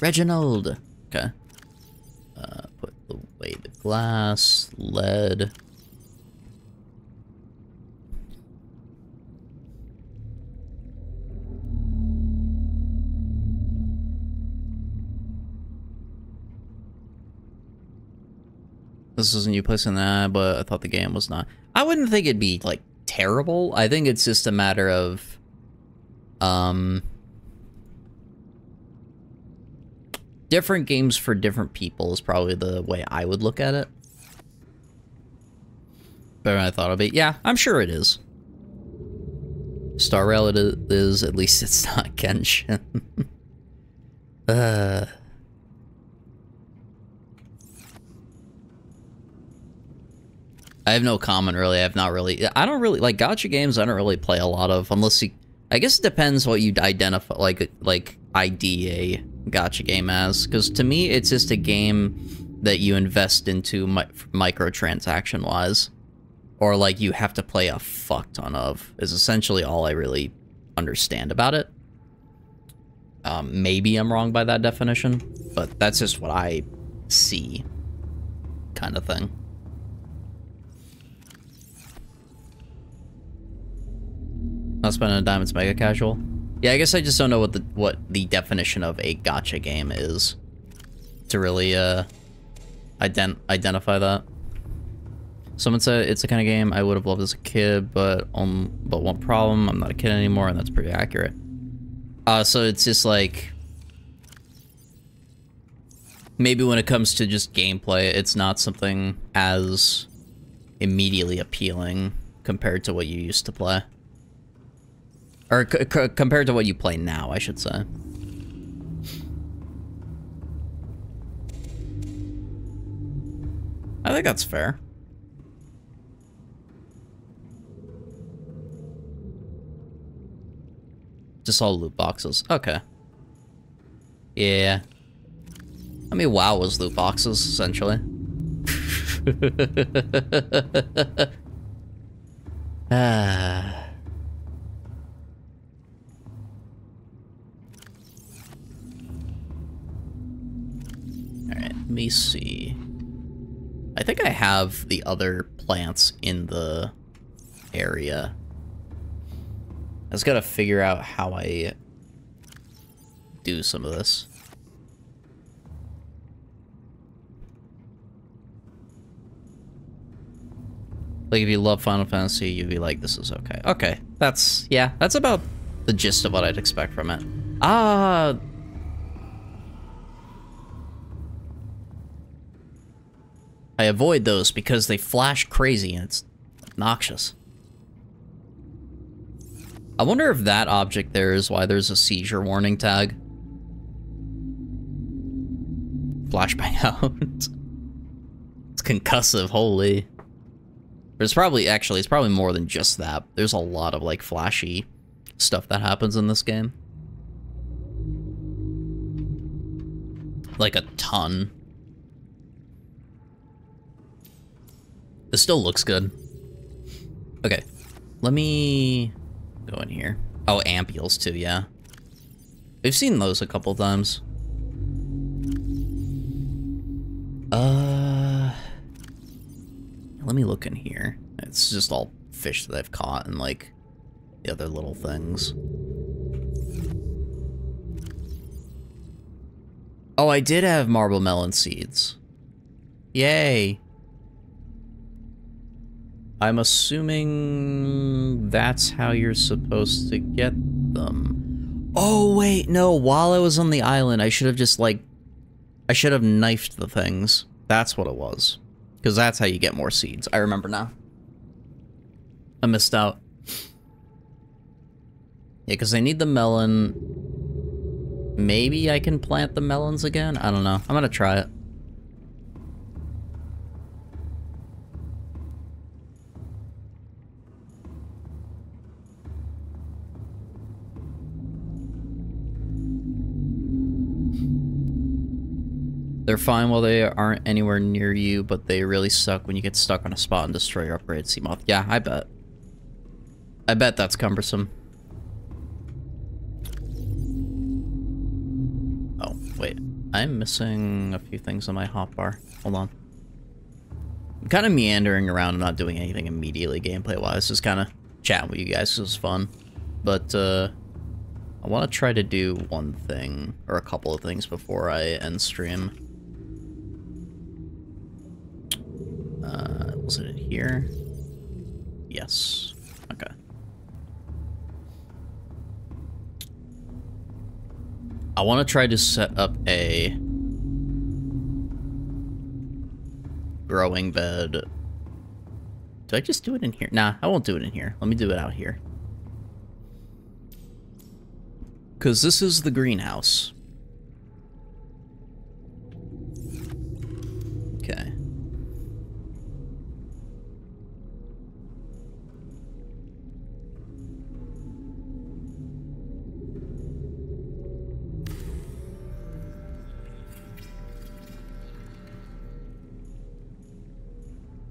Reginald! Okay. Uh, put away the glass, lead. This isn't you placing that, but I thought the game was not. I wouldn't think it'd be, like, terrible. I think it's just a matter of, um, different games for different people is probably the way I would look at it. Better than I thought it'd be. Yeah, I'm sure it is. Star Rail it is, at least it's not Genshin. uh. I have no comment really. I've not really. I don't really like gacha games. I don't really play a lot of unless you. I guess it depends what you identify like like IDA gacha game as. Because to me, it's just a game that you invest into mi microtransaction wise, or like you have to play a fuck ton of. Is essentially all I really understand about it. Um, maybe I'm wrong by that definition, but that's just what I see, kind of thing. Not spending a diamond's mega casual. Yeah, I guess I just don't know what the what the definition of a gacha game is to really uh ident identify that. Someone said it's the kind of game I would have loved as a kid, but um, but one problem, I'm not a kid anymore, and that's pretty accurate. Uh, so it's just like maybe when it comes to just gameplay, it's not something as immediately appealing compared to what you used to play. Or compared to what you play now, I should say. I think that's fair. Just all loot boxes. Okay. Yeah. I mean, WoW was loot boxes, essentially. ah. Me see. I think I have the other plants in the area. I just gotta figure out how I do some of this. Like, if you love Final Fantasy, you'd be like, this is okay. Okay, that's, yeah, that's about the gist of what I'd expect from it. Ah, I avoid those because they flash crazy and it's obnoxious. I wonder if that object there is why there's a seizure warning tag. Flashbang out. it's concussive, holy. There's probably, actually, it's probably more than just that. There's a lot of, like, flashy stuff that happens in this game. Like a ton. This still looks good. Okay. Let me go in here. Oh, ampules too, yeah. We've seen those a couple times. Uh, let me look in here. It's just all fish that I've caught and like the other little things. Oh, I did have marble melon seeds. Yay. I'm assuming that's how you're supposed to get them. Oh, wait, no. While I was on the island, I should have just, like... I should have knifed the things. That's what it was. Because that's how you get more seeds. I remember now. I missed out. Yeah, because I need the melon. Maybe I can plant the melons again? I don't know. I'm gonna try it. They're fine while they aren't anywhere near you, but they really suck when you get stuck on a spot and destroy your upgrade Seamoth. Yeah, I bet. I bet that's cumbersome. Oh, wait. I'm missing a few things on my hotbar. Hold on. I'm kind of meandering around. I'm not doing anything immediately gameplay-wise. Just kind of chatting with you guys. This was fun. But, uh... I want to try to do one thing, or a couple of things before I end stream. Was it in here? Yes. Okay. I want to try to set up a growing bed. Do I just do it in here? Nah, I won't do it in here. Let me do it out here. Because this is the greenhouse. Okay.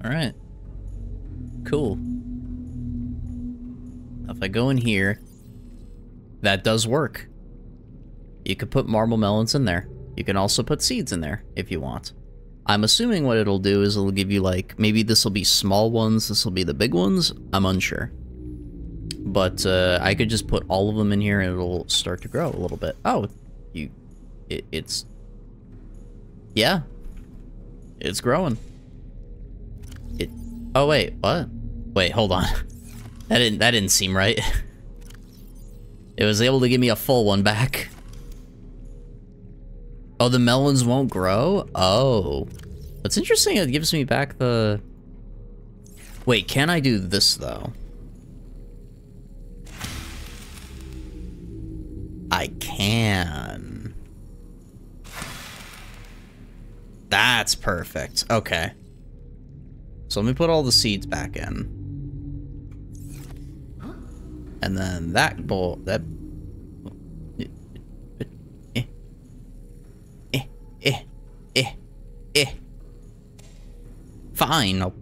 Alright. Cool. If I go in here, that does work. You could put marble melons in there. You can also put seeds in there if you want. I'm assuming what it'll do is it'll give you like, maybe this will be small ones, this will be the big ones. I'm unsure. But uh, I could just put all of them in here and it'll start to grow a little bit. Oh, you, it, it's, yeah, it's growing. Oh wait, what? Wait, hold on. That didn't, that didn't seem right. It was able to give me a full one back. Oh, the melons won't grow? Oh. What's interesting, it gives me back the... Wait, can I do this, though? I can. That's perfect. Okay. So let me put all the seeds back in. And then that bowl, that... Eh, eh, eh, eh, eh. Fine, I'll...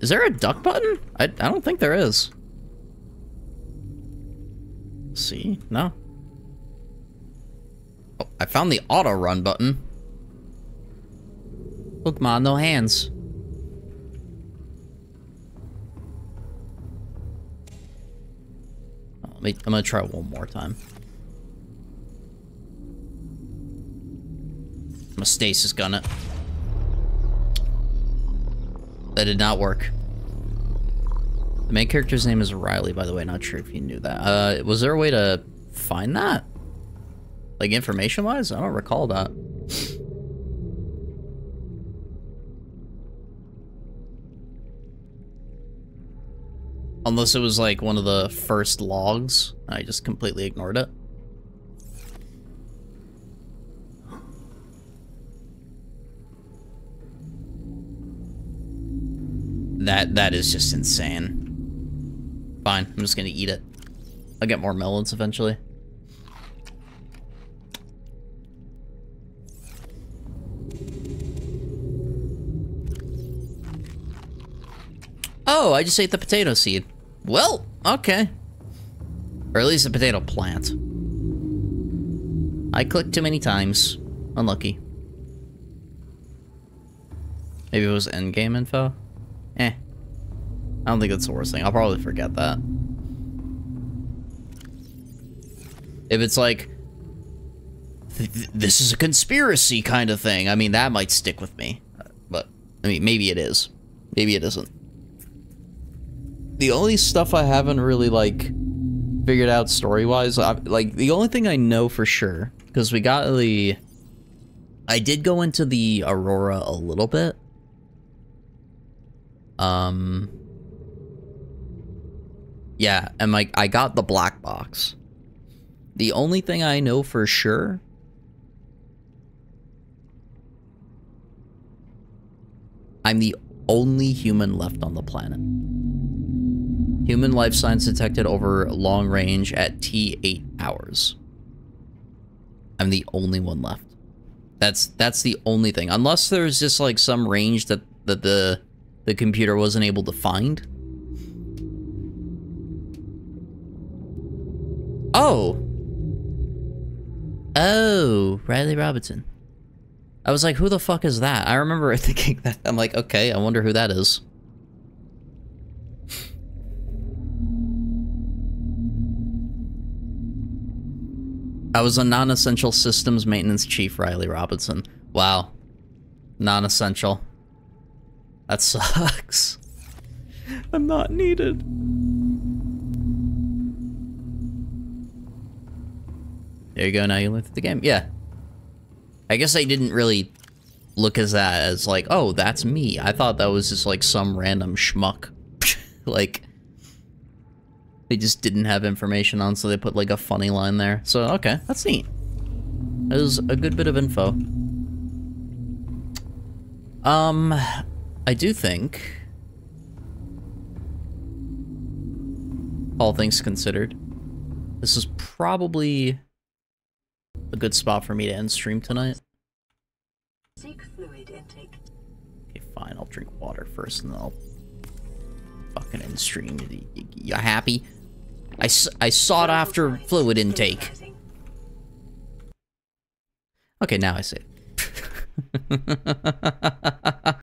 Is there a duck button? I, I don't think there is. See? No. Oh, I found the auto run button. Look, Ma, no hands. Oh, let me, I'm gonna try one more time. I'm gonna stasis gun it. That did not work. The main character's name is Ryley, by the way. Not sure if you knew that. Uh, was there a way to find that? Like information-wise? I don't recall that. Unless it was like one of the first logs, I just completely ignored it. That that is just insane. Fine, I'm just gonna eat it. I'll get more melons eventually. Oh, I just ate the potato seed. Well, okay. Or at least the potato plant. I clicked too many times. Unlucky. Maybe it was endgame info? Eh. I don't think that's the worst thing. I'll probably forget that. If it's like, th this is a conspiracy kind of thing, I mean, that might stick with me. But, I mean, maybe it is. Maybe it isn't. The only stuff I haven't really, like, figured out story-wise, like, the only thing I know for sure, because we got the... I did go into the Aurora a little bit. Um... Yeah, and like, I got the black box. The only thing I know for sure I'm the only human left on the planet. Human life signs detected over long range at T8 hours. I'm the only one left. That's that's the only thing. Unless there's just like some range that, that the the computer wasn't able to find. Oh. Oh, Ryley Robinson. I was like, who the fuck is that? I remember thinking that. I'm like, okay, I wonder who that is. I was a non-essential systems maintenance chief, Ryley Robinson. Wow. Non-essential. That sucks. I'm not needed. There you go, now you looked at the game. Yeah. I guess I didn't really look as that as like, oh, that's me. I thought that was just like some random schmuck. like, they just didn't have information on, so they put like a funny line there. So, okay, that's neat. That was a good bit of info. Um, I do think, all things considered, this is probably a good spot for me to end stream tonight. Seek fluid intake. Okay, fine, I'll drink water first and then I'll fucking end stream. You, you, happy? I, I sought after fluid intake. Okay, now I see it.